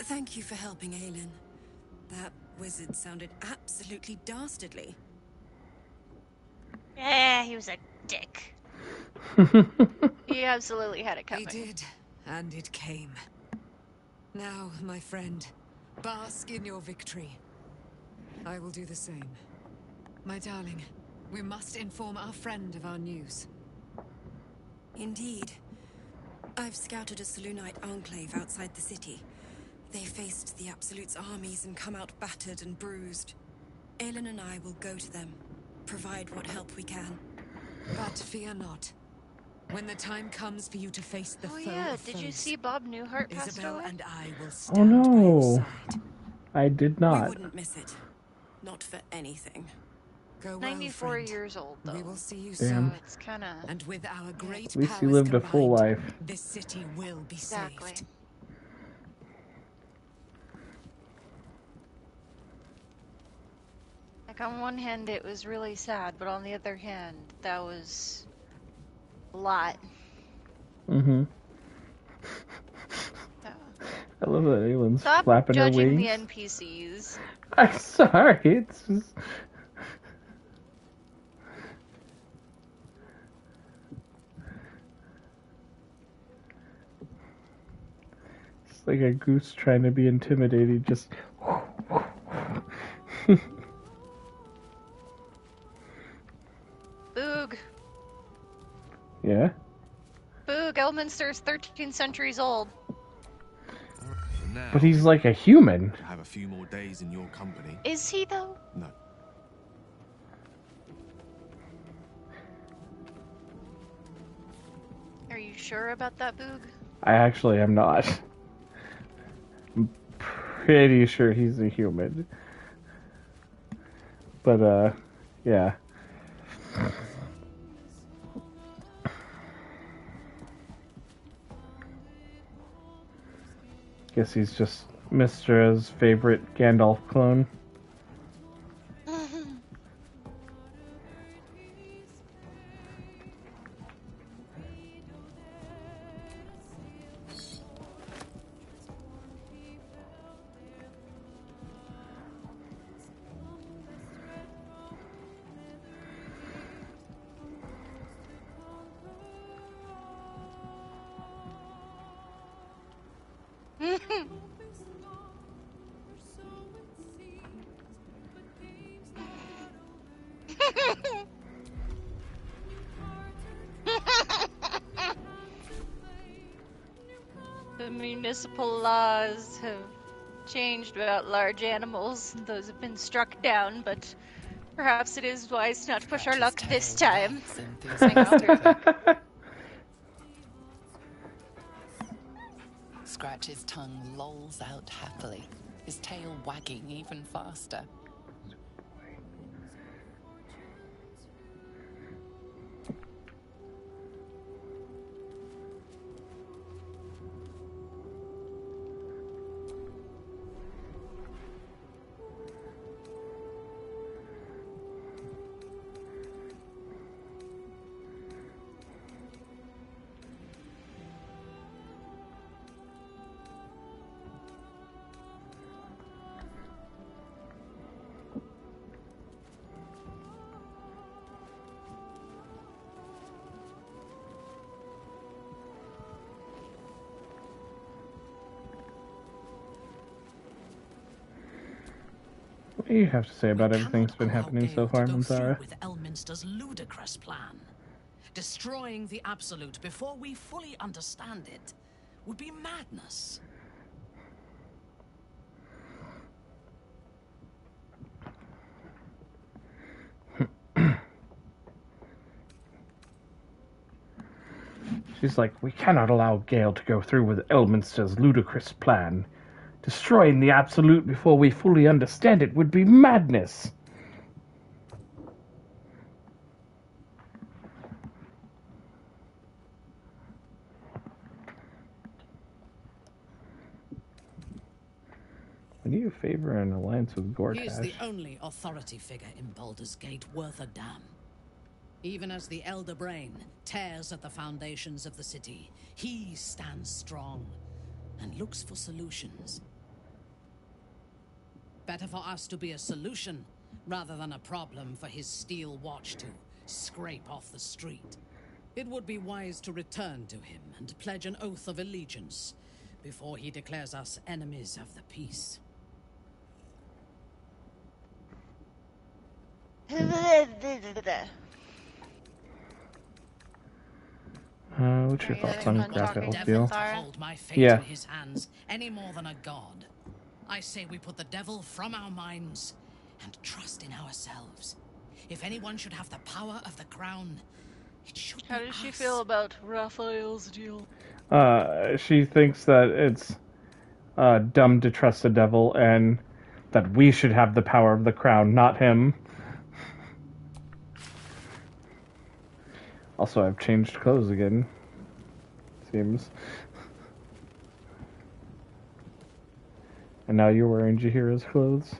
Thank you for helping Aylin. That wizard sounded absolutely dastardly. Yeah, he was a dick. <laughs> he absolutely had it coming. He did, and it came. Now, my friend, bask in your victory. I will do the same. My darling, we must inform our friend of our news. Indeed. I've scouted a Selûnite enclave outside the city. They faced the Absolute's armies and come out battered and bruised. Aylin and I will go to them, provide what help we can. But fear not. When the time comes for you to face the Oh foe yeah, of did you foes, see Bob Newhart passed Isobel away? and I will Oh no. I did not. We not. wouldn't miss it. Not for anything. Go 94 friend. years old though. We will see you Damn. soon. It's kind of. And with our great At least he powers lived a full life. This city will be Exactly. saved. Like on one hand, it was really sad, but on the other hand, that was a lot. Mm-hmm. I love that Aylin's Stop flapping her judging wings. the NPCs. <laughs> I'm sorry. It's just... like a goose trying to be intimidating. Just Boog, yeah. Boog, Elminster's 13 centuries old. Now, But he's like a human. to have a few more days in your company. Is he though? No. Are you sure about that, Boog? I actually am not. <laughs> Pretty sure he's a human. But uh, yeah. Guess he's just Mystra's favorite Gandalf clone. Large animals. Those have been struck down, but perhaps it is wise not to push our luck this time. <laughs> Scratch's tongue lolls out happily, his tail wagging even faster. What do you have to say about everything that's been happening so far, Manzara? with Elminster's ludicrous plan. Destroying the Absolute before we fully understand it would be madness. She's like, we cannot allow Gale to go through with Elminster's ludicrous plan. Destroying the Absolute before we fully understand it would be madness. Would you favor an alliance with He is the only authority figure in Baldur's Gate worth a damn. Even as the Elder Brain tears at the foundations of the city, he stands strong and looks for solutions. Better for us to be a solution rather than a problem for his steel watch to scrape off the street. It would be wise to return to him and pledge an oath of allegiance before he declares us enemies of the peace. Uh, what's your thoughts on fun graphic talking to feel? Minthara? hold my fate Yeah. in his hands any more than a god. I say we put the devil from our minds and trust in ourselves. If anyone should have the power of the crown, it should How be does she feel about Raphael's deal? Uh, she thinks that it's uh, dumb to trust the devil and that we should have the power of the crown, not him. Also, I've changed clothes again. Seems. And now you're wearing Jaheira's clothes.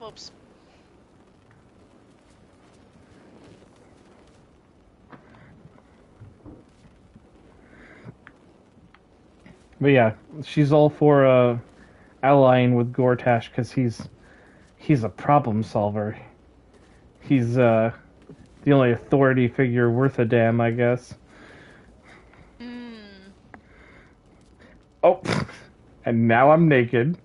Whoops. But yeah, she's all for uh, allying with Gortash because he's he's a problem solver. He's uh, the only authority figure worth a damn, I guess. Oh, and now I'm naked.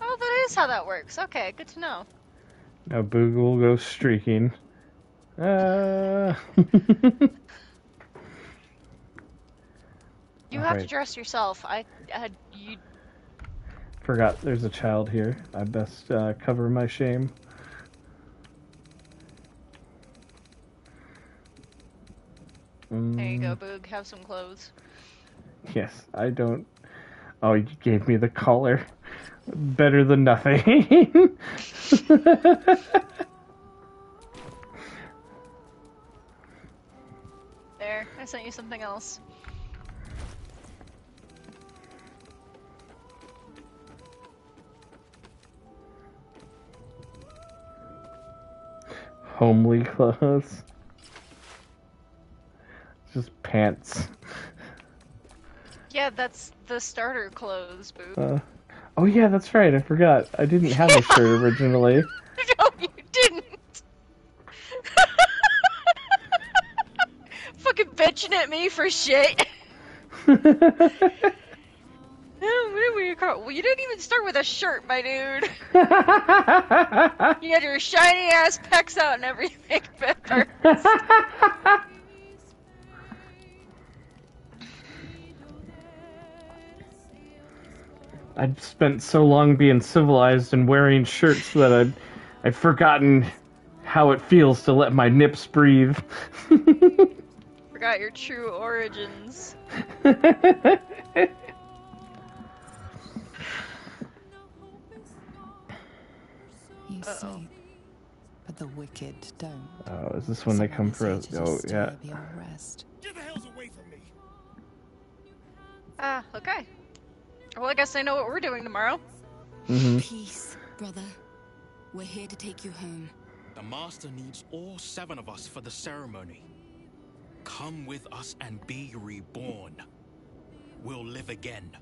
Oh, that is how that works. Okay, good to know. Now Boog will go streaking. Uh... <laughs> You have to dress yourself. I, I you Forgot there's a child here. I best uh, cover my shame. There you go, Mm, Boog. Have some clothes. Yes, I don't. Oh, you gave me the collar. Better than nothing. <laughs> There, I sent you something else. Homely clothes. Just pants. Yeah, that's the starter clothes, Boog. Uh, oh yeah, that's right. I forgot. I didn't have a shirt <laughs> originally. no, you didn't. <laughs> Fucking bitching at me for shit. <laughs> Oh, what call- Well, you didn't even start with a shirt, my dude. you had your shiny ass pecs out and everything. Better. I'd spent so long being civilized and wearing shirts that I'd, I'd forgotten how it feels to let my nips breathe. <laughs> Forgot your true origins. You sleep, but the wicked don't. Oh, is this when they come for us? To Oh, yeah. away from me Ah, okay. Well, I guess I know what we're doing tomorrow. Mm-hmm. Peace, brother. We're here to take you home. The Master needs all seven of us for the ceremony. Come with us and be reborn. We'll live again.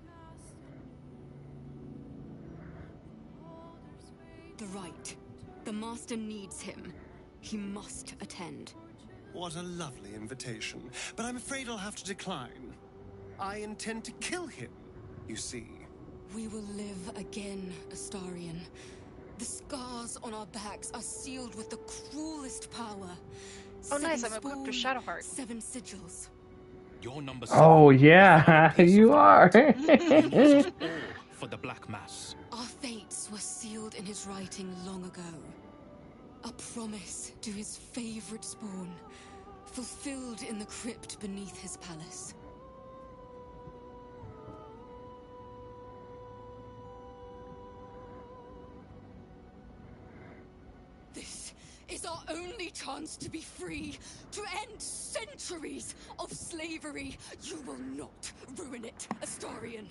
The right. The Master needs him. He must attend. What a lovely invitation. But I'm afraid I'll have to decline. I intend to kill him, you see. We will live again, Astarion. The scars on our backs are sealed with the cruelest power. Oh, nice, Seven I'm equipped with spawn, Shadowheart. Seven sigils. Your number Oh yeah, <laughs> you are. <laughs> for the Black Mass. Our fates were sealed in his writing long ago. A promise to his favorite spawn, fulfilled in the crypt beneath his palace. Is our only chance to be free, to end centuries of slavery. You will not ruin it, Astarion.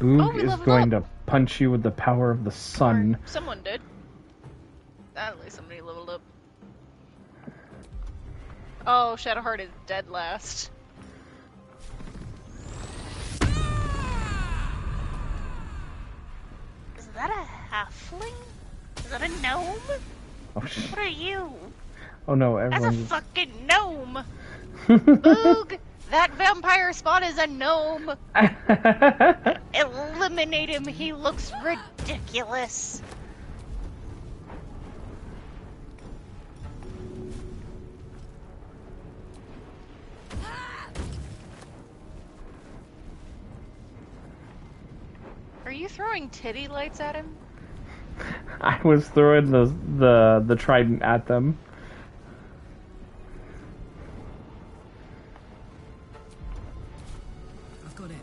Boog Oh, is leveled going to punch you with the power of the sun. Someone did. At least somebody leveled up. Oh, Shadowheart is dead last. That a halfling? Is that a gnome? Oh, What are you? oh no, That's a fucking gnome! <laughs> Boog! That vampire spawn is a gnome. <laughs> Eliminate him. He looks ridiculous. You throwing titty lights at him? <laughs> I was throwing the the the trident at them. I've got it.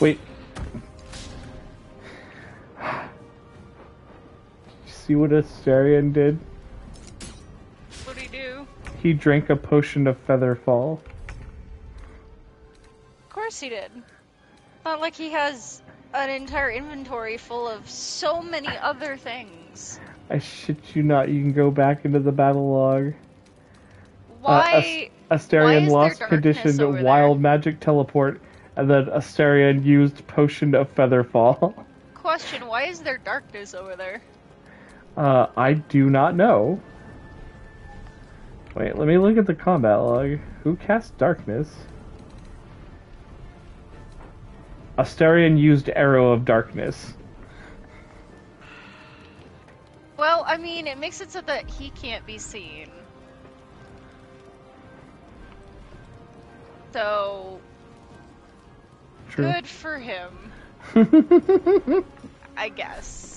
Wait. See what Astarion did? What'd he do? He drank a potion of Featherfall. Of course he did. Not like he has an entire inventory full of so many other things. I shit you not, you can go back into the battle log. Why? Uh, Astarion why is there lost conditioned over there? wild magic teleport, and then Astarion used potion of Featherfall. <laughs> Question: Why is there darkness over there? Uh, I do not know. Wait, let me look at the combat log. Who cast darkness? Astarion used Arrow of Darkness. Well, I mean, it makes it so that he can't be seen. So True. good for him, <laughs> I guess.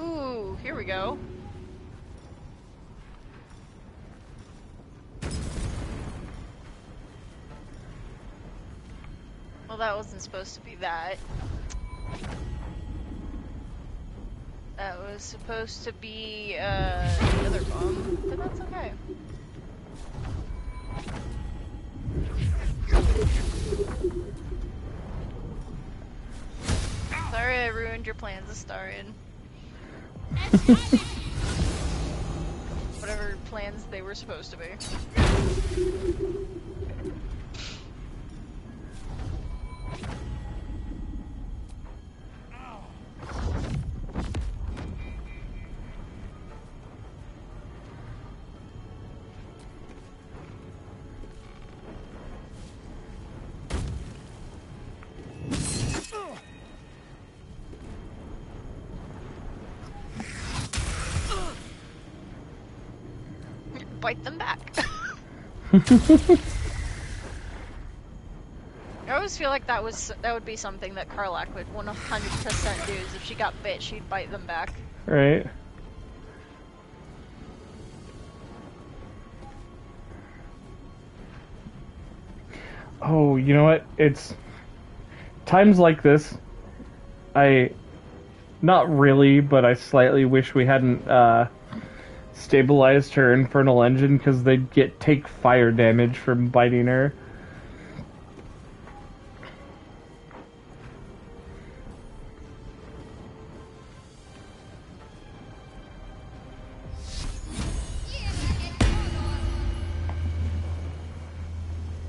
Ooh, here we go. Well, that wasn't supposed to be that. That was supposed to be uh, the other bomb, but that's okay. Sorry I ruined your plans, of Astarion. <laughs> Whatever plans they were supposed to be. <laughs> I always feel like that was that would be something that Karlach would 100% do. Is if she got bit, she'd bite them back. Right? Oh, you know what? It's times like this. I not really, but I slightly wish we hadn't uh, stabilized her infernal engine because they'd get take fire damage from biting her.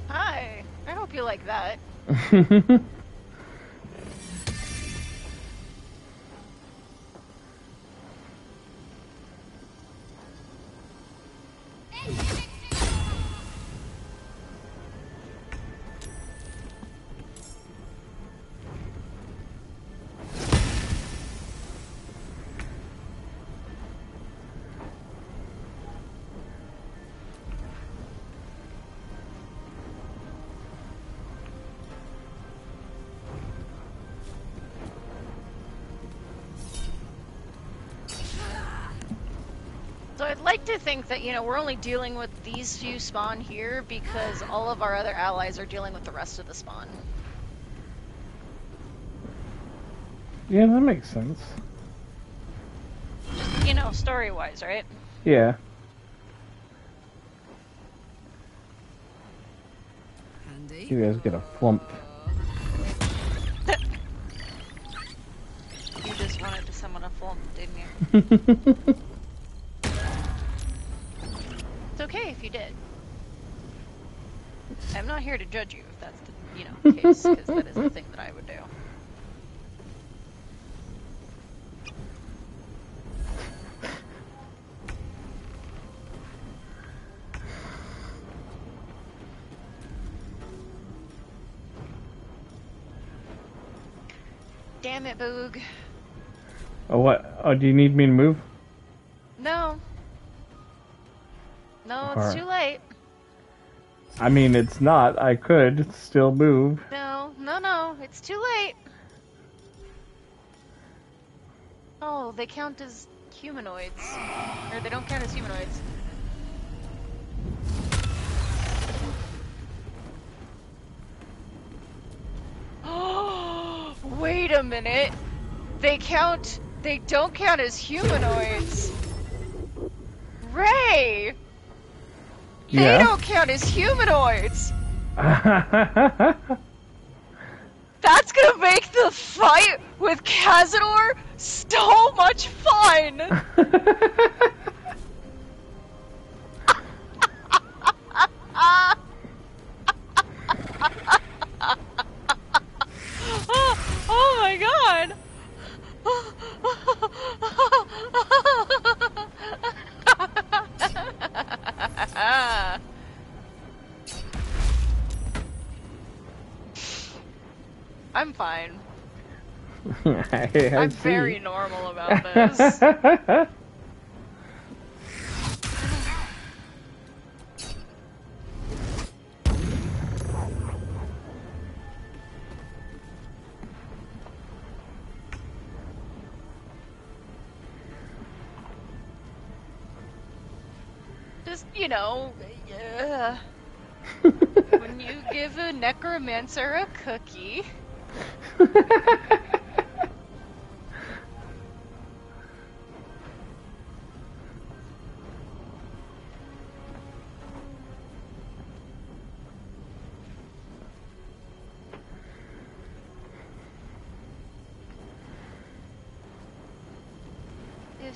Hi, I hope you like that. <laughs> know, we're only dealing with these few spawn here because all of our other allies are dealing with the rest of the spawn. yeah, that makes sense. Just, you know, story-wise, right? Yeah. You guys get a flump. <laughs> You just wanted to summon a informed, didn't you? <laughs> it's okay if you did. I'm not here to judge you if that's the you know case, because that is the thing that I would do. Damn it, Boog. Oh, what? Oh, do you need me to move? I mean, it's not. I could still move. No, no, no, it's too late. Oh, they count as humanoids. Or they don't count as humanoids. Oh, <gasps> wait a minute. They count. They don't count as humanoids. Ray! They Yeah. don't count as humanoids! <laughs> That's gonna make the fight with Cazador so much fun! <laughs> I'm fine. I, <laughs> I I'm see. very normal about this. <laughs> Just, you know, uh, <laughs> when you give a necromancer a cookie,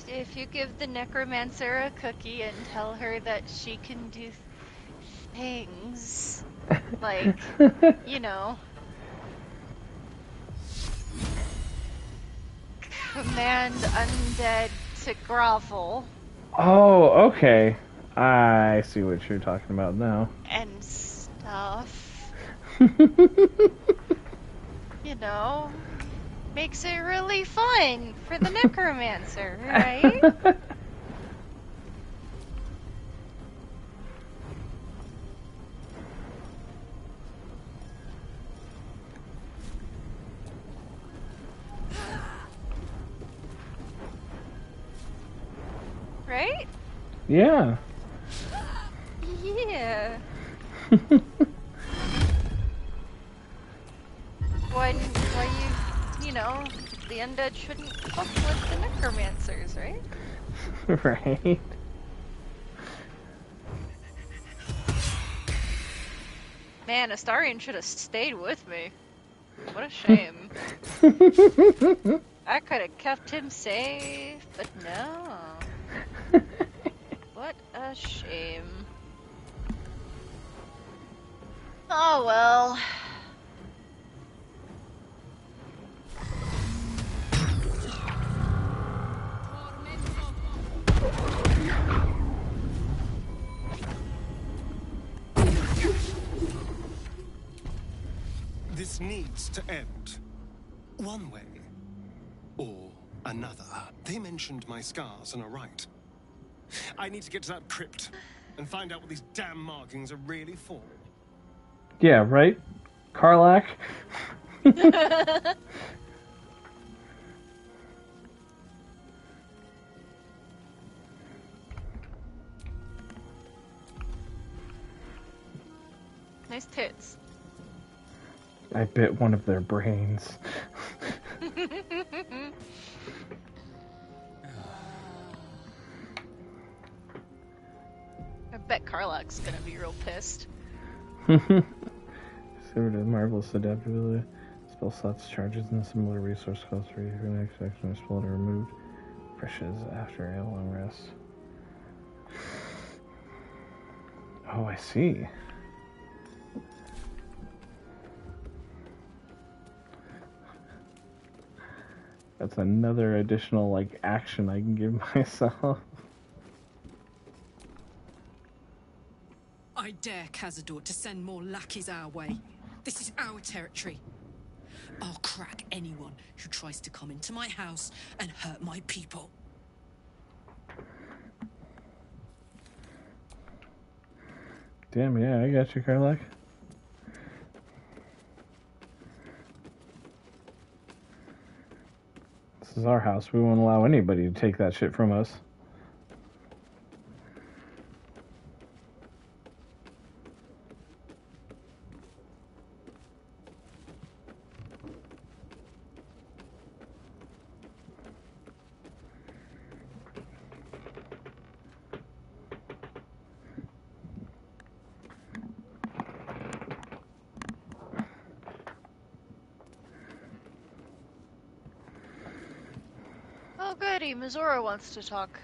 if, you give the necromancer a cookie and tell her that she can do things, like, you know, command undead to grovel Oh, okay. I see what you're talking about now. and stuff, <laughs> you know, makes it really fun for the necromancer, right? <laughs> Yeah. Yeah. <laughs> why, why you, you know, the undead shouldn't fuck with the necromancers, right? <laughs> right. Man, Astarion should have stayed with me. What a shame. <laughs> I could have kept him safe, but no. What a shame. Oh well. This needs to end. One way or another. They mentioned my scars and are right. I need to get to that crypt and find out what these damn markings are really for. Yeah, right? Karlach? <laughs> nice tits. I bit one of their brains. <laughs> I bet Karlach's gonna be real pissed. Similar to marvelous adaptability, spell slots charges and similar resource costs for your next action are spelled or removed. Refreshes after a long rest. <sighs> Oh, I see. That's another additional like action I can give <laughs> myself. I dare Cazador to send more lackeys our way. This is our territory. I'll crack anyone who tries to come into my house and hurt my people. Damn, yeah, I got you, Karlach. This is our house. We won't allow anybody to take that shit from us. Oh, goody, Mizora wants to talk.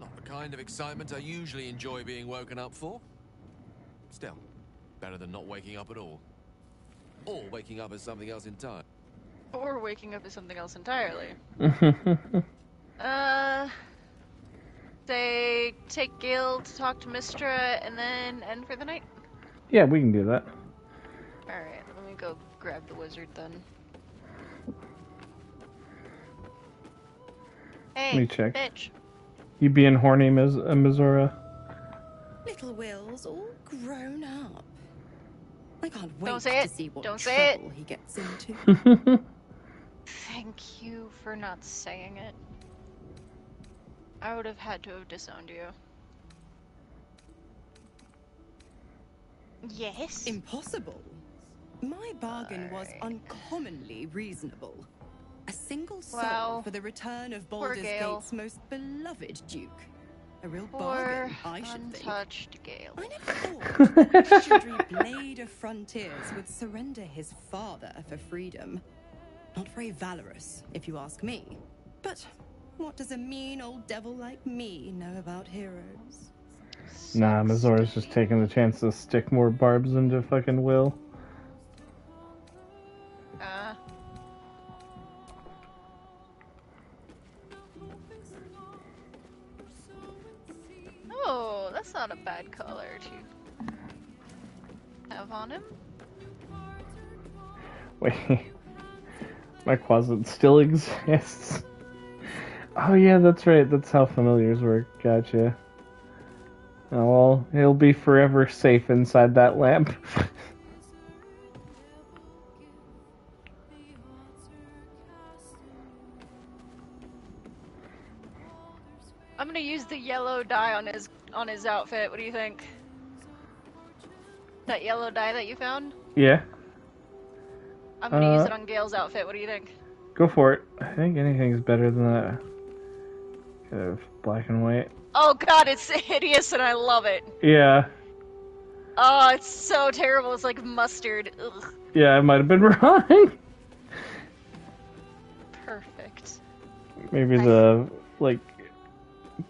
Not the kind of excitement I usually enjoy being woken up for. Still, better than not waking up at all. Or waking up as something else entirely. Or waking up as something else entirely. <laughs> Uh, say take Gale to talk to Mystra and then end for the night. Yeah, we can do that. All right, let me go grab the wizard then. Hey, Let me check. bitch. You being horny, Ms. Uh, Mizora? Little Wyll's all grown up. I can't wait Don't say to it. see what Don't say it. trouble he gets into. <laughs> Thank you for not saying it. I would have had to have disowned you. Yes. Impossible. My bargain was uncommonly reasonable. A single soul Wow. for the return of Poor Baldur's Gate's most beloved duke. A real Poor bargain, I should think. untouched Gale. I never thought <laughs> the legendary Blade of Frontiers would surrender his father for freedom. Not very valorous, if you ask me. But what does a mean old devil like me know about heroes? Nah, Mizora's just taking the chance to stick more barbs into fucking Wyll. Uh. Oh, that's not a bad color to have on him. Wait, <laughs> my closet still <laughs> exists. Oh yeah, that's right. That's how familiars work. Gotcha. Oh well, he'll be forever safe inside that lamp. <laughs> I'm gonna use the yellow dye on his on his outfit. What do you think? That yellow dye that you found? yeah, I'm gonna use Uh, it on Gale's outfit. What do you think? go for it. I think anything's better than that. Kind of black and white. Oh god, it's <laughs> hideous and I love it. Yeah, Oh, it's so terrible. It's like mustard. Ugh. yeah, I might have been <laughs> wrong. Perfect. Maybe the like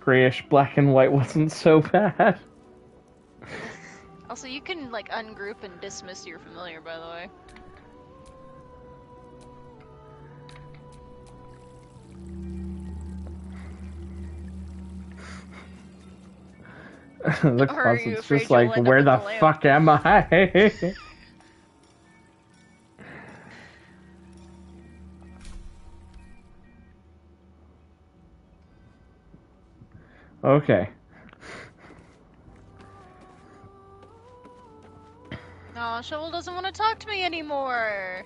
grayish black and white wasn't so bad. Also, you can like ungroup and dismiss your familiar, by the way. <laughs> the Or are you closet's just like, where the the fuck am I? <laughs> okay. No, Shovel doesn't want to talk to me anymore.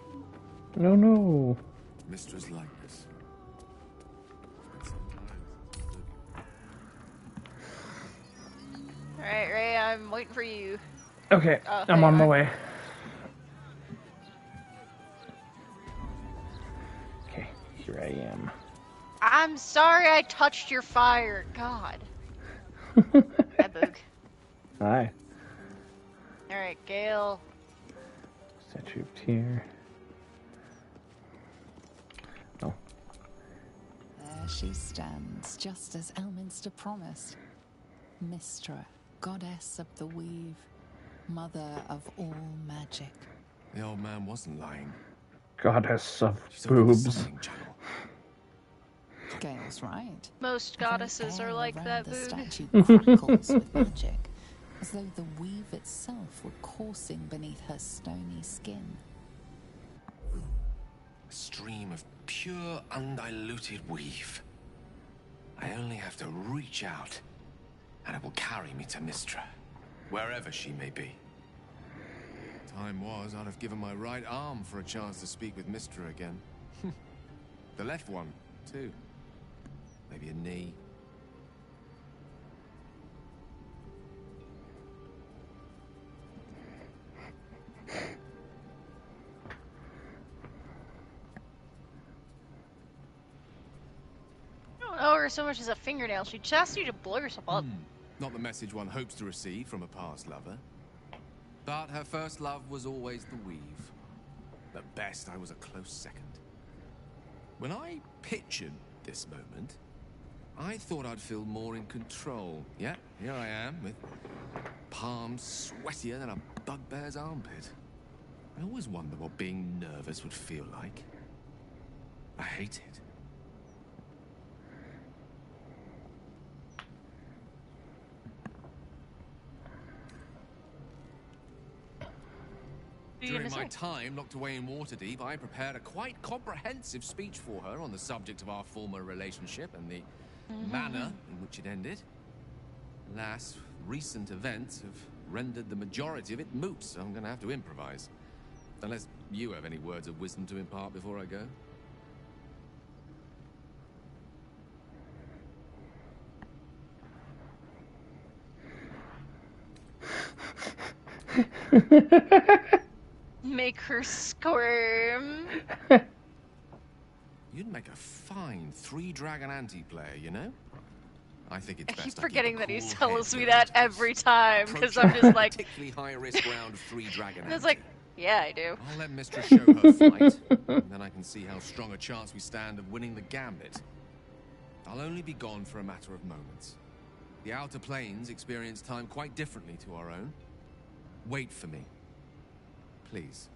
No, no. Mistress likeness. Alright, Ray, I'm waiting for you. Okay, Oh, I'm on you my way. Okay, here I am. I'm sorry I touched your fire. God. <laughs> Hi, Boog. Hi. Alright, Gale. shaped here. Oh, There she stands, just as Elminster promised. Mystra, goddess of the weave, mother of all magic. The old man wasn't lying. goddess of She's over the boobs. summoning channel. Gale's right. Most goddesses are like that, the Boog. statue <laughs> crackles with magic, as though the weave itself were coursing beneath her stony skin. A stream of pure, undiluted weave. I only have to reach out, and it will carry me to Mystra, wherever she may be. Time was, I'd have given my right arm for a chance to speak with Mystra again. <laughs> the left one, too. Maybe a knee. I don't owe her so much as a fingernail. She just asked you to blow yourself up. Hmm. Not the message one hopes to receive from a past lover. But her first love was always the weave. At best, I was a close second. When I pictured this moment, I thought I'd feel more in control. Yeah, here I am, with palms sweatier than a bugbear's armpit. I always wonder what being nervous would feel like. I hate it. During my time locked away in Waterdeep, I prepared a quite comprehensive speech for her on the subject of our former relationship and the manner in which it ended. Alas, recent events have rendered the majority of it moot, so I'm going to have to improvise. Unless you have any words of wisdom to impart before I go. <laughs> Make her squirm. <laughs> You'd make a fine three-dragon ante-player, you know? I think it's I best keep I forgetting a that he tells me that every time because I'm just like, particularly high-risk round of three-dragon <laughs> and it's like, yeah, I do. I'll let Mistress show her flight, and then I can see how strong a chance we stand of winning the gambit. I'll only be gone for a matter of moments. The Outer Planes experience time quite differently to our own. Wait for me. Please.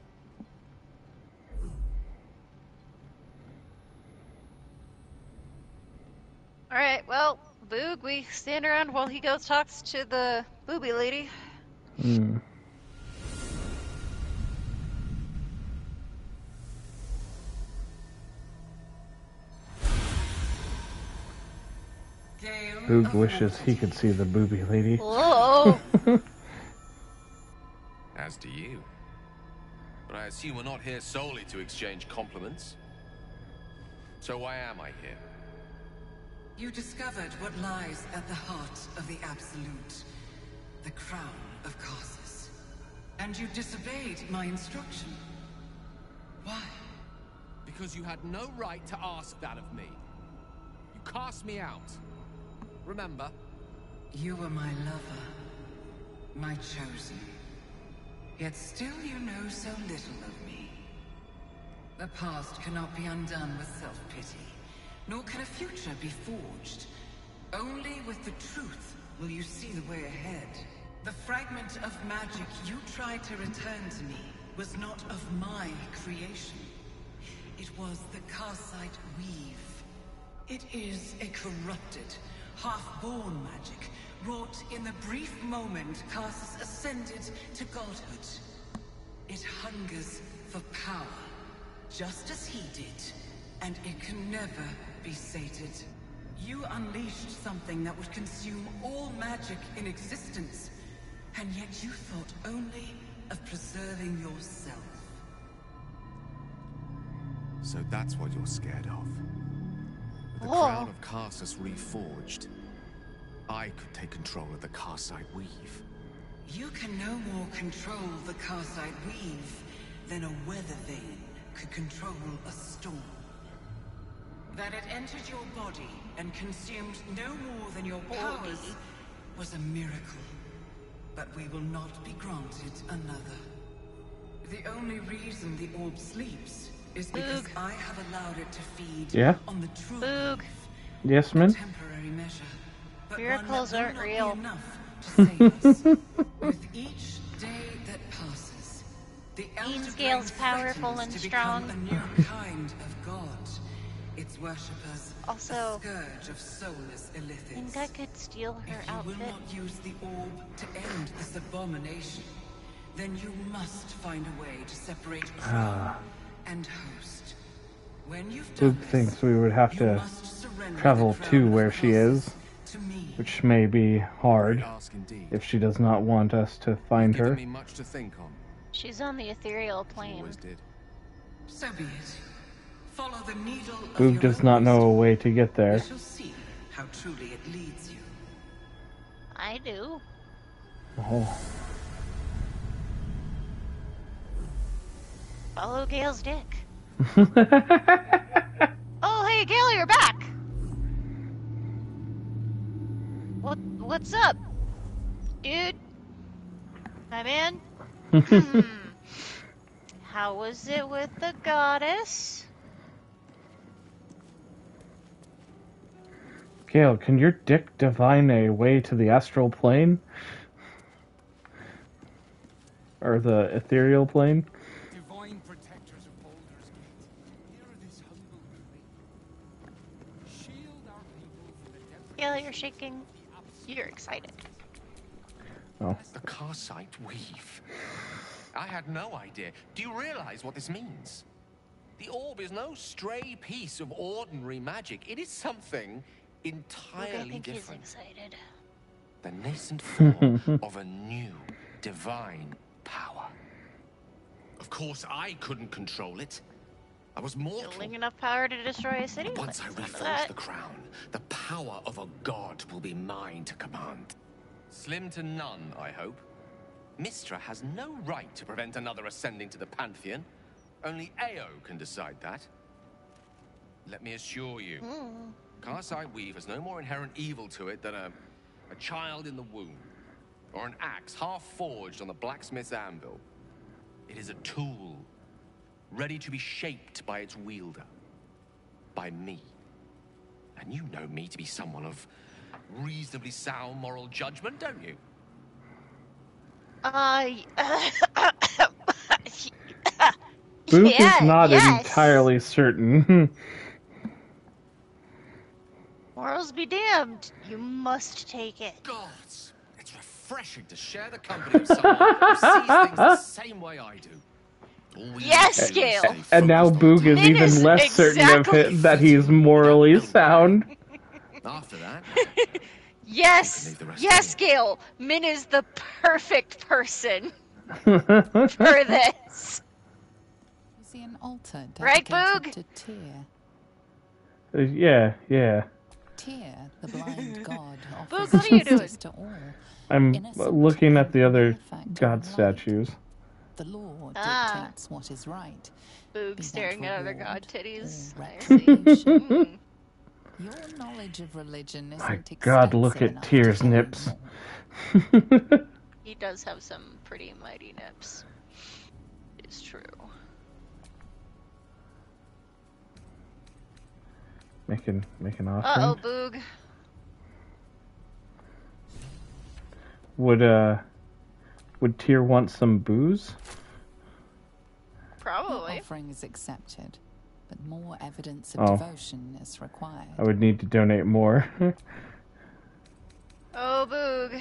All right, well, Boog, we stand around while he goes talks to the booby lady. Hmm. Boog wishes he could see the booby lady. Whoa! <laughs> As do you. But I assume we're not here solely to exchange compliments. So why am I here? You discovered what lies at the heart of the Absolute. The crown of Karsus. And you disobeyed my instruction. Why? Because you had no right to ask that of me. You cast me out. Remember? You were my lover. My chosen. Yet still you know so little of me. The past cannot be undone with self-pity, nor can a future be forged. Only with the truth will you see the way ahead. The fragment of magic you tried to return to me was not of my creation. It was the Karsite Weave. It is a corrupted, half-born magic, wrought in the brief moment Karsus ascended to godhood. It hungers for power, just as he did, and it can never be sated. You unleashed something that would consume all magic in existence, and yet you thought only of preserving yourself. So that's what you're scared of. With the Whoa. crown of Karsus reforged, I could take control of the Karsite Weave. You can no more control the Karsite Weave than a weather vane could control a storm. That it entered your body and consumed no more than your powers was a miracle. But we will not be granted another. The only reason the orb sleeps is because I have allowed it to feed Yeah? on the true Boog. Yes, man. temporary measure. But Miracles aren't will not be real. enough to save us. <laughs> With each day that passes, the Elder powerful and strong. A new <laughs> kind of god. Its worshippers Also, a scourge of soulless think. I could steal her If you will not use the orb to end this abomination, then you must find a way to separate crown Ah. and host. When you've done Luke thinks we would have to travel to where she is, to me. Which may be hard Ask if she does not want us to find her. me much to think on. She's on the ethereal plane. Always did. So be it. Follow the needle Boog your does not know a way to get there. shall see how truly it leads you. I do. Oh. Follow Gale's dick. <laughs> Oh, hey, Gale, you're back. What? What's up, dude? My man. <laughs> Hmm. How was it with the goddess? Gale, can your dick divine a way to the astral plane? Or the ethereal plane? Divine protectors of Baldur's Gate, hear this humble plea. Shield our people from the depths Gale, you're shaking. You're excited. Oh. The Karsite Weave. I had no idea. Do you realize what this means? The orb is no stray piece of ordinary magic. It is something entirely Look, I entirely think he's different. excited. The nascent form of a new divine power. Of course, I couldn't control it. I was mortal. Building enough power to destroy a city? Once I Let's none reforge the crown, the power of a god will be mine to command. Slim to none, I hope. Mystra has no right to prevent another ascending to the Pantheon. Only Ao can decide that. Let me assure you, Hmm. Karsite Weave has no more inherent evil to it than a, a child in the womb, or an axe half forged on the blacksmith's anvil. It is a tool, ready to be shaped by its wielder, by me. And you know me to be someone of reasonably sound moral judgment, don't you? I. <coughs> Boog Yeah, is not yes. entirely certain. <laughs> Morals be damned. You must take it. Gods, it's refreshing to share the company of someone who sees things the same way I do. All we Yes, need to do is Gale. stay and now Boog is Min even is less certain of exactly- it, that he's <laughs> morally sound. After that, Yes, yes, Gale. Min is the perfect person <laughs> for this. You see an altar Right, dedicated to Tyr. Uh, yeah, yeah. Tyr, the blind <laughs> god, Boog, what are you justice to all. I'm looking at the other god statues. The law Ah. dictates what is right. Boog staring at other god titties. or I see. retribution. <laughs> Your knowledge of religion isn't My god, look at enough to Tyr's tell nips. <laughs> He does have some pretty mighty nips. It's true. Making, making offering. Uh offering. oh, Boog. Would, uh, would Tyr want some booze? Your Probably. offering is accepted, but more evidence of Oh. devotion is required. I would need to donate more. <laughs> Oh, Boog.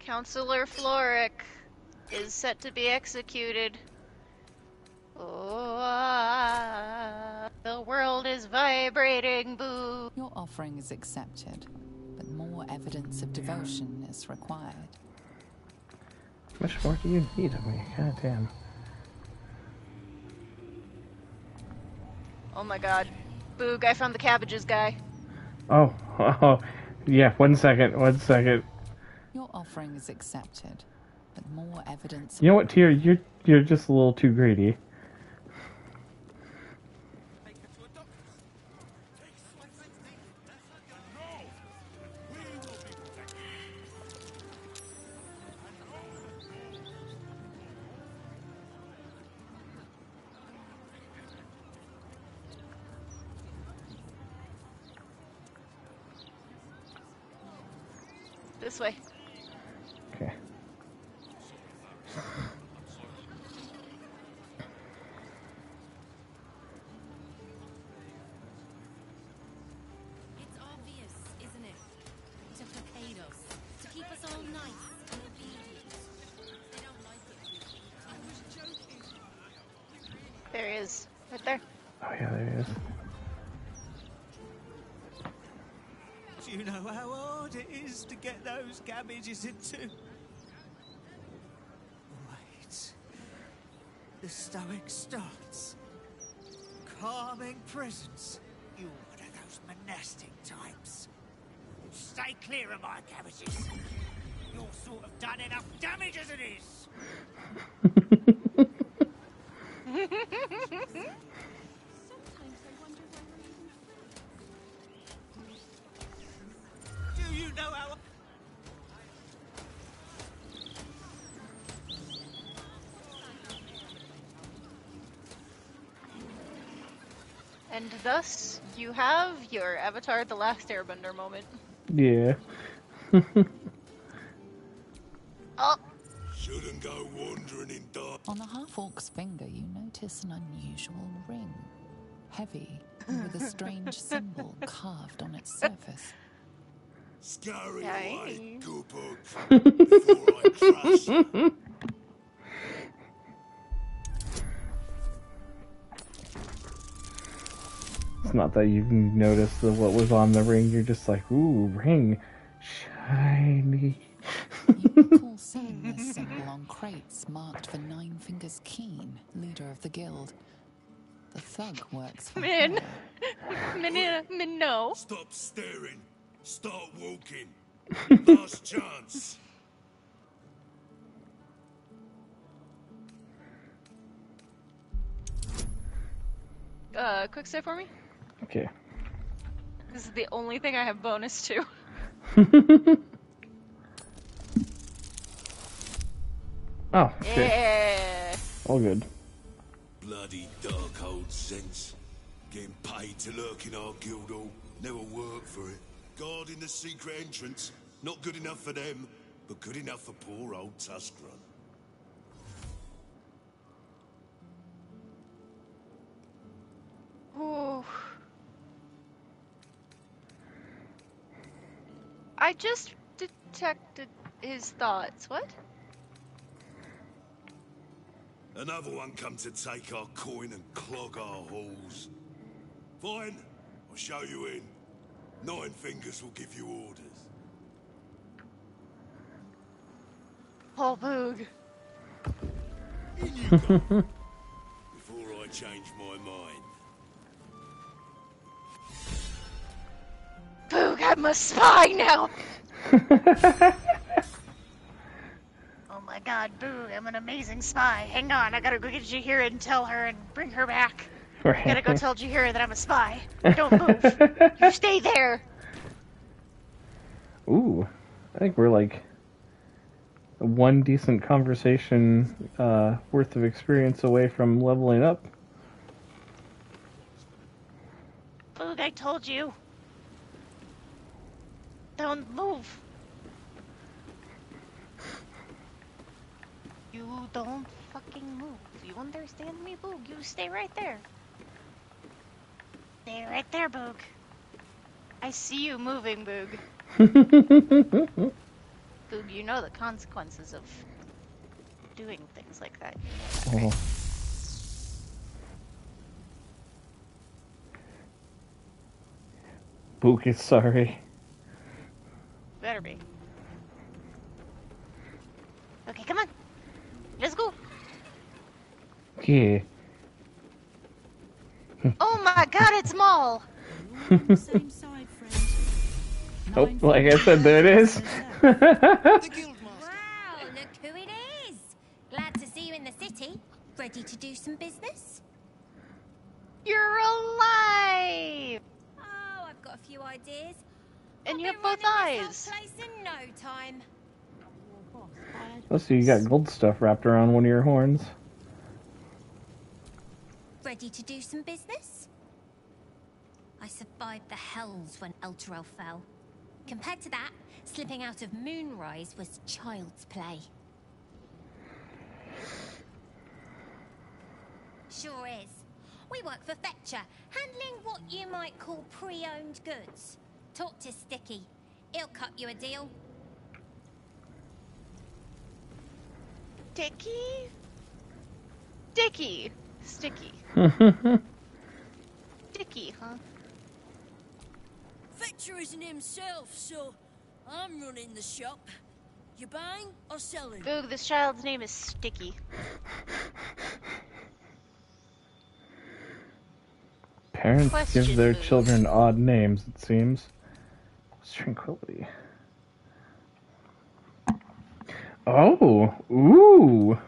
Counselor Florrick is set to be executed. Oh, ah, the world is vibrating, Boog. Your offering is accepted, but more evidence of devotion is required. How much more do you need of me? God damn. Oh my god. Boog, I found the cabbages guy. Oh, <laughs> oh, yeah. One second. One second. Your offering is accepted, but more evidence. You know what, Tyr? You're you're just a little too greedy. Wait. The stoic starts. Calming presence. You're one of those monastic types. Stay clear of my cabbages. You're sort of done enough damage as it is. <laughs> thus, you have your Avatar The Last Airbender moment. Yeah. <laughs> Oh, Shouldn't go wandering in dark. On the half orc's finger, you notice an unusual ring. Heavy, with a strange <laughs> symbol carved on its surface. Scurry Yay. away, Goopuk, <laughs> before I crush It's not that you've noticed the, what was on the ring. You're just like, ooh, ring, shiny. Recall seeing this symbol on crates marked for Nine Fingers Keen, leader of the guild. The thug works for Min. her. <laughs> Min, Min, no. Stop staring. Start walking. <laughs> Last chance. Uh, quick save for me. Okay. This is the only thing I have bonus to. <laughs> Oh, shit. Yeah. All good. Bloody dark old sense. Getting paid to lurk in our guild hall. Never worked for it. Guarding the secret entrance. Not good enough for them, but good enough for poor old Tuskrun. I just detected his thoughts. What? Another one come to take our coin and clog our halls. Fine, I'll show you in. Nine Fingers will give you orders. Paul Boog. In you go. <laughs> Before I change I'm a spy now. <laughs> oh my god, Boo, I'm an amazing spy. Hang on, I gotta go get Jaheira and tell her and bring her back. I gotta go tell Jaheira that I'm a spy. Don't move. you <laughs> stay there. Ooh, I think we're like one decent conversation uh, worth of experience away from leveling up. Boog, I told you. Don't move. You don't fucking move. You understand me, Boog? You stay right there. Stay right there, Boog. I see you moving, Boog. Boog, <laughs> Boog, you know the consequences of doing things like that. Uh-huh. Oh. Book is sorry. Better be. Okay, come on. Let's go. Yeah. Oh my god, it's Mol. <laughs> Oh, like I said, there it is. <laughs> Wow, look who it is! Glad to see you in the city. Ready to do some business? You're alive! Oh, I've got a few ideas. And I'll you have both eyes. this whole place in no time. Let's see, you got gold stuff wrapped around one of your horns. Ready to do some business? I survived the hells when Elturel fell. Compared to that, slipping out of Moonrise was child's play. Sure is. We work for Fetcher, handling what you might call pre-owned goods. Talk to Sticky. He'll cut you a deal. Sticky? Dicky. Sticky. Dicky, <laughs> huh? Fetcher isn't himself, so I'm running the shop. You buying or selling? Boog, this child's name is Sticky. Parents Question, give their Boo. children odd names, it seems. Tranquility. Oh, ooh.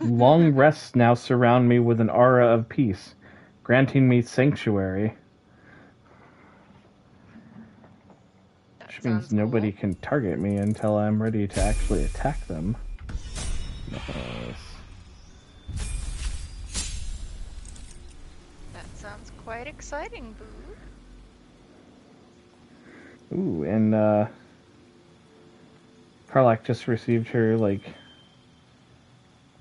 Long <laughs> rests now surround me with an aura of peace, granting me sanctuary. Which means nobody can target me until I'm ready to actually attack them. Nice. That sounds quite exciting, Boo. Ooh, and uh Karlach just received her like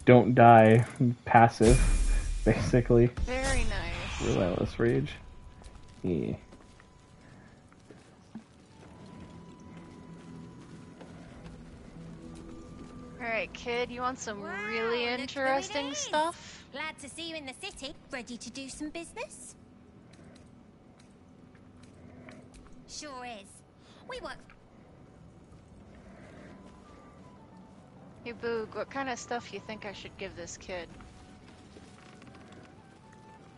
don't die passive, <laughs> basically. Very nice. Relentless rage. Yeah. Alright, kid, you want some really look who it interesting stuff? Glad to see you in the city. Ready to do some business? Sure is. We work. Hey, Boog, what kind of stuff you think I should give this kid?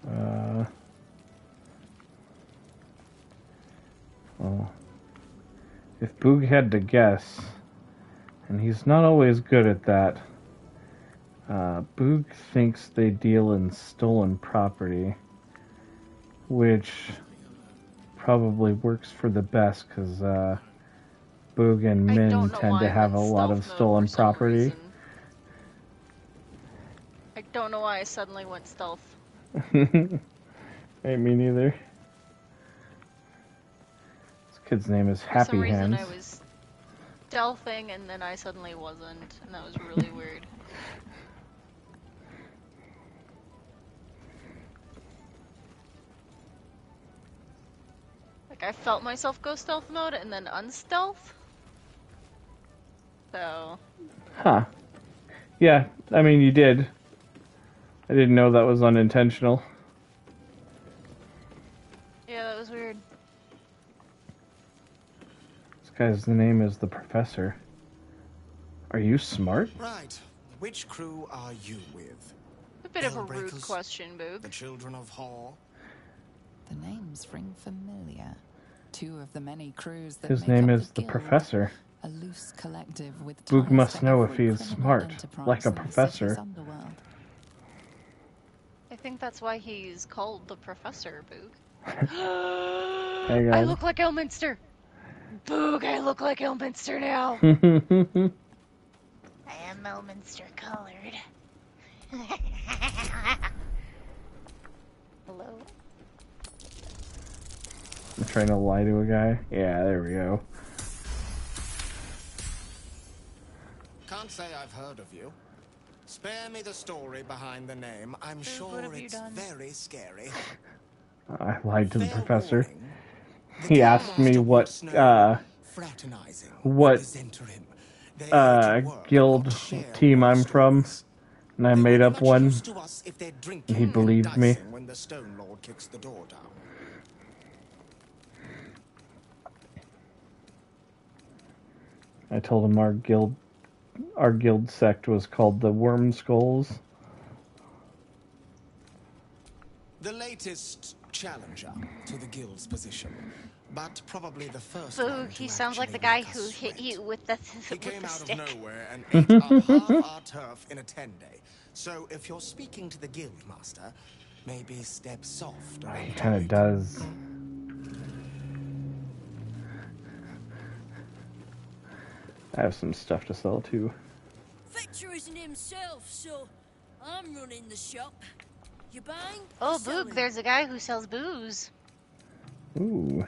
Uh well if Boog had to guess, and he's not always good at that, uh, Boog thinks they deal in stolen property, which probably works for the best because uh, Boog and Min tend to have a lot of stolen property. reason. I don't know why I suddenly went stealth. <laughs> hey, me neither. This kid's name is Happy For some reason I was stealthing and then I suddenly wasn't, and that was really weird. <laughs> Like I felt myself go stealth mode and then unstealth. So Huh. Yeah, I mean, you did. I didn't know that was unintentional. yeah, that was weird. This guy's name is the Professor. Are you smart? Right. Which crew are you with? A bit of a rude question, Boog. The Children of Hor? The names ring familiar. Two of the many crews that His name is the the Guild, Professor. A loose collective with Boog must know if he is smart, like a in the city's professor. I think that's why he's called the Professor, Boog. <laughs> Hey, I look like Elminster. Boog, I look like Elminster now. I'm <laughs> I am Elminster colored. <laughs> Hello? Trying to lie to a guy. Yeah, there we go. Can't say I've heard of you. Spare me the story behind the name. I'm what sure it's done? very scary. I lied to the professor. He asked me what uh, Fraternizing. what him. Uh, guild team I'm from, and I made up one, to us if they're drinking and he and believed me. dicing when the Stone Lord kicks the door down. I told him our guild, our guild sect was called the Worm Skulls. The latest challenger to the guild's position, but probably the first Boo, one he sounds like the guy who us hit sweat. you with the, He <laughs> with came the out stick. of nowhere and ate up <laughs> half our turf in a ten day. So if you're speaking to the guild master, maybe step soft. He around kind of does. I have some stuff to sell too. Fetcher isn't himself, so I'm running the shop. You buying? Oh. Boog, there's a guy who sells booze. Ooh.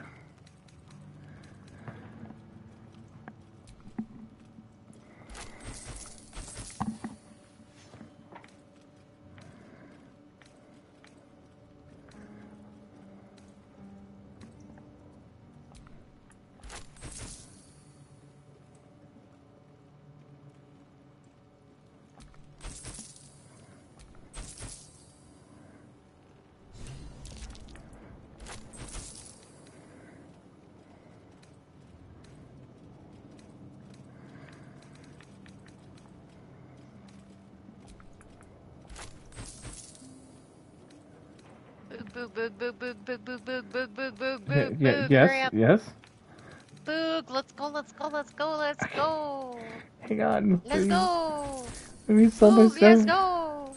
Boog, boog, boog, boog, boog, boog, boog, boog, boog, boog, boog, boog, yes, yes. Boog, let's go, let's go, let's go, let's go. Hang on. Let's go. Let me sell my Boog, let's stuff. go.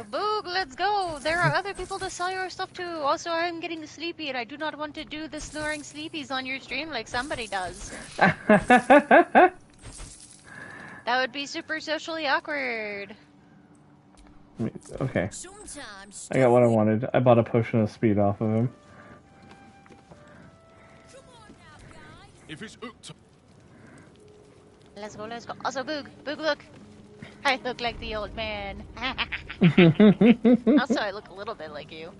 Uh, Boog, let's go. There are other people to sell your stuff to. Also, I'm getting sleepy and I do not want to do the snoring sleepies on your stream like somebody does. That would be super socially awkward. Okay. I got what I wanted. I bought a potion of speed off of him. If it's up Let's go, let's go. Also, Boog, Boog, look. <laughs> I look like the old man. <laughs> also, I look a little bit like you.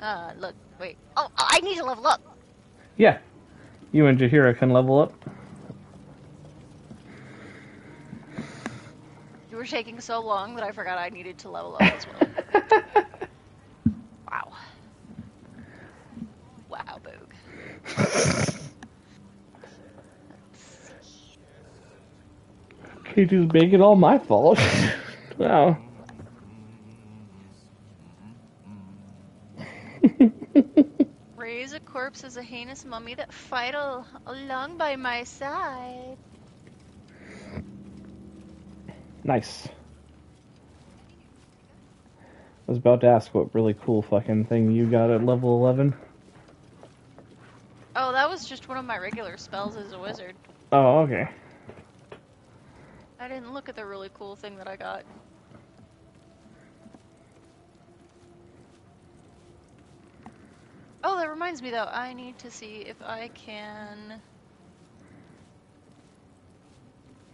Uh, look, wait. Oh, I need to level up. Yeah. You and Jaheira can level up. Were taking so long that I forgot I needed to level up as well. <laughs> wow. Wow, Boog. Okay, just make it all my fault. <laughs> wow. <laughs> Raise a corpse as a heinous mummy that fight al- along by my side. Nice. I was about to ask what really cool fucking thing you got at level 11. Oh, that was just one of my regular spells as a wizard. Oh, okay. I didn't look at the really cool thing that I got. Oh, that reminds me though, I need to see if I can.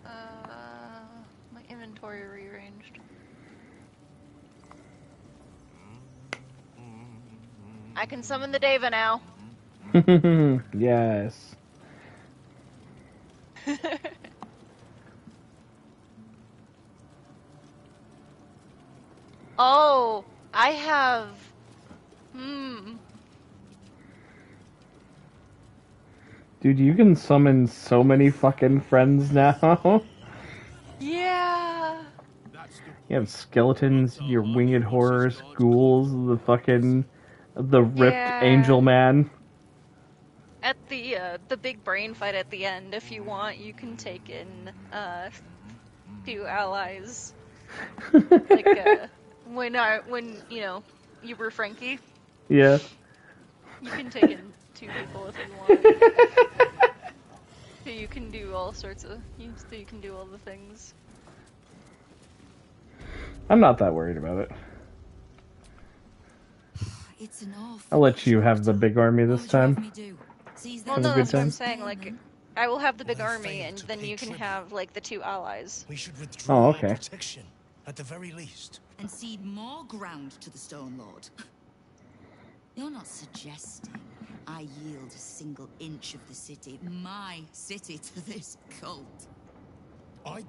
Uh, inventory rearranged. I can summon the Deva now. <laughs> yes. <laughs> oh, I have. Hmm. Dude, you can summon so many fucking friends now. <laughs> Yeah. you have skeletons, your winged horrors, ghouls, the fucking the ripped Yeah. angel man. At the uh, the big brain fight at the end, if you want, you can take in uh, two allies. <laughs> like uh, when I when you know you were Frankie, Yeah. you can take in two people if you want. <laughs> so you can do all sorts of you, so you can do all the things. I'm not that worried about it. It's an awful. I'll let you have the big army this time. Well, Have no, a good that's what I'm saying. Like, mm-hmm. I will have the big army, and then you can have like the two allies. We should Oh, okay. protection, at the very least. And cede more ground to the Stone Lord. <laughs> You're not suggesting I yield a single inch of the city, my city, to this cult. I.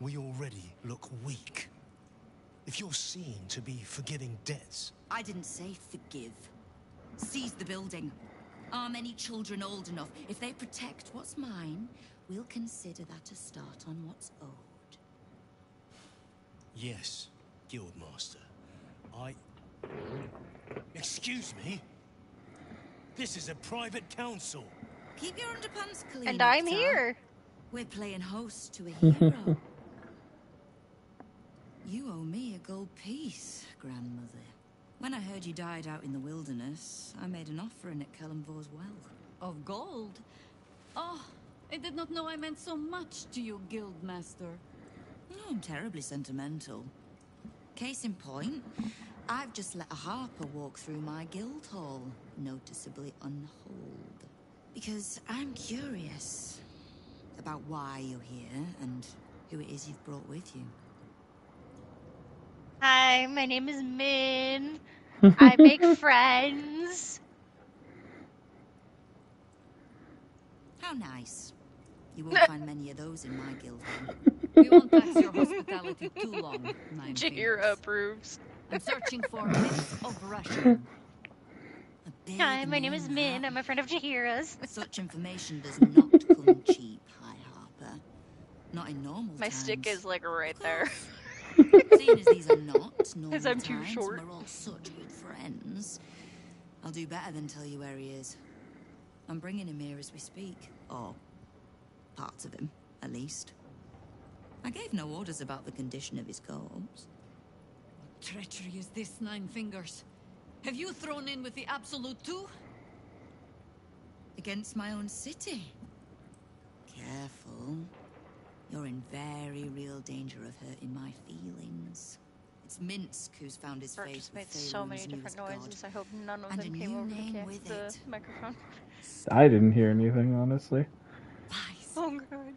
We already look weak. If you're seen to be forgiving debts, I didn't say forgive. Seize the building. Arm any children old enough. If they protect what's mine, we'll consider that a start on what's owed. yes, Guildmaster. I. Excuse me? This is a private council. Keep your underpants clean. And I'm Oktar. here. We're playing host to a <laughs> hero. you owe me a gold piece, grandmother. When I heard you died out in the wilderness, I made an offering at Kelemvor's well. Of gold? Oh, I did not know I meant so much to you, Guildmaster. Oh, I'm terribly sentimental. Case in point, I've just let a harper walk through my guild hall, noticeably unholed. Because I'm curious about why you're here and who it is you've brought with you. Hi, my name is Min. <laughs> I make friends. How nice. You won't find many of those in my guild hall. We won't tax your <laughs> hospitality too long, Nine Jaheira approves. I'm searching for bits of Russian. Hi, my name is Min. I'm a friend of Jaheira's. Such information does not come cheap, High Harper. Not in normal My times. stick is like right there. <laughs> Seeing as these are not <laughs> normal I'm too times, short. and we're all such good friends, I'll do better than tell you where he is. I'm bringing him here as we speak. Or parts of him, at least. I gave no orders about the condition of his corpse. Treachery is this, Nine Fingers. Have you thrown in with the Absolute too? Against my own city. Careful. You're in very real danger of hurting my feelings. It's Minsc who's found his Bert fate made so many different newest god. noises. I hope none of And them came over the, name ca- with the it. microphone. I didn't hear anything, honestly. Oh god.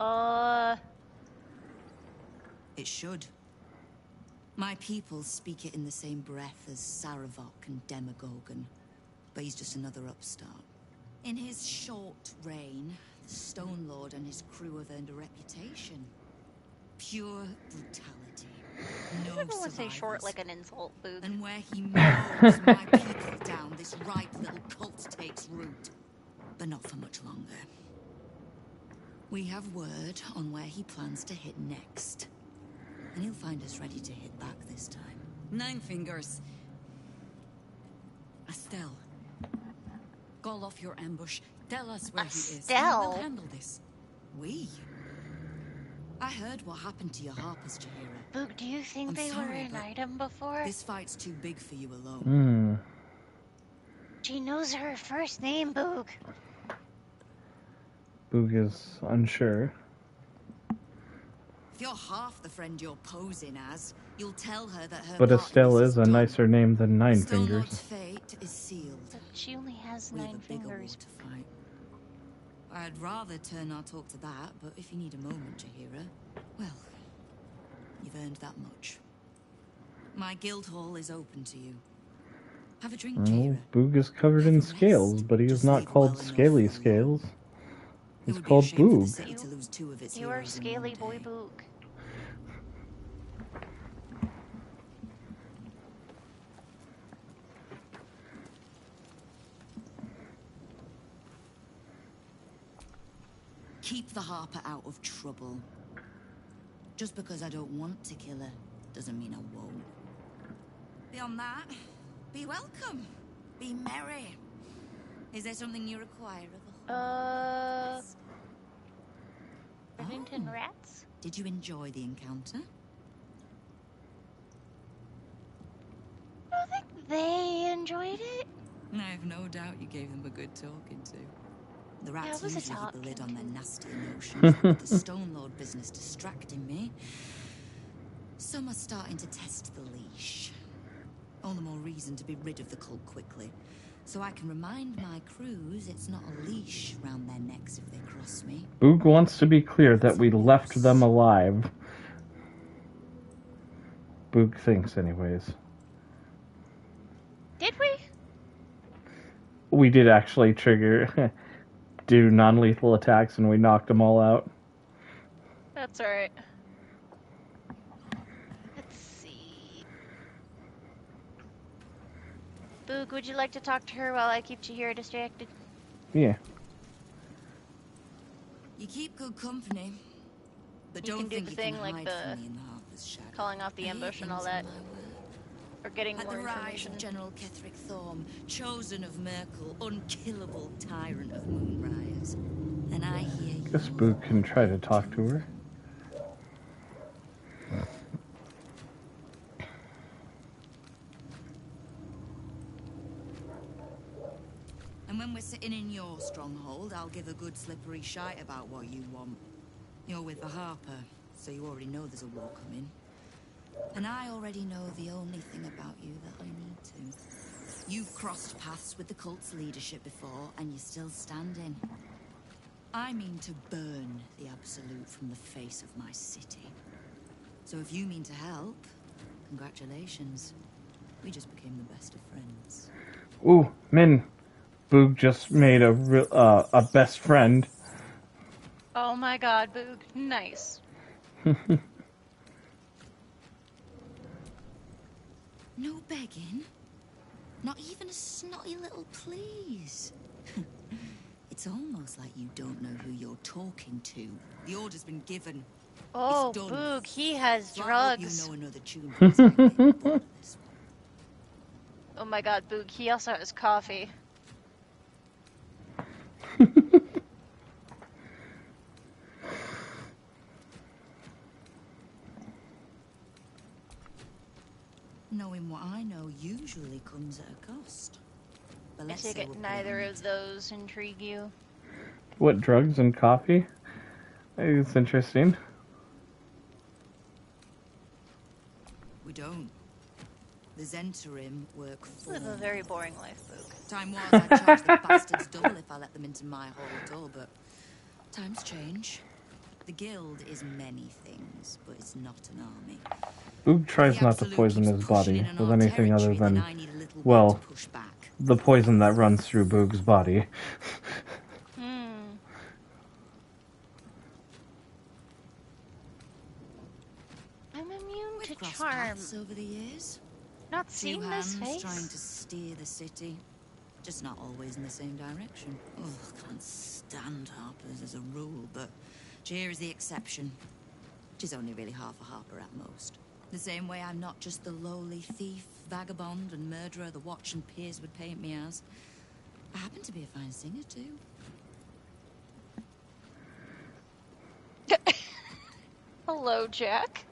Uh, It should. My people speak it in the same breath as Sarevok and Demagogon, but he's just another upstart. In his short reign, the Stone Lord and his crew have earned a reputation. Pure brutality. No <laughs> everyone say short like an insult, Boog. And where he mows my people down, this ripe little cult takes root. But not for much longer. We have word on where he plans to hit next. And he'll find us ready to hit back this time. Nine Fingers. Estelle. Call off your ambush. Tell us where he is. and Estelle? We'll handle this. We? I heard what happened to your Harpers, Jaheira. Boog, do you think I'm they were sorry, an item before? This fight's too big for you alone. Hmm. She knows her first name, Boog. Boog is unsure. If you're half the friend you're posing as, you'll tell her that her But Estelle is a nicer name than Nine Stone Fingers. Fate is sealed. She only has We have nine a bigger war fingers. to fight. I'd rather turn our talk to that, but if you need a moment, Jaheira, well, you've earned that much. My guild hall is open to you. Have a drink, Well, Jaheira. Boog is covered in scales, but he is not called Scaly Scales. He's would be a called shame for the Boog. city to lose two of its You are heroes in one Scaly Boy. Boog. Keep the Harper out of trouble. Just because I don't want to kill her doesn't mean I won't. Beyond that, be welcome. Be merry. Is there something you require of a Uh. horse? Remington rats? Did you enjoy the encounter? I don't think they enjoyed it. I have no doubt you gave them a good talking to. The Yeah, rats it was a usually keep the lid on their nasty emotions, <laughs> but the Stone Lord business distracting me. Some are starting to test the leash. All the more reason to be rid of the cult quickly. So I can remind my crews it's not a leash round their necks if they cross me. Boog wants to be clear that we left them alive. Boog thinks, anyways. Did we? We did actually trigger, <laughs> do non lethal attacks, and we knocked them all out. That's alright. Let's see. Boog, would you like to talk to her while I keep Jaheira distracted? Yeah. You keep good company. But You don't can do think the you thing can like hide the from me in the calling off the ambush and all that. My. Or getting At more the rise of General Ketheric Thorm, chosen of Myrkul, unkillable tyrant of Moonrise. And I hear you. Guess Boog can try to talk to her. And when we're sitting in your stronghold, I'll give a good slippery shite about what you want. You're with the Harper, so you already know there's a war coming. And I already know the only thing about you that I need to. You've crossed paths with the cult's leadership before, and you're still standing. I mean to burn the Absolute from the face of my city. So if you mean to help, congratulations. We just became the best of friends. Ooh, Min. Boog just made a real, uh, a best friend. Oh my god, Boog. Nice. <laughs> No begging? Not even a snotty little please? <laughs> it's almost like you don't know who you're talking to. The order's been given. Oh. Boog, he has So drugs. You know tune. <laughs> Oh my god, Boog, he also has coffee. <laughs> Knowing what I know usually comes at a cost. But I let's take it neither playing of those intrigue you. What drugs and coffee? It's interesting. We don't. The Zentarim work for Live a very boring life, Boog. Time was I'd charge the bastards double if I let them into my hall door, but times change. The guild is many things, but it's not an army. Boog tries not to poison his body with anything other than, well, the poison that runs through Boog's body. Hmm. I'm immune to Crossed charm. over the years. Not Two seen hands this face. trying to steer the city, just not always in the same direction. Oh, can't stand harpers as a rule, but Cheer is the exception. She's only really half a harper at most. The same way I'm not just the lowly thief, vagabond, and murderer the Watch and Peers would paint me as. I happen to be a fine singer too. <laughs> Hello, Jack.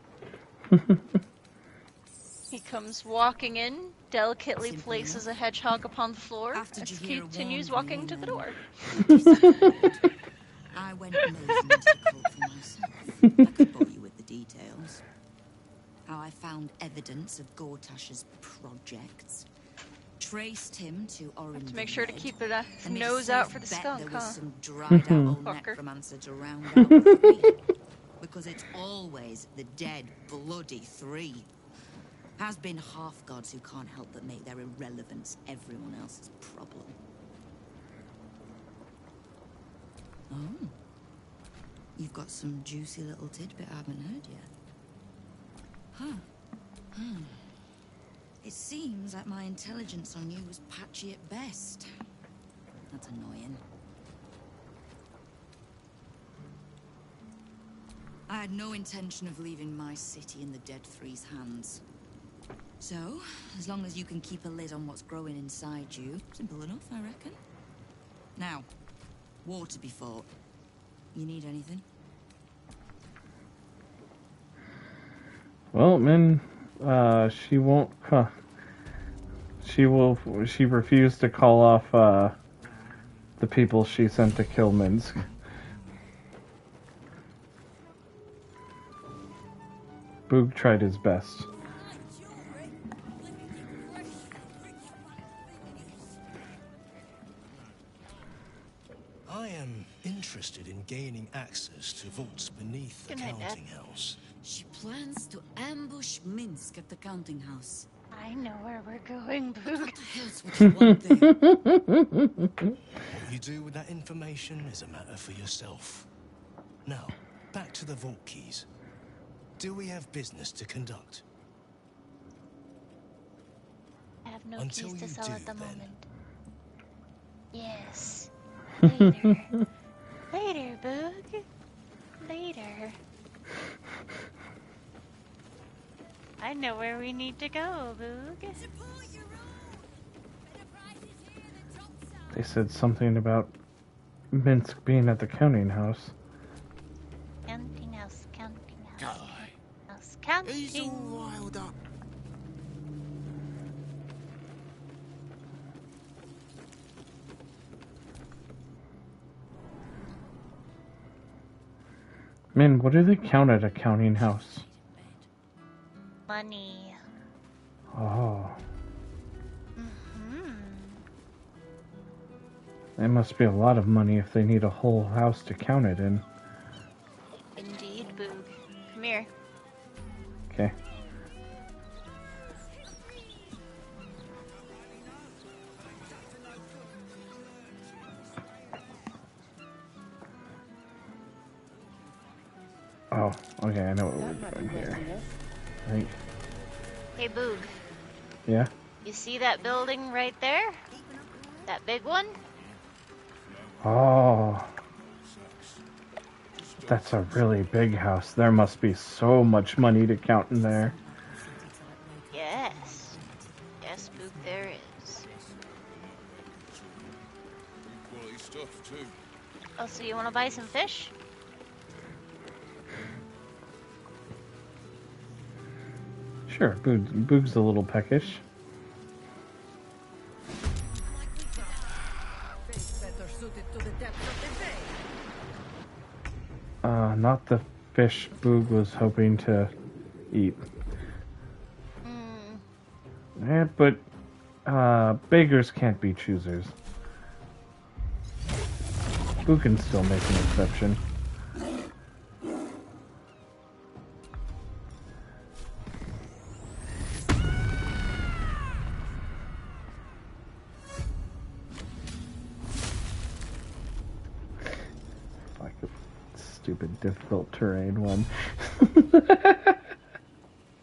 he comes walking in, delicately places a hedgehog upon the floor, and you hear continues walking to the door. I went nosing into the cult for myself. I could bore you with the details. How I found evidence of Gortash's projects. Traced him to Orin. To make sure to keep it, uh, his And made a nose out for the bet skunk, there was huh? some dried <laughs> out old necromancer to round out the three. Because it's always the dead, bloody three. Has been half gods who can't help but make their irrelevance everyone else's problem. Oh. You've got some juicy little tidbit I haven't heard yet. Huh. Hmm. It seems that my intelligence on you was patchy at best. That's annoying. I had no intention of leaving my city in the Dead Three's hands. So, as long as you can keep a lid on what's growing inside you, simple enough, I reckon. Now, war to be fought. You need anything? Well, Min, uh, she won't. Huh, she will. She refused to call off uh, the people she sent to kill Minsc. Boog tried his best. I am interested in gaining access to vaults beneath the Good night, Dad. counting house. She plans to ambush Minsc at the counting house. I know where we're going, Boog. What <laughs> what you do with that information is a matter for yourself. Now, back to the vault keys. Do we have business to conduct? I have no Until keys to sell do, at the then. moment. Yes. Later. <laughs> Later, Boog. Later. I know where we need to go, Boog. They said something about Minsc being at the counting house. Counting house, counting house. House, counting. riled up. Min, what do they count at a counting house? Money. Oh, Hmm. it must be a lot of money if they need a whole house to count it in. Indeed, Boog. Come here. Oh, okay, I know what we're doing here. I think, Hey, Boog. yeah? You see that building right there? That big one? Oh, That's a really big house. There must be so much money to count in there. Yes. Yes, Boop, there is. Quality stuff, too. Oh, so you want to buy some fish? Sure, Boog, Boog's a little peckish. Better suited to the depths of the bay. Uh, not the fish Boog was hoping to eat. Eh, but uh, beggars can't be choosers. Boog can still make an exception. Stupid difficult terrain one. <laughs>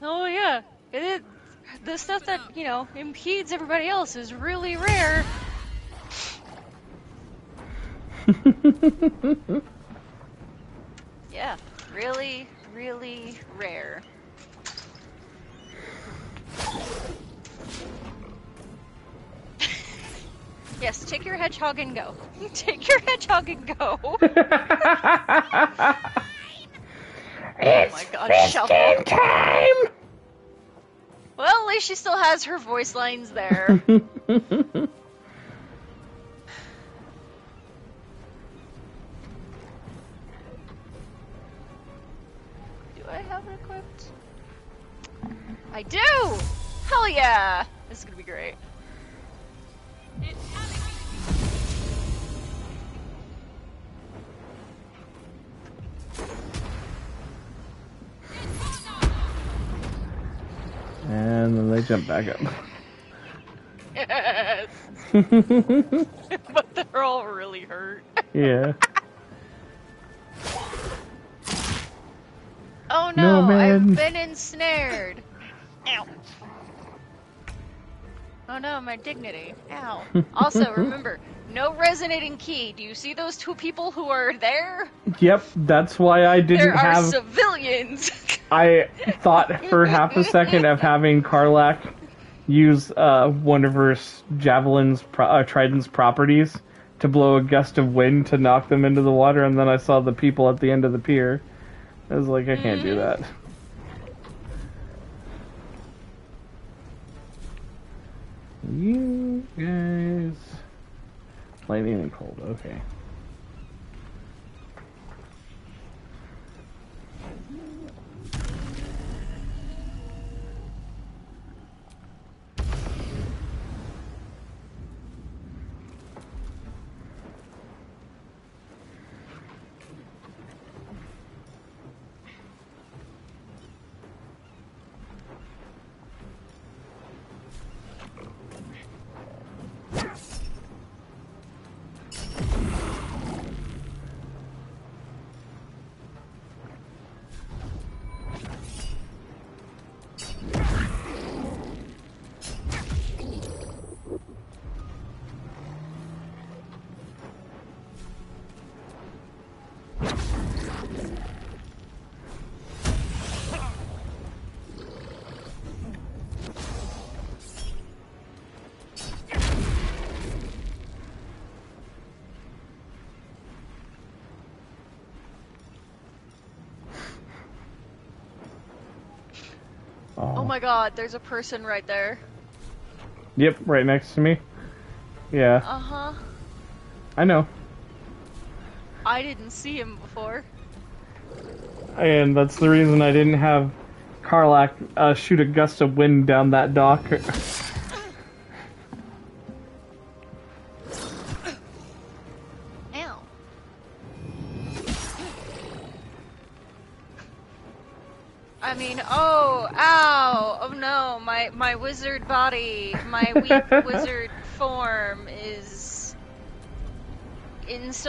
Oh yeah, it is. The stuff that you know impedes everybody else is really rare. <laughs> yeah, really, really rare. Yes, take your hedgehog and go. <laughs> Take your hedgehog and go. <laughs> oh my god, Shuffle. time! Well, at least she still has her voice lines there. <laughs> jump back up. Yes! <laughs> but they're all really hurt. yeah. Oh No, no. I've been ensnared. Ow. Oh no, my dignity. Ow. Also, <laughs> remember, no resonating key. Do you see those two people who are there? Yep, that's why I didn't there are have. civilians. I thought for half a second of having Karlach use uh, one of her javelins, pro- uh, trident's properties, to blow a gust of wind to knock them into the water, and then I saw the people at the end of the pier. I was like, I can't do that. You guys, lightning and cold. Okay. God, there's a person right there. Yep, right next to me. Yeah, Uh huh. I know. I didn't see him before. And that's the reason I didn't have Karlach uh, shoot a gust of wind down that dock. <laughs>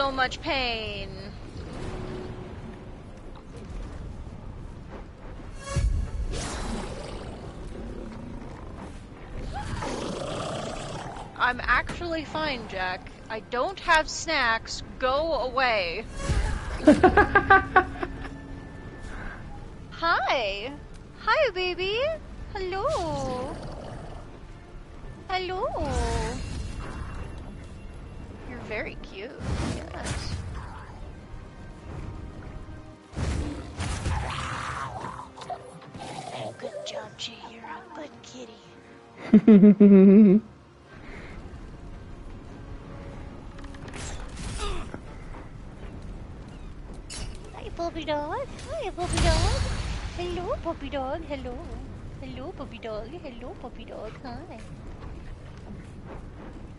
so much pain. I'm actually fine, Jack. I don't have snacks. Go away. <laughs> Hi! Hi, baby! Hello! Hello! Hi, puppy dog. Hi, puppy dog. Hello, puppy dog. Hello. Hello, puppy dog. Hello, puppy dog. Hi.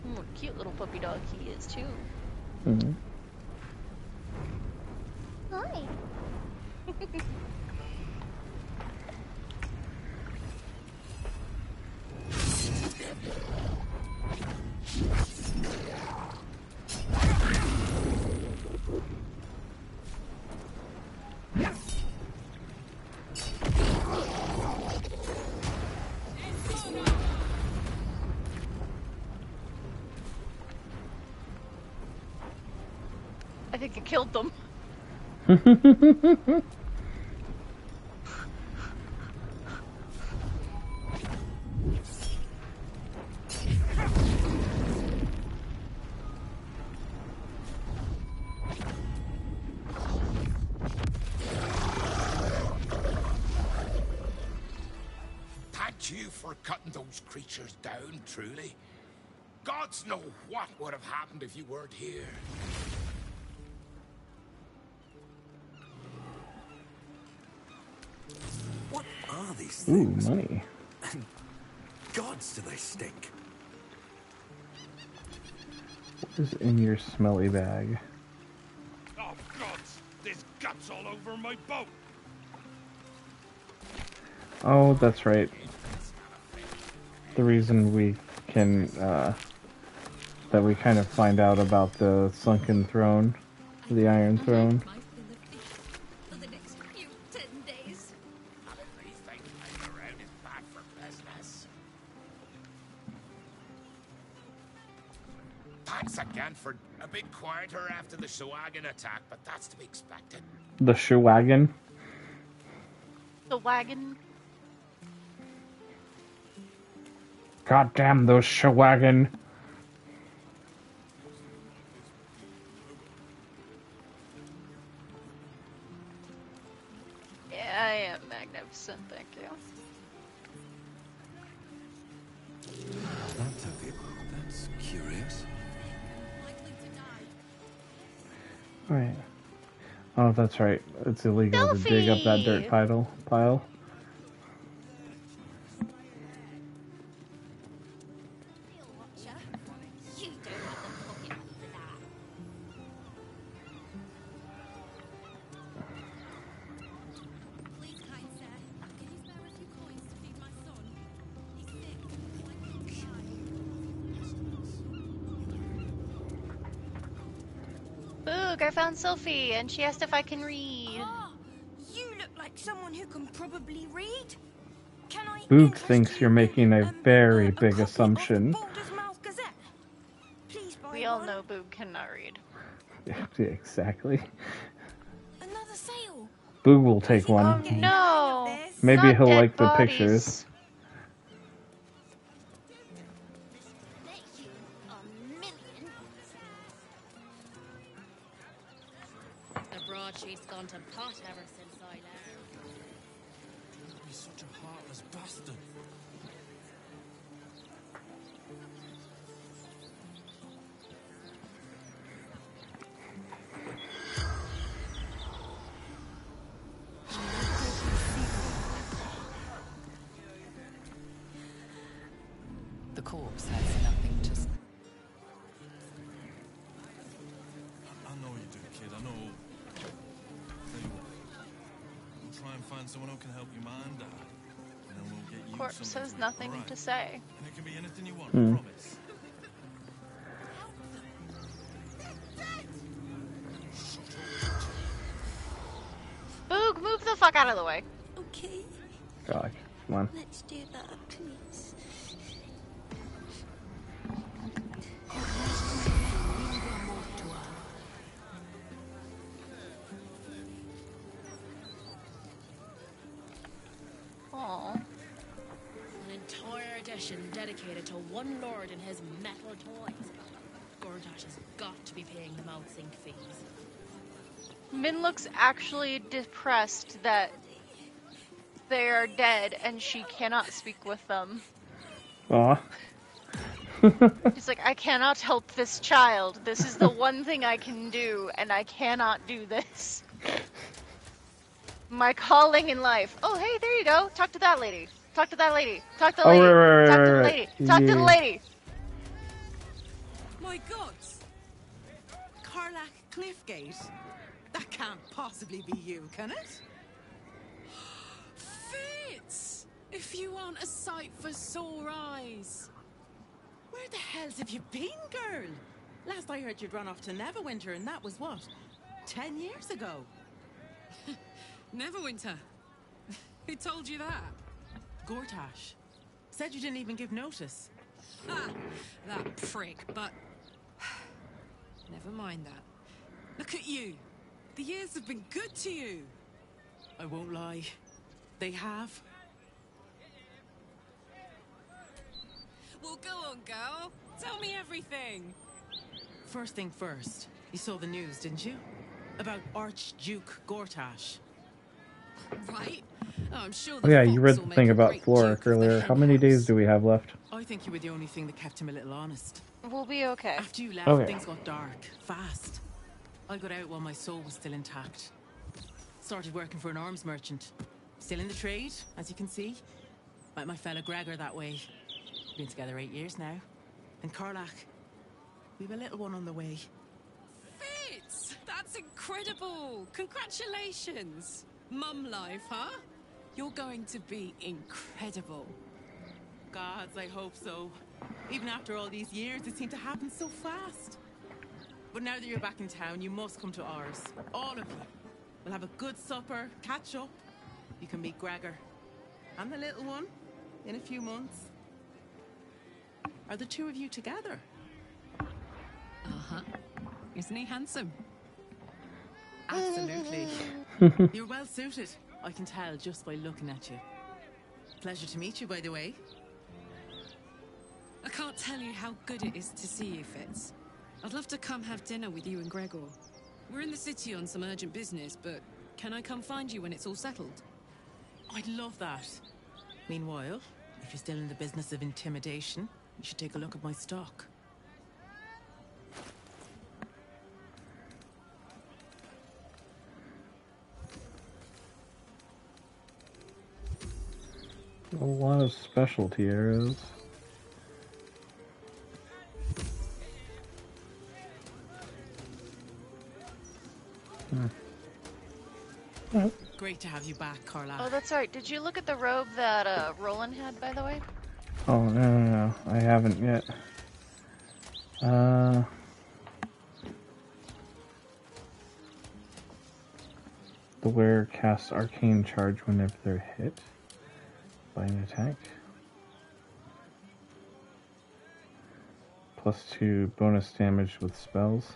Mm, cute little puppy dog he is, too. Mhm. Hi. <laughs> I think it killed them. <laughs> truly. Gods know what would have happened if you weren't here. What are these Ooh, things? money. And gods, do they stink? What is in your smelly bag? Oh, gods! There's guts all over my boat! Oh, that's right. The reason we can, uh, that we kind of find out about the sunken throne, the Iron Throne. For the next few ten days. Anything hanging around is bad for business. Thanks again for a bit quieter after the Sahuagin attack, but that's to be expected. The Sahuagin. The wagon. God damn those Sahuagin. Yeah, I am magnificent, thank you. That's okay. That's curious. Oh, right. Oh, that's right. It's illegal to dig up that dirt Selfie! pile. Pile. I found Sophie, and she asked if I can read. Ah, you look like someone who can probably read. Can I Boog thinks you're making a um, very big assumption. Baldur's Mouth Gazette? Please buy We all one. know Boog cannot read. <laughs> Yeah, exactly. Another sale. Boog will take one. No! Maybe not he'll like the bodies. pictures. The broadsheet's gone to pot ever since I left. He's such a heartless bastard. Someone who can help your mind out. And then we'll get you Corpse something has nothing alright? to say. And it can be anything you want, Hmm. I promise. Boog, move the fuck out of the way. Okay, God, come on. let's do that, please. Paying them fees. Min looks actually depressed that they are dead and she cannot speak with them. Aw. <laughs> She's like, I cannot help this child. This is the one thing I can do, and I cannot do this. <laughs> My calling in life. Oh, hey, there you go. Talk to that lady. Talk to that lady. Talk to the Oh, lady. right, right, Talk right, to the lady. right. Talk to the lady. My gods! Cliffgate? That can't possibly be you, can it? <gasps> Fitz! If you aren't a sight for sore eyes. Where the hells have you been, girl? Last I heard you'd run off to Neverwinter, and that was what? Ten years ago. <laughs> Neverwinter. <laughs> Who told you that? Gortash. Said you didn't even give notice. Ah, that prick, but. <sighs> Never mind that. Look at you. The years have been good to you. I won't lie. They have. Well, go on, girl. Tell me everything. First thing first, you saw the news, didn't you? About Archduke Gortash. Right? Oh, I'm sure Oh, yeah, you read the thing about great Florrick duke of the earlier. How many days do we have left? I think you were the only thing that kept him a little honest. We'll be okay. After you left, Okay. things got dark, fast. I got out while my soul was still intact. Started working for an arms merchant. Still in the trade, as you can see. Met my fellow Gregor that way. Been together eight years now. And Karlach, we've a little one on the way. Fitz! That's incredible! Congratulations! Mum life, huh? You're going to be incredible. Gods, I hope so. Even after all these years, it seemed to happen so fast. But now that you're back in town, you must come to ours. All of you. We'll have a good supper, catch up. You can meet Gregor. And the little one in a few months. Are the two of you together? Uh-huh. Isn't he handsome? <laughs> Absolutely. You're well suited. I can tell just by looking at you. Pleasure to meet you, by the way. I can't tell you how good it is to see you, Fitz. I'd love to come have dinner with you and Gregor. We're in the city on some urgent business, but can I come find you when it's all settled? I'd love that. Meanwhile, if you're still in the business of intimidation, you should take a look at my stock. A lot of specialty arrows. Hmm. Alright. Great to have you back, Karlach. Oh, that's right. Did you look at the robe that uh, Rolan had, by the way? Oh no, no, no, I haven't yet. Uh, the wearer casts arcane charge whenever they're hit by an attack. Plus two bonus damage with spells.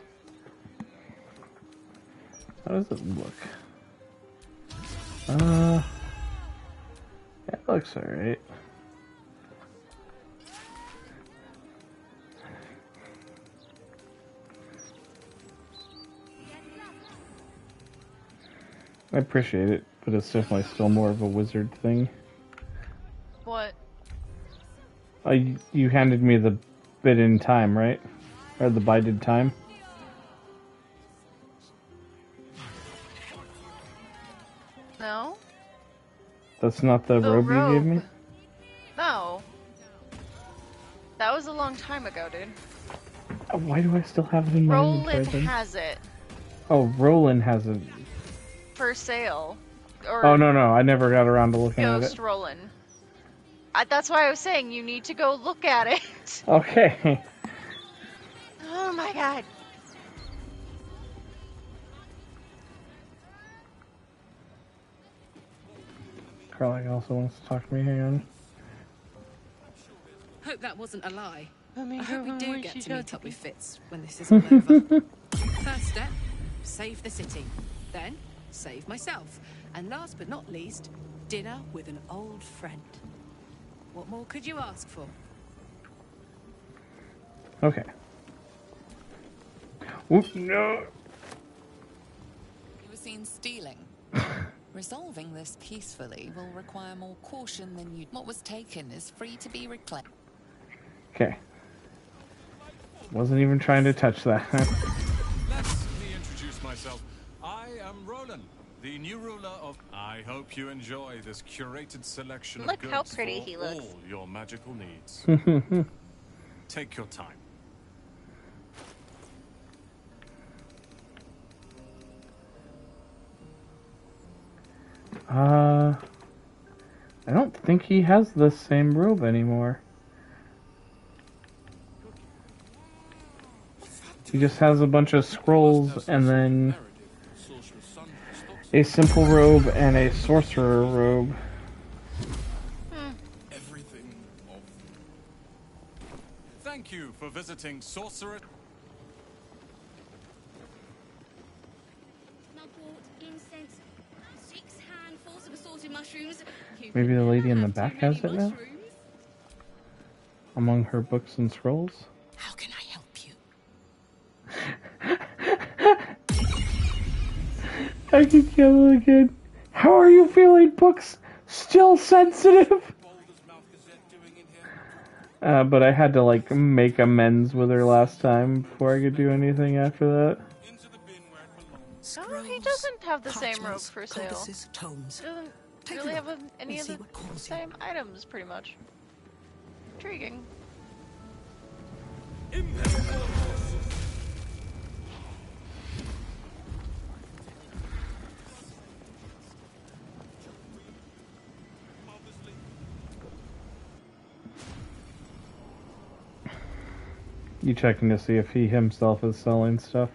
How does it look? Uh, it looks alright. I appreciate it, but it's definitely still more of a wizard thing. What? I you handed me the bit in time, right? Or the bided time? That's not the, The robe, you gave me? No. That was a long time ago, dude. Oh, Why do I still have it in my Rolan has it Oh, Rolan has it. for sale. Or Oh no no, I never got around to looking at it. Ghost. Rolan. I, that's why I was saying you need to go look at it. Okay. <laughs> Oh my god. Carly also wants to talk to me. Hang on. Hope that wasn't a lie. I mean, I hope we do get to meet up with Fitz when this is all over. <laughs> First step, save the city. Then, save myself. And last but not least, dinner with an old friend. What more could you ask for? Okay. Oop, no. You were seen stealing. <laughs> Resolving this peacefully will require more caution than you. What was taken is free to be reclaimed. Okay. Wasn't even trying to touch that. <laughs> Let me introduce myself. I am Rolan, the new ruler of. I hope you enjoy this curated selection of Look goods how pretty for he looks. all your magical needs. <laughs> Take your time. Uh, I don't think he has the same robe anymore. He just has a bunch of scrolls and then a simple robe and a sorcerer robe. Everything. Thank you for visiting Sorcerer. Maybe the lady in the back has many it now? Among her books and scrolls. How can I help you? <laughs> I can kill it again. How are you feeling, books? Still sensitive? <laughs> Uh, but I had to like make amends with her last time before I could do anything after that. Oh, he doesn't have the same robe parchments, for sale. compasses, tomes. He doesn't Take really have look a- any of the what calls you. same items, pretty much. Intriguing. You checking to see if he himself is selling stuff?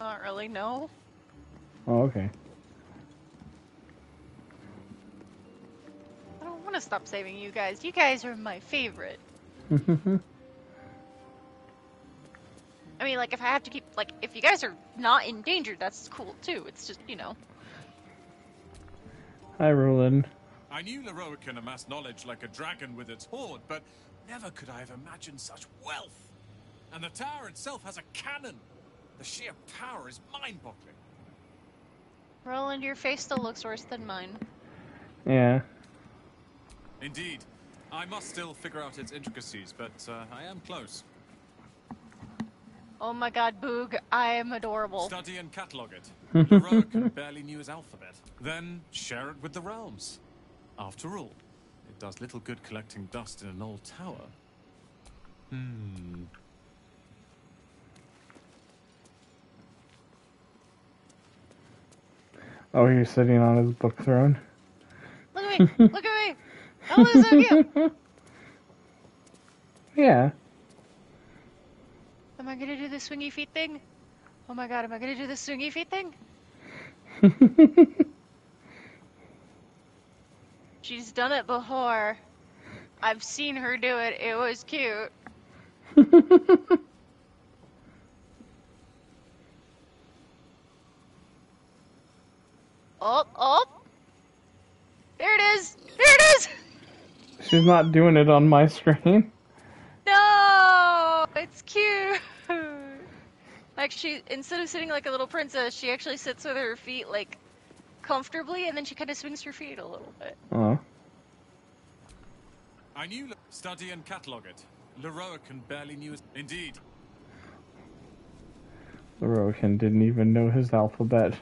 Not really, no. Oh, okay. I don't want to stop saving you guys. You guys are my favorite. <laughs> I mean, like, if I have to keep, like, if you guys are not in danger, that's cool too. It's just, you know. Hi, Rolan. I knew Lorroakan amass knowledge like a dragon with its hoard, but never could I have imagined such wealth. And the tower itself has a cannon. The sheer power is mind-boggling. Rolan, your face still looks worse than mine. Yeah. Indeed. I must still figure out its intricacies, but uh, I am close. Oh my god, Boog, I am adorable. Study and catalog it. <laughs> Lorroakan barely knew his alphabet. Then share it with the realms. After all, it does little good collecting dust in an old tower. Hmm. Oh, he's sitting on his book throne. Look at me! Look at me! Oh, this is so <laughs> cute! Yeah. Am I gonna do the swingy feet thing? Oh my god, am I gonna do the swingy feet thing? <laughs> She's done it before. I've seen her do it. It was cute. <laughs> oh, oh! There it is! There it is! She's not doing it on my screen. No! It's cute! Like she, instead of sitting like a little princess, she actually sits with her feet like comfortably, and then she kind of swings her feet a little bit. Oh. I knew study and catalog it. Lorroakan barely knew. Indeed. Lorroakan didn't even know his alphabet.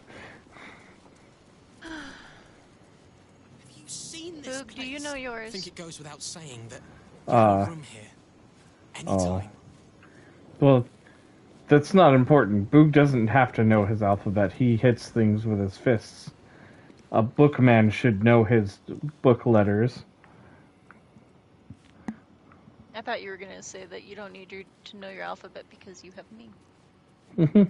Seen this Boog, do you know yours? I think it goes without saying that Uh, room here. oh. Well, that's not important. Boog doesn't have to know his alphabet. He hits things with his fists. A bookman should know his book letters. I thought you were gonna say that you don't need your, to know your alphabet because you have me. <laughs>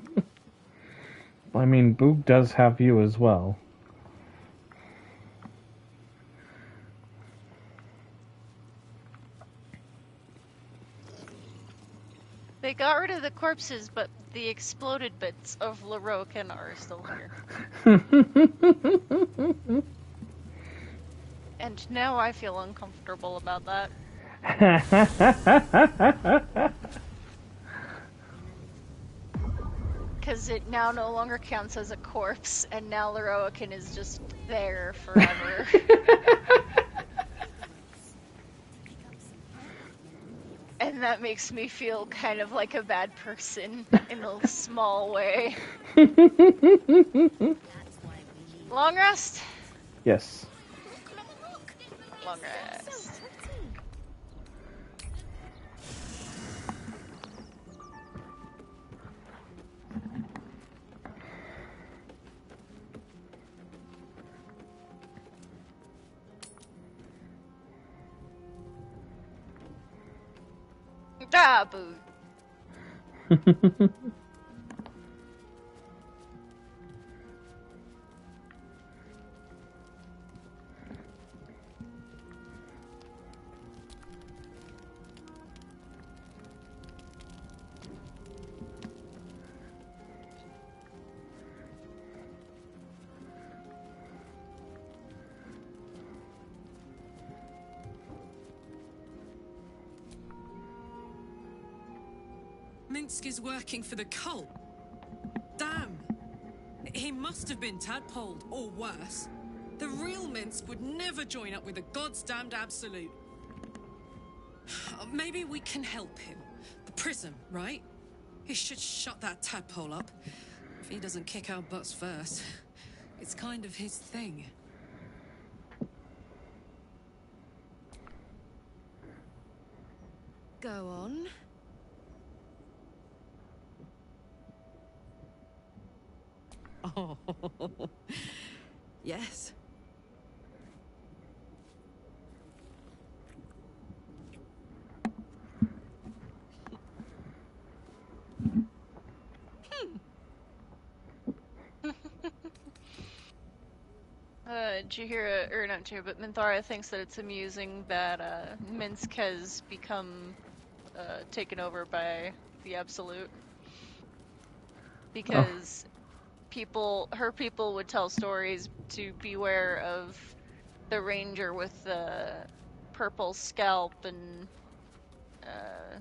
I mean, Boog does have you as well. They got rid of the corpses, but the exploded bits of Lorroakan are still here. <laughs> And now I feel uncomfortable about that. <laughs> Because it now no longer counts as a corpse, and now Lorroakan is just there <laughs> forever. And that makes me feel kind of like a bad person in a <laughs> small way. <laughs> Long rest? yes. Long rest. Ah, <laughs> Minsc is working for the cult. Damn. He must have been tadpoled, or worse. The real Minsc would never join up with the God's damned absolute. <sighs> Maybe we can help him. The prism, right? He should shut that tadpole up. If he doesn't kick our butts first. <laughs> It's kind of his thing. Go on. Oh. <laughs> yes. <laughs> Uh, did you hear, uh, or not you, but Minthara thinks that it's amusing that uh, Minsc has become uh, taken over by the Absolute. Because people, her people would tell stories to beware of the ranger with the purple scalp and uh,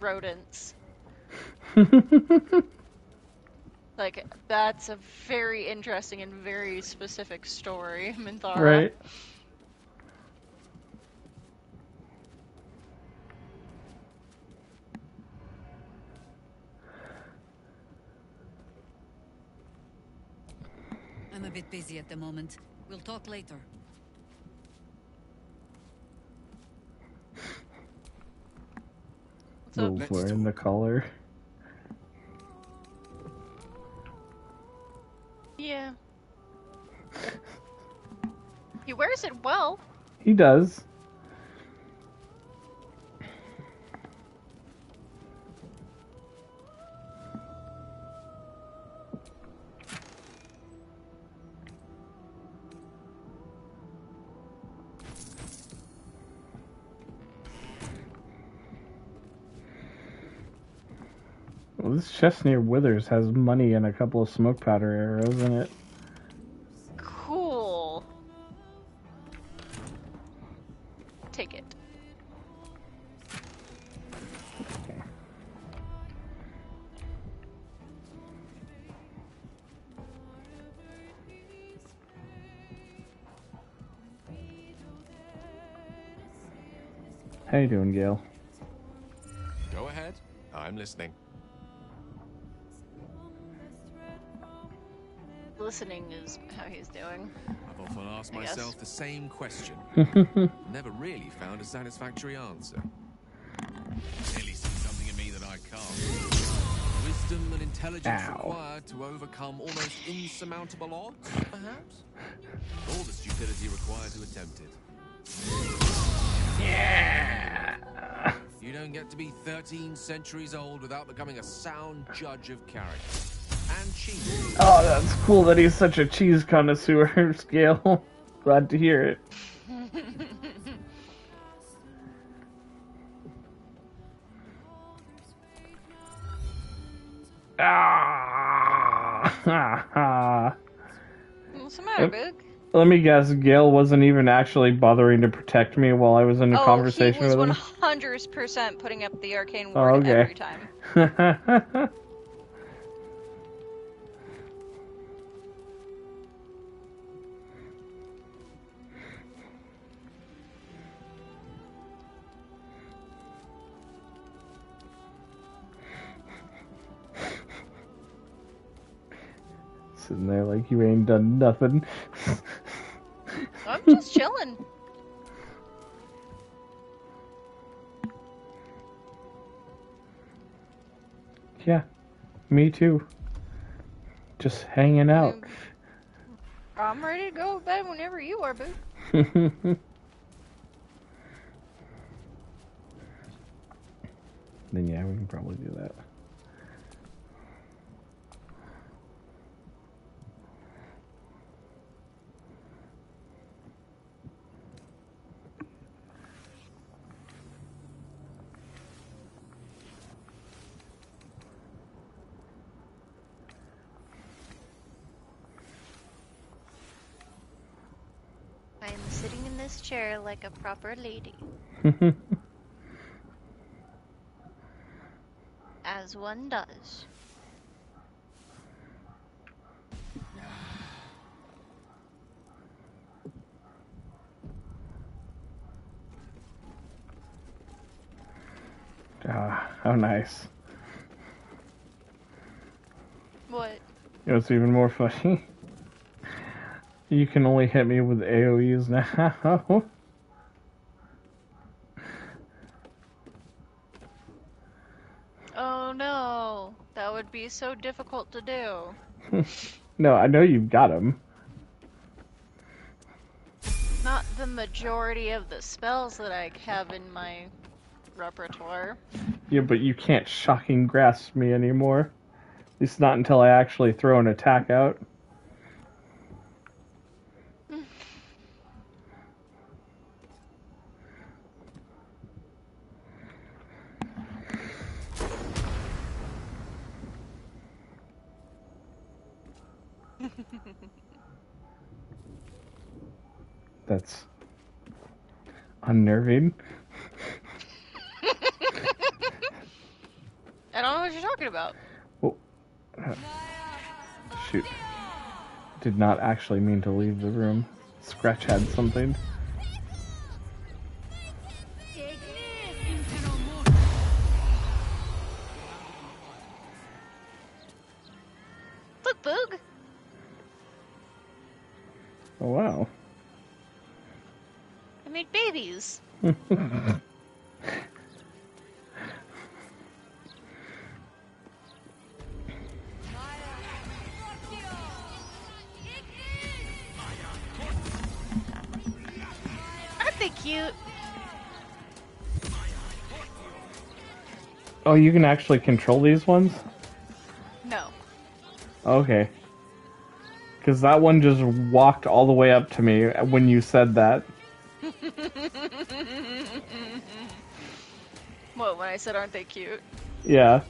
rodents. <laughs> Like that's a very interesting and very specific story, Minthara. Right. I'm a bit busy at the moment. We'll talk later. Wolf wearing the collar. Yeah. he wears it well. He does. Chest near Withers has money and a couple of smoke powder arrows in it. Same question. <laughs> Never really found a satisfactory answer. Clearly see something in me that I can't. Wisdom and intelligence Ow. required to overcome almost insurmountable odds, perhaps? All the stupidity required to attempt it. Yeah. You don't get to be 13 centuries old without becoming a sound judge of character. And cheese. Oh, that's cool that he's such a cheese connoisseur, <laughs> Gale. Glad to hear it. Ah! What's the matter, Boog? Let me guess, Gale wasn't even actually bothering to protect me while I was in a oh, conversation he was with him. 100% putting up the arcane Oh, ward okay. every time. <laughs> Sitting there like you ain't done nothing. <laughs> I'm just chilling. yeah, me too. Just hanging out. I'm ready to go to bed whenever you are, boo. <laughs> then yeah, we can probably do that. I am sitting in this chair like a proper lady, <laughs> as one does. Ah, how nice. What? It was even more funny. <laughs> You can only hit me with AoEs now. Oh no, that would be so difficult to do. <laughs> no, I know you've got him. Not the majority of the spells that I have in my repertoire. Yeah, but you can't shocking grasp me anymore. At least not until I actually throw an attack out. That's unnerving. <laughs> I don't know what you're talking about. Oh. Shoot. Did not actually mean to leave the room. Scratch had something. Oh, you can actually control these ones? No. Okay. Because that one just walked all the way up to me when you said that. <laughs> what, when I said aren't they cute? Yeah.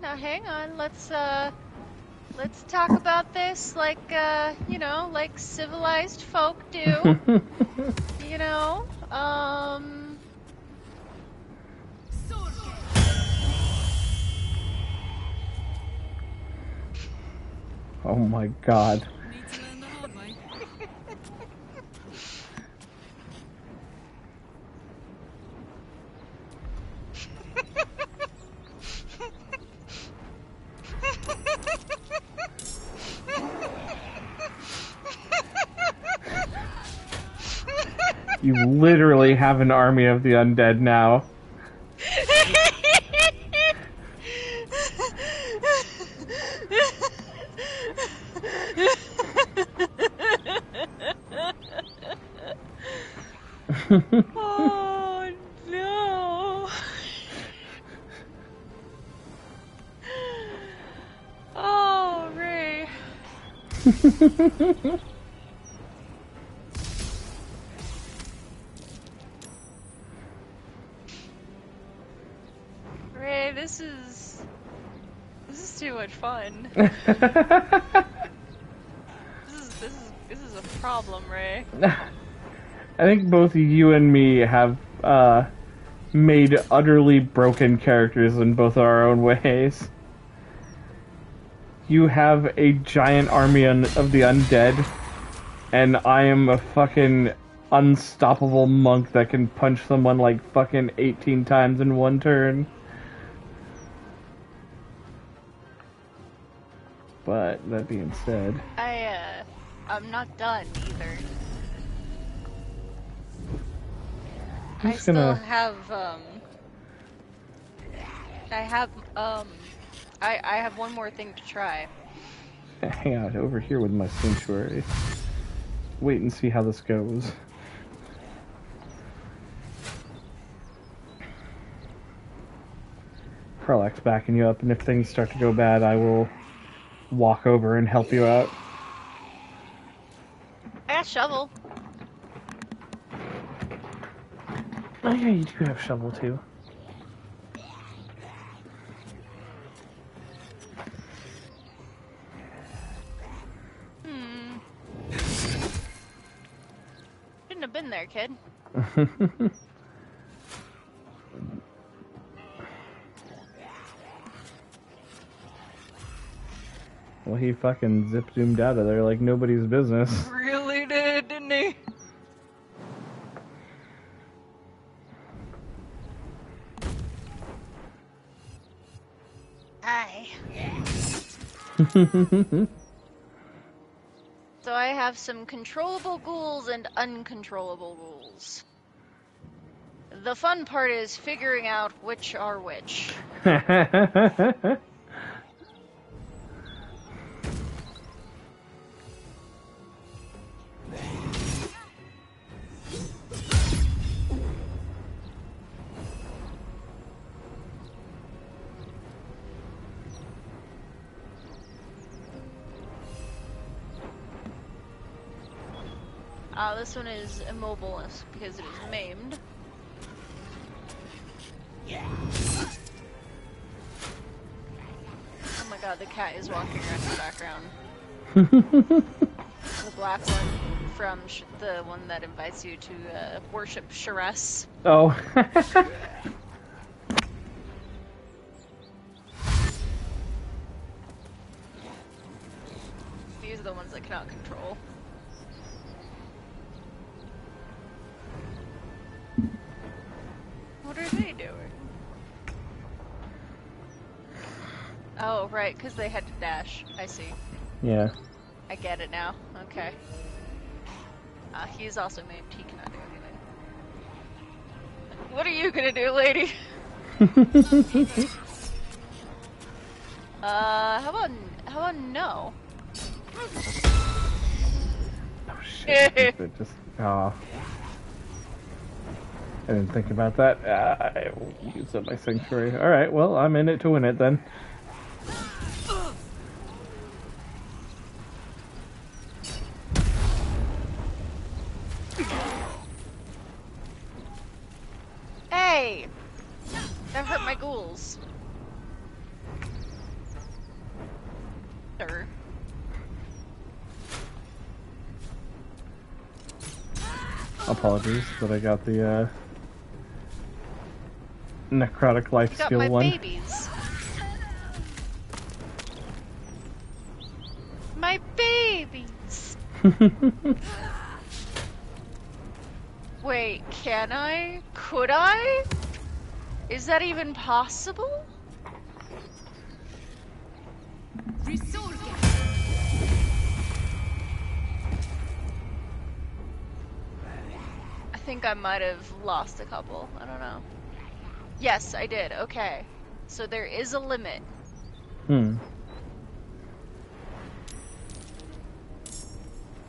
Now hang on. Let's uh let's talk about this like uh, you know, like civilized folk do. <laughs> you know? Um Oh my god. You literally have an army of the undead now. Both you and me have uh, made utterly broken characters in both our own <laughs> ways. You have a giant army un- of the undead, and I am a fucking unstoppable monk that can punch someone like fucking 18 times in one turn. But that being said, I uh I'm not done either. I'm just still gonna- have um I have um I I have one more thing to try. hang out over here with my sanctuary. Wait and see how this goes. Karlach's backing you up, and if things start to go bad, I will walk over and help you out. I got shovel. Oh yeah, you do have shovel too. Hmm. Shouldn't have been there, kid. <laughs> well, he fucking zip zoomed out of there like nobody's business. <laughs> <laughs> So I have some controllable ghouls and uncontrollable ghouls. The fun part is figuring out which are which. <laughs> this one is immobile because it is maimed. Yeah. Oh my god, the cat is walking around in the background. <laughs> the black one from sh- the one that invites you to uh, worship Sharess. oh. <laughs> right, because they had to dash. I see. yeah. I get it now. Okay. Uh, he's also maimed. He cannot do anything. What are you gonna do, lady? <laughs> Uh, how about how about no? Oh shit. <laughs> it just. Oh. I didn't think about that. Uh, I use up my sanctuary. Alright, well, I'm in it to win it then. Hey, that hurt my ghouls. Sir. Apologies that I got the uh, necrotic life got skill my one. babies. My babies. <laughs> Wait, can I? Could I? Is that even possible? Think I might have lost a couple. I don't know. Yes, I did. Okay. So there is a limit. Hmm.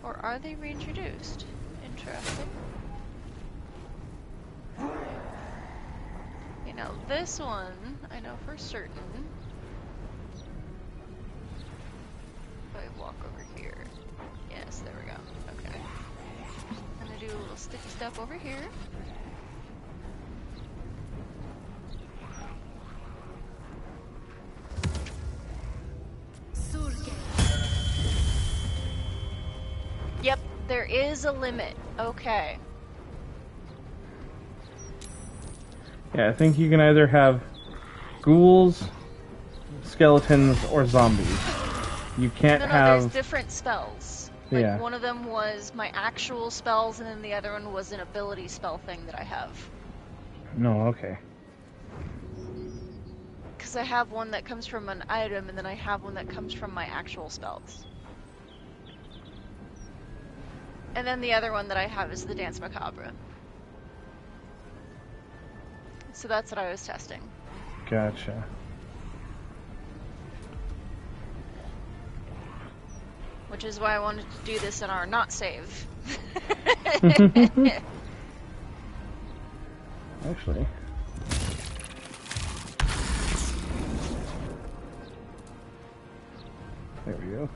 Or are they reintroduced? Interesting. You know, this one, I know for certain. If I walk over sticky stuff over here. Yep, there is a limit. Okay. Yeah, I think you can either have ghouls, skeletons, or zombies. You can't no, no, have. there's different spells. Like Yeah. one of them was my actual spells, and then the other one was an ability spell thing that I have. No, okay. Because I have one that comes from an item, and then I have one that comes from my actual spells. And then the other one that I have is the Danse Macabre. So that's what I was testing. Gotcha. Which is why I wanted to do this in our not save. <laughs> Actually. There we go.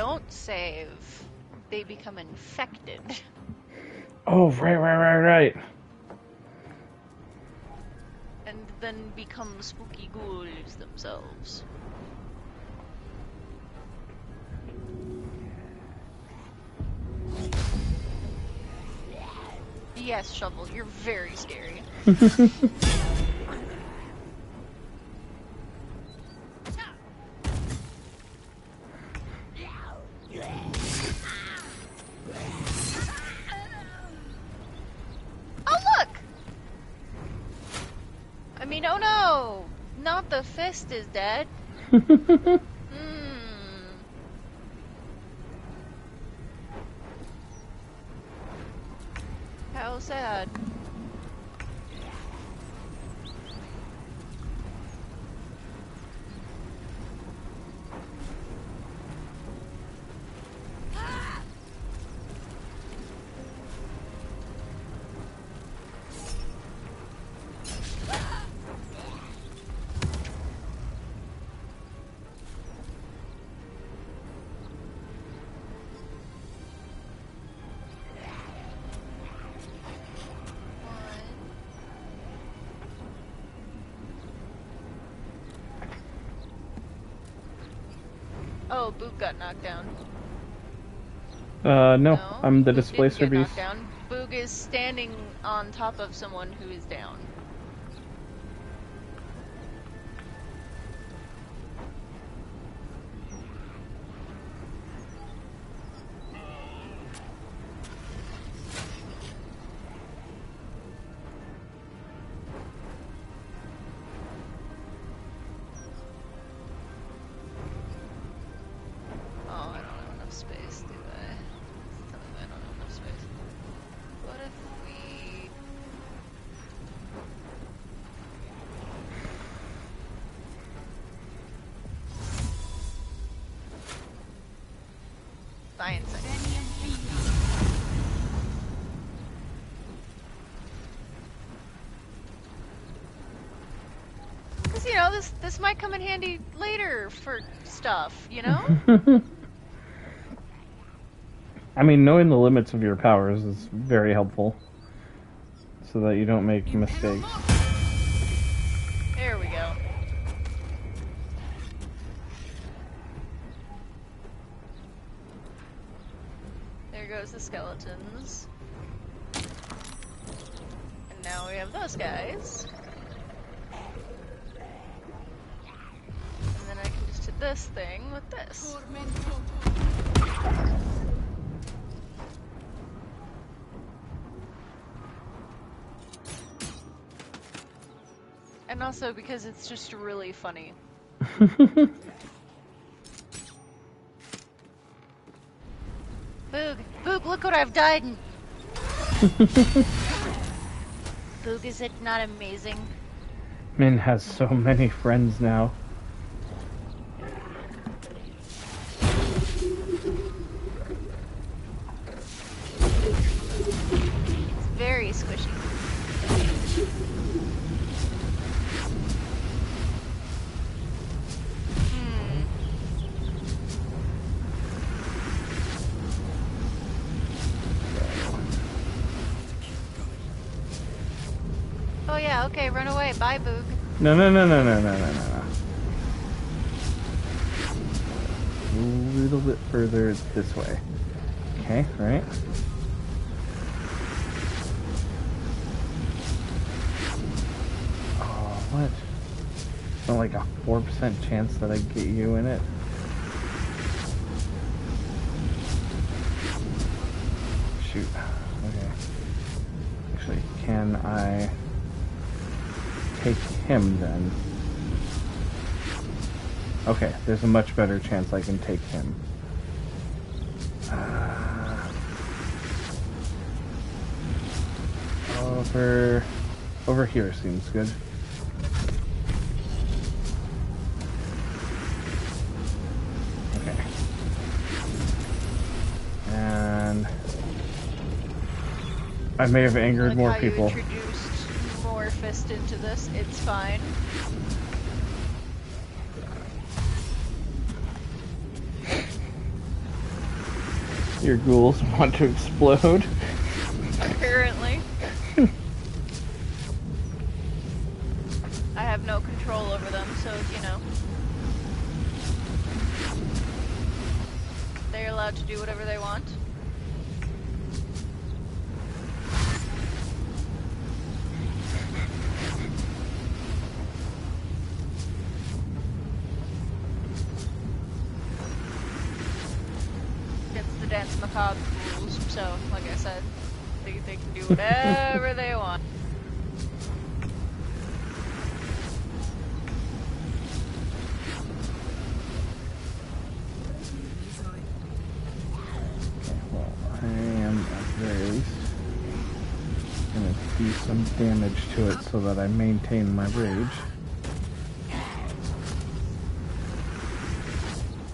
Don't save, they become infected. Oh, right, right, right, right. and then become spooky ghouls themselves. Yes, Shovel, you're very scary. <laughs> is dead. <laughs> Hmm. How sad. Got knocked down. Uh, no, No, I'm the Boog displacer beast. Down. Boog is standing on top of someone who is down. Come in handy later for stuff, you know? <laughs> I mean, knowing the limits of your powers is very helpful, so that you don't make mistakes. Just really funny. <laughs> Boog, Boog, look what I've done! <laughs> Boog, is it not amazing? Min has so many friends now. Okay, run away. Bye, Boog. No, no, no, no, no, no, no, no. A little bit further this way. Okay, right? Oh, what? So like a 4% chance that I get you in it? Shoot. Okay. Actually, can I him then? Okay, there's a much better chance I can take him. Uh, over, over here seems good. Okay. And I may have angered like more people. Fist into this. It's fine. Your ghouls <laughs> want to explode. So that I maintain my rage.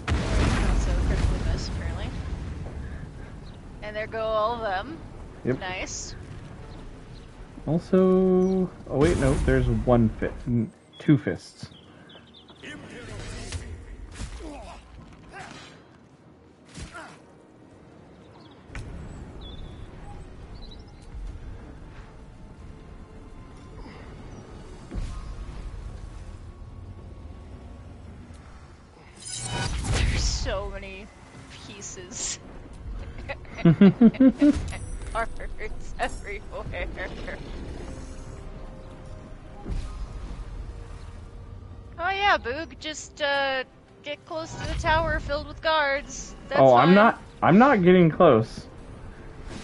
Also critically miss, apparently. And there go all of them. Yep. Nice. Also, oh wait, no, there's one fist, two fists. Parts <laughs> everywhere. Oh yeah, Boog, just uh, get close to the tower filled with guards. That's oh, I'm fine. not. I'm not getting close.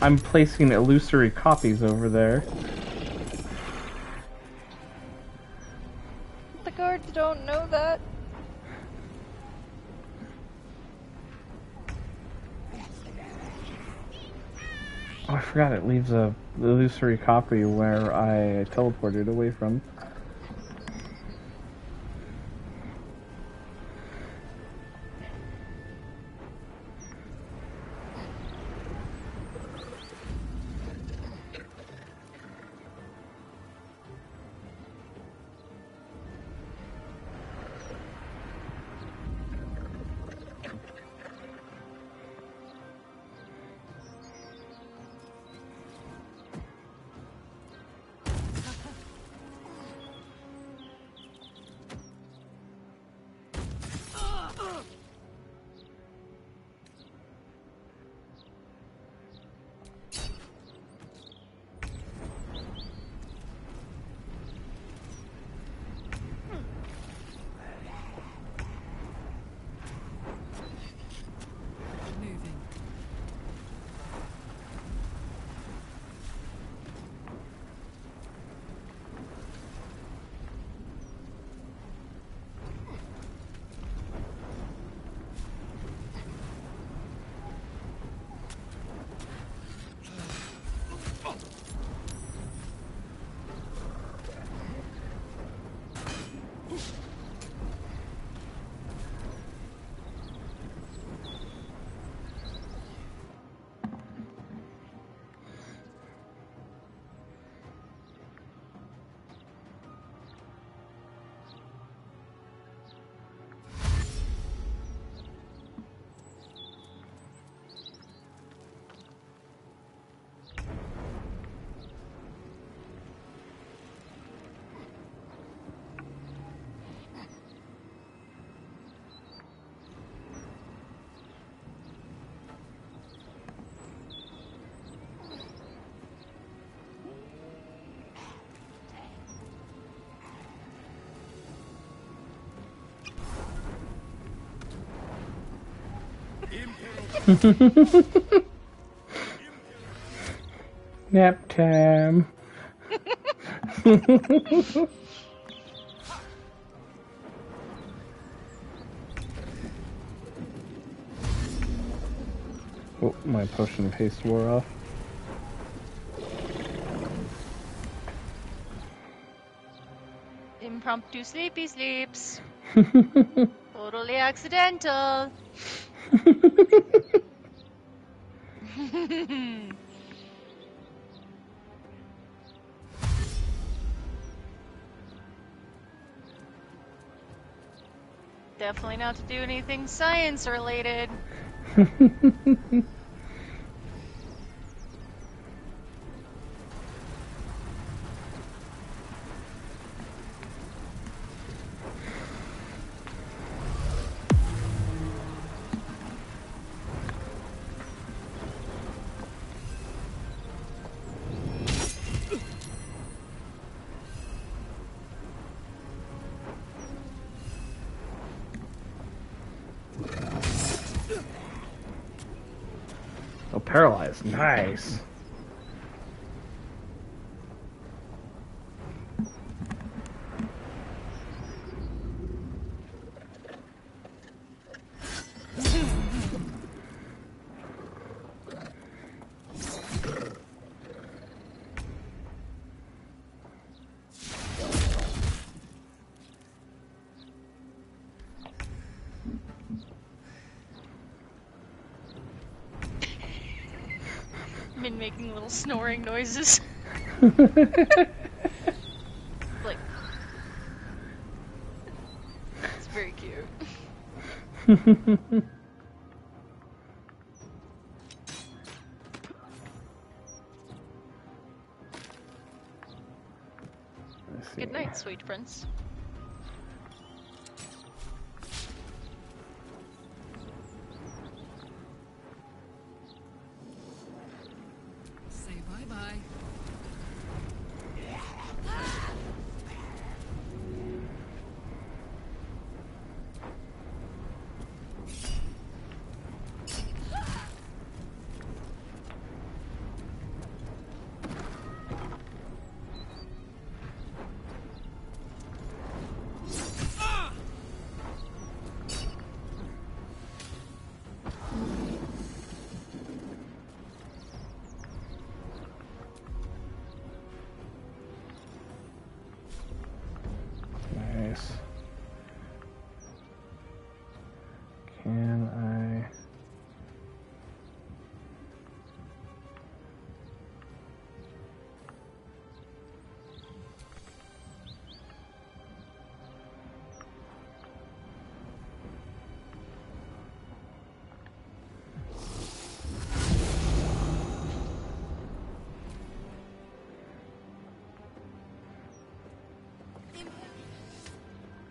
I'm placing illusory copies over there. The guards don't know that. Oh, I forgot it leaves a illusory copy where I teleported away from. <laughs> Nap time. <laughs> oh, my potion of haste wore off. Impromptu sleepy sleeps. <laughs> totally accidental. Definitely not to do anything science related. <laughs> Nice. Been making little snoring noises. <laughs> like, it's very cute. <laughs> Good night, sweet prince.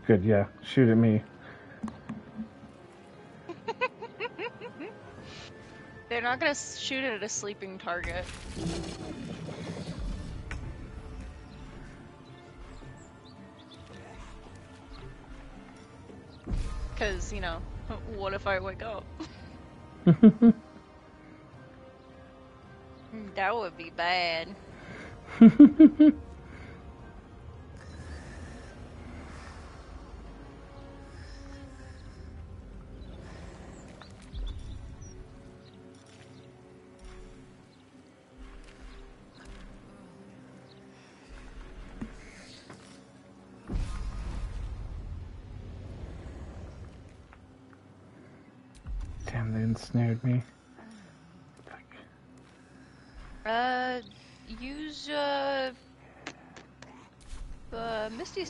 Good, yeah. Shoot at me. <laughs> They're not gonna shoot at a sleeping target. Cause, you know, <laughs> what if I wake up? <laughs> Hmm, that would be bad.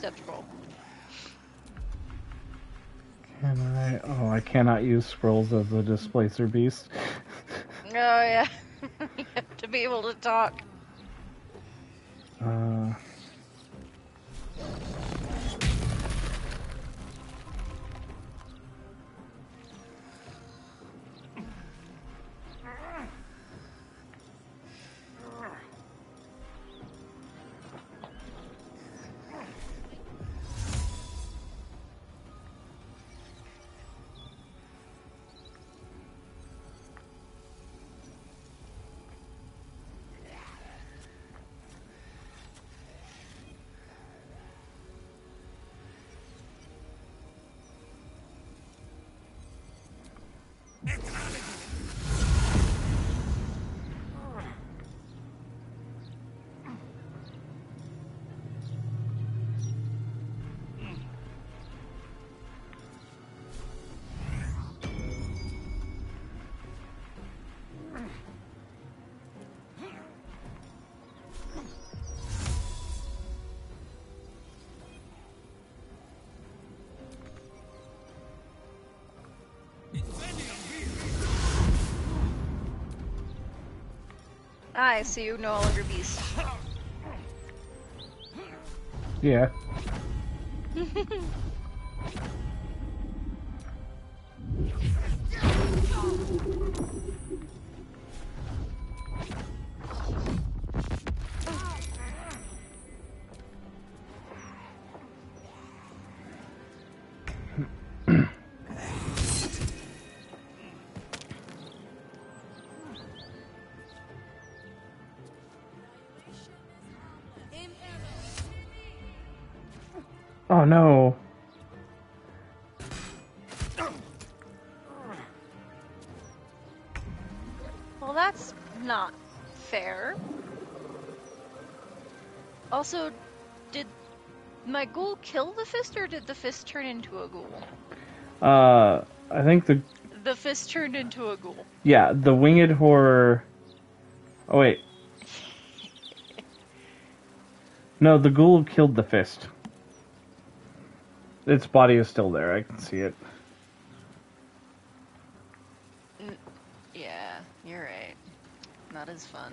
The Misty Step scroll. Can I? Oh, I cannot use scrolls as a displacer beast. Oh, yeah. <laughs> you have to be able to talk. I see you no longer beast. Yeah. <laughs> Oh no. Well, that's not fair. Also, did my ghoul kill the fist, or did the fist turn into a ghoul? Uh, I think the The fist turned into a ghoul. yeah the winged horror. Oh wait. <laughs> No, the ghoul killed the fist. Its body is still there. I can see it. Yeah, you're right. Not as fun.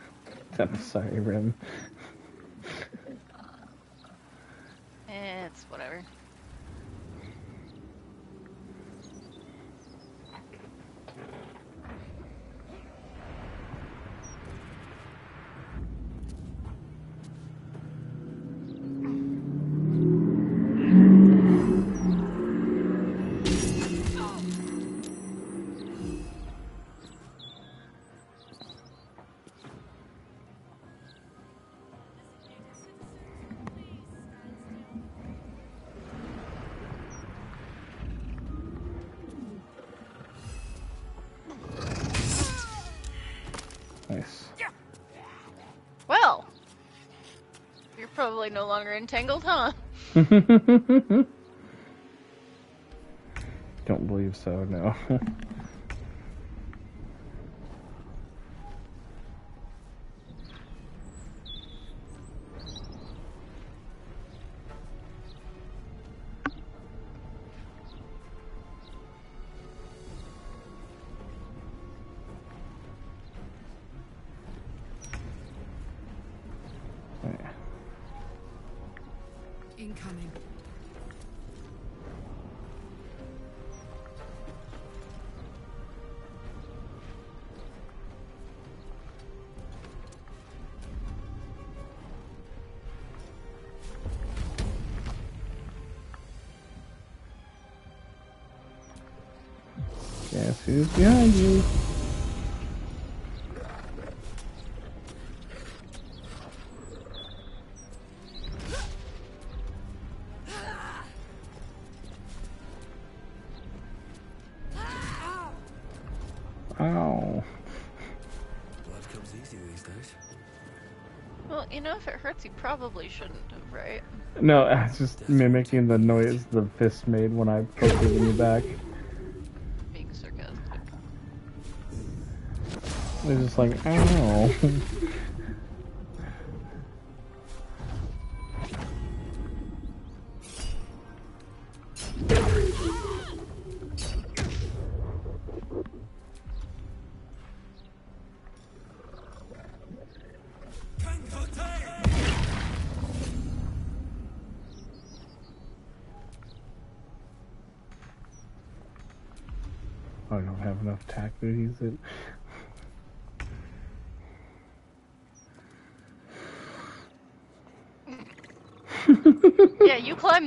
<laughs> I'm sorry, Rim. <laughs> Don't believe so. No. <laughs> probably shouldn't have, right? No, <laughs> it's just mimicking the noise the fist made when I poked it in the back. Being sarcastic. They're just like, ow. <laughs>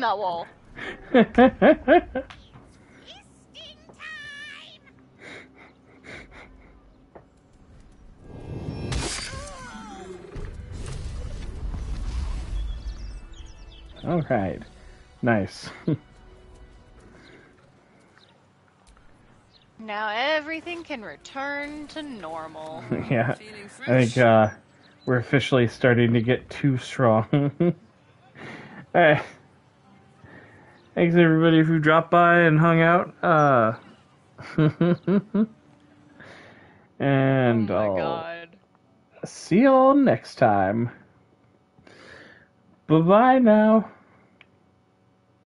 that wall. <laughs> Alright. Nice. <laughs> Now everything can return to normal. <laughs> yeah. I think uh, we're officially starting to get too strong. Alright. Thanks everybody who dropped by and hung out. Uh, <laughs> and Oh I'll god. see y'all next time. Bye bye now.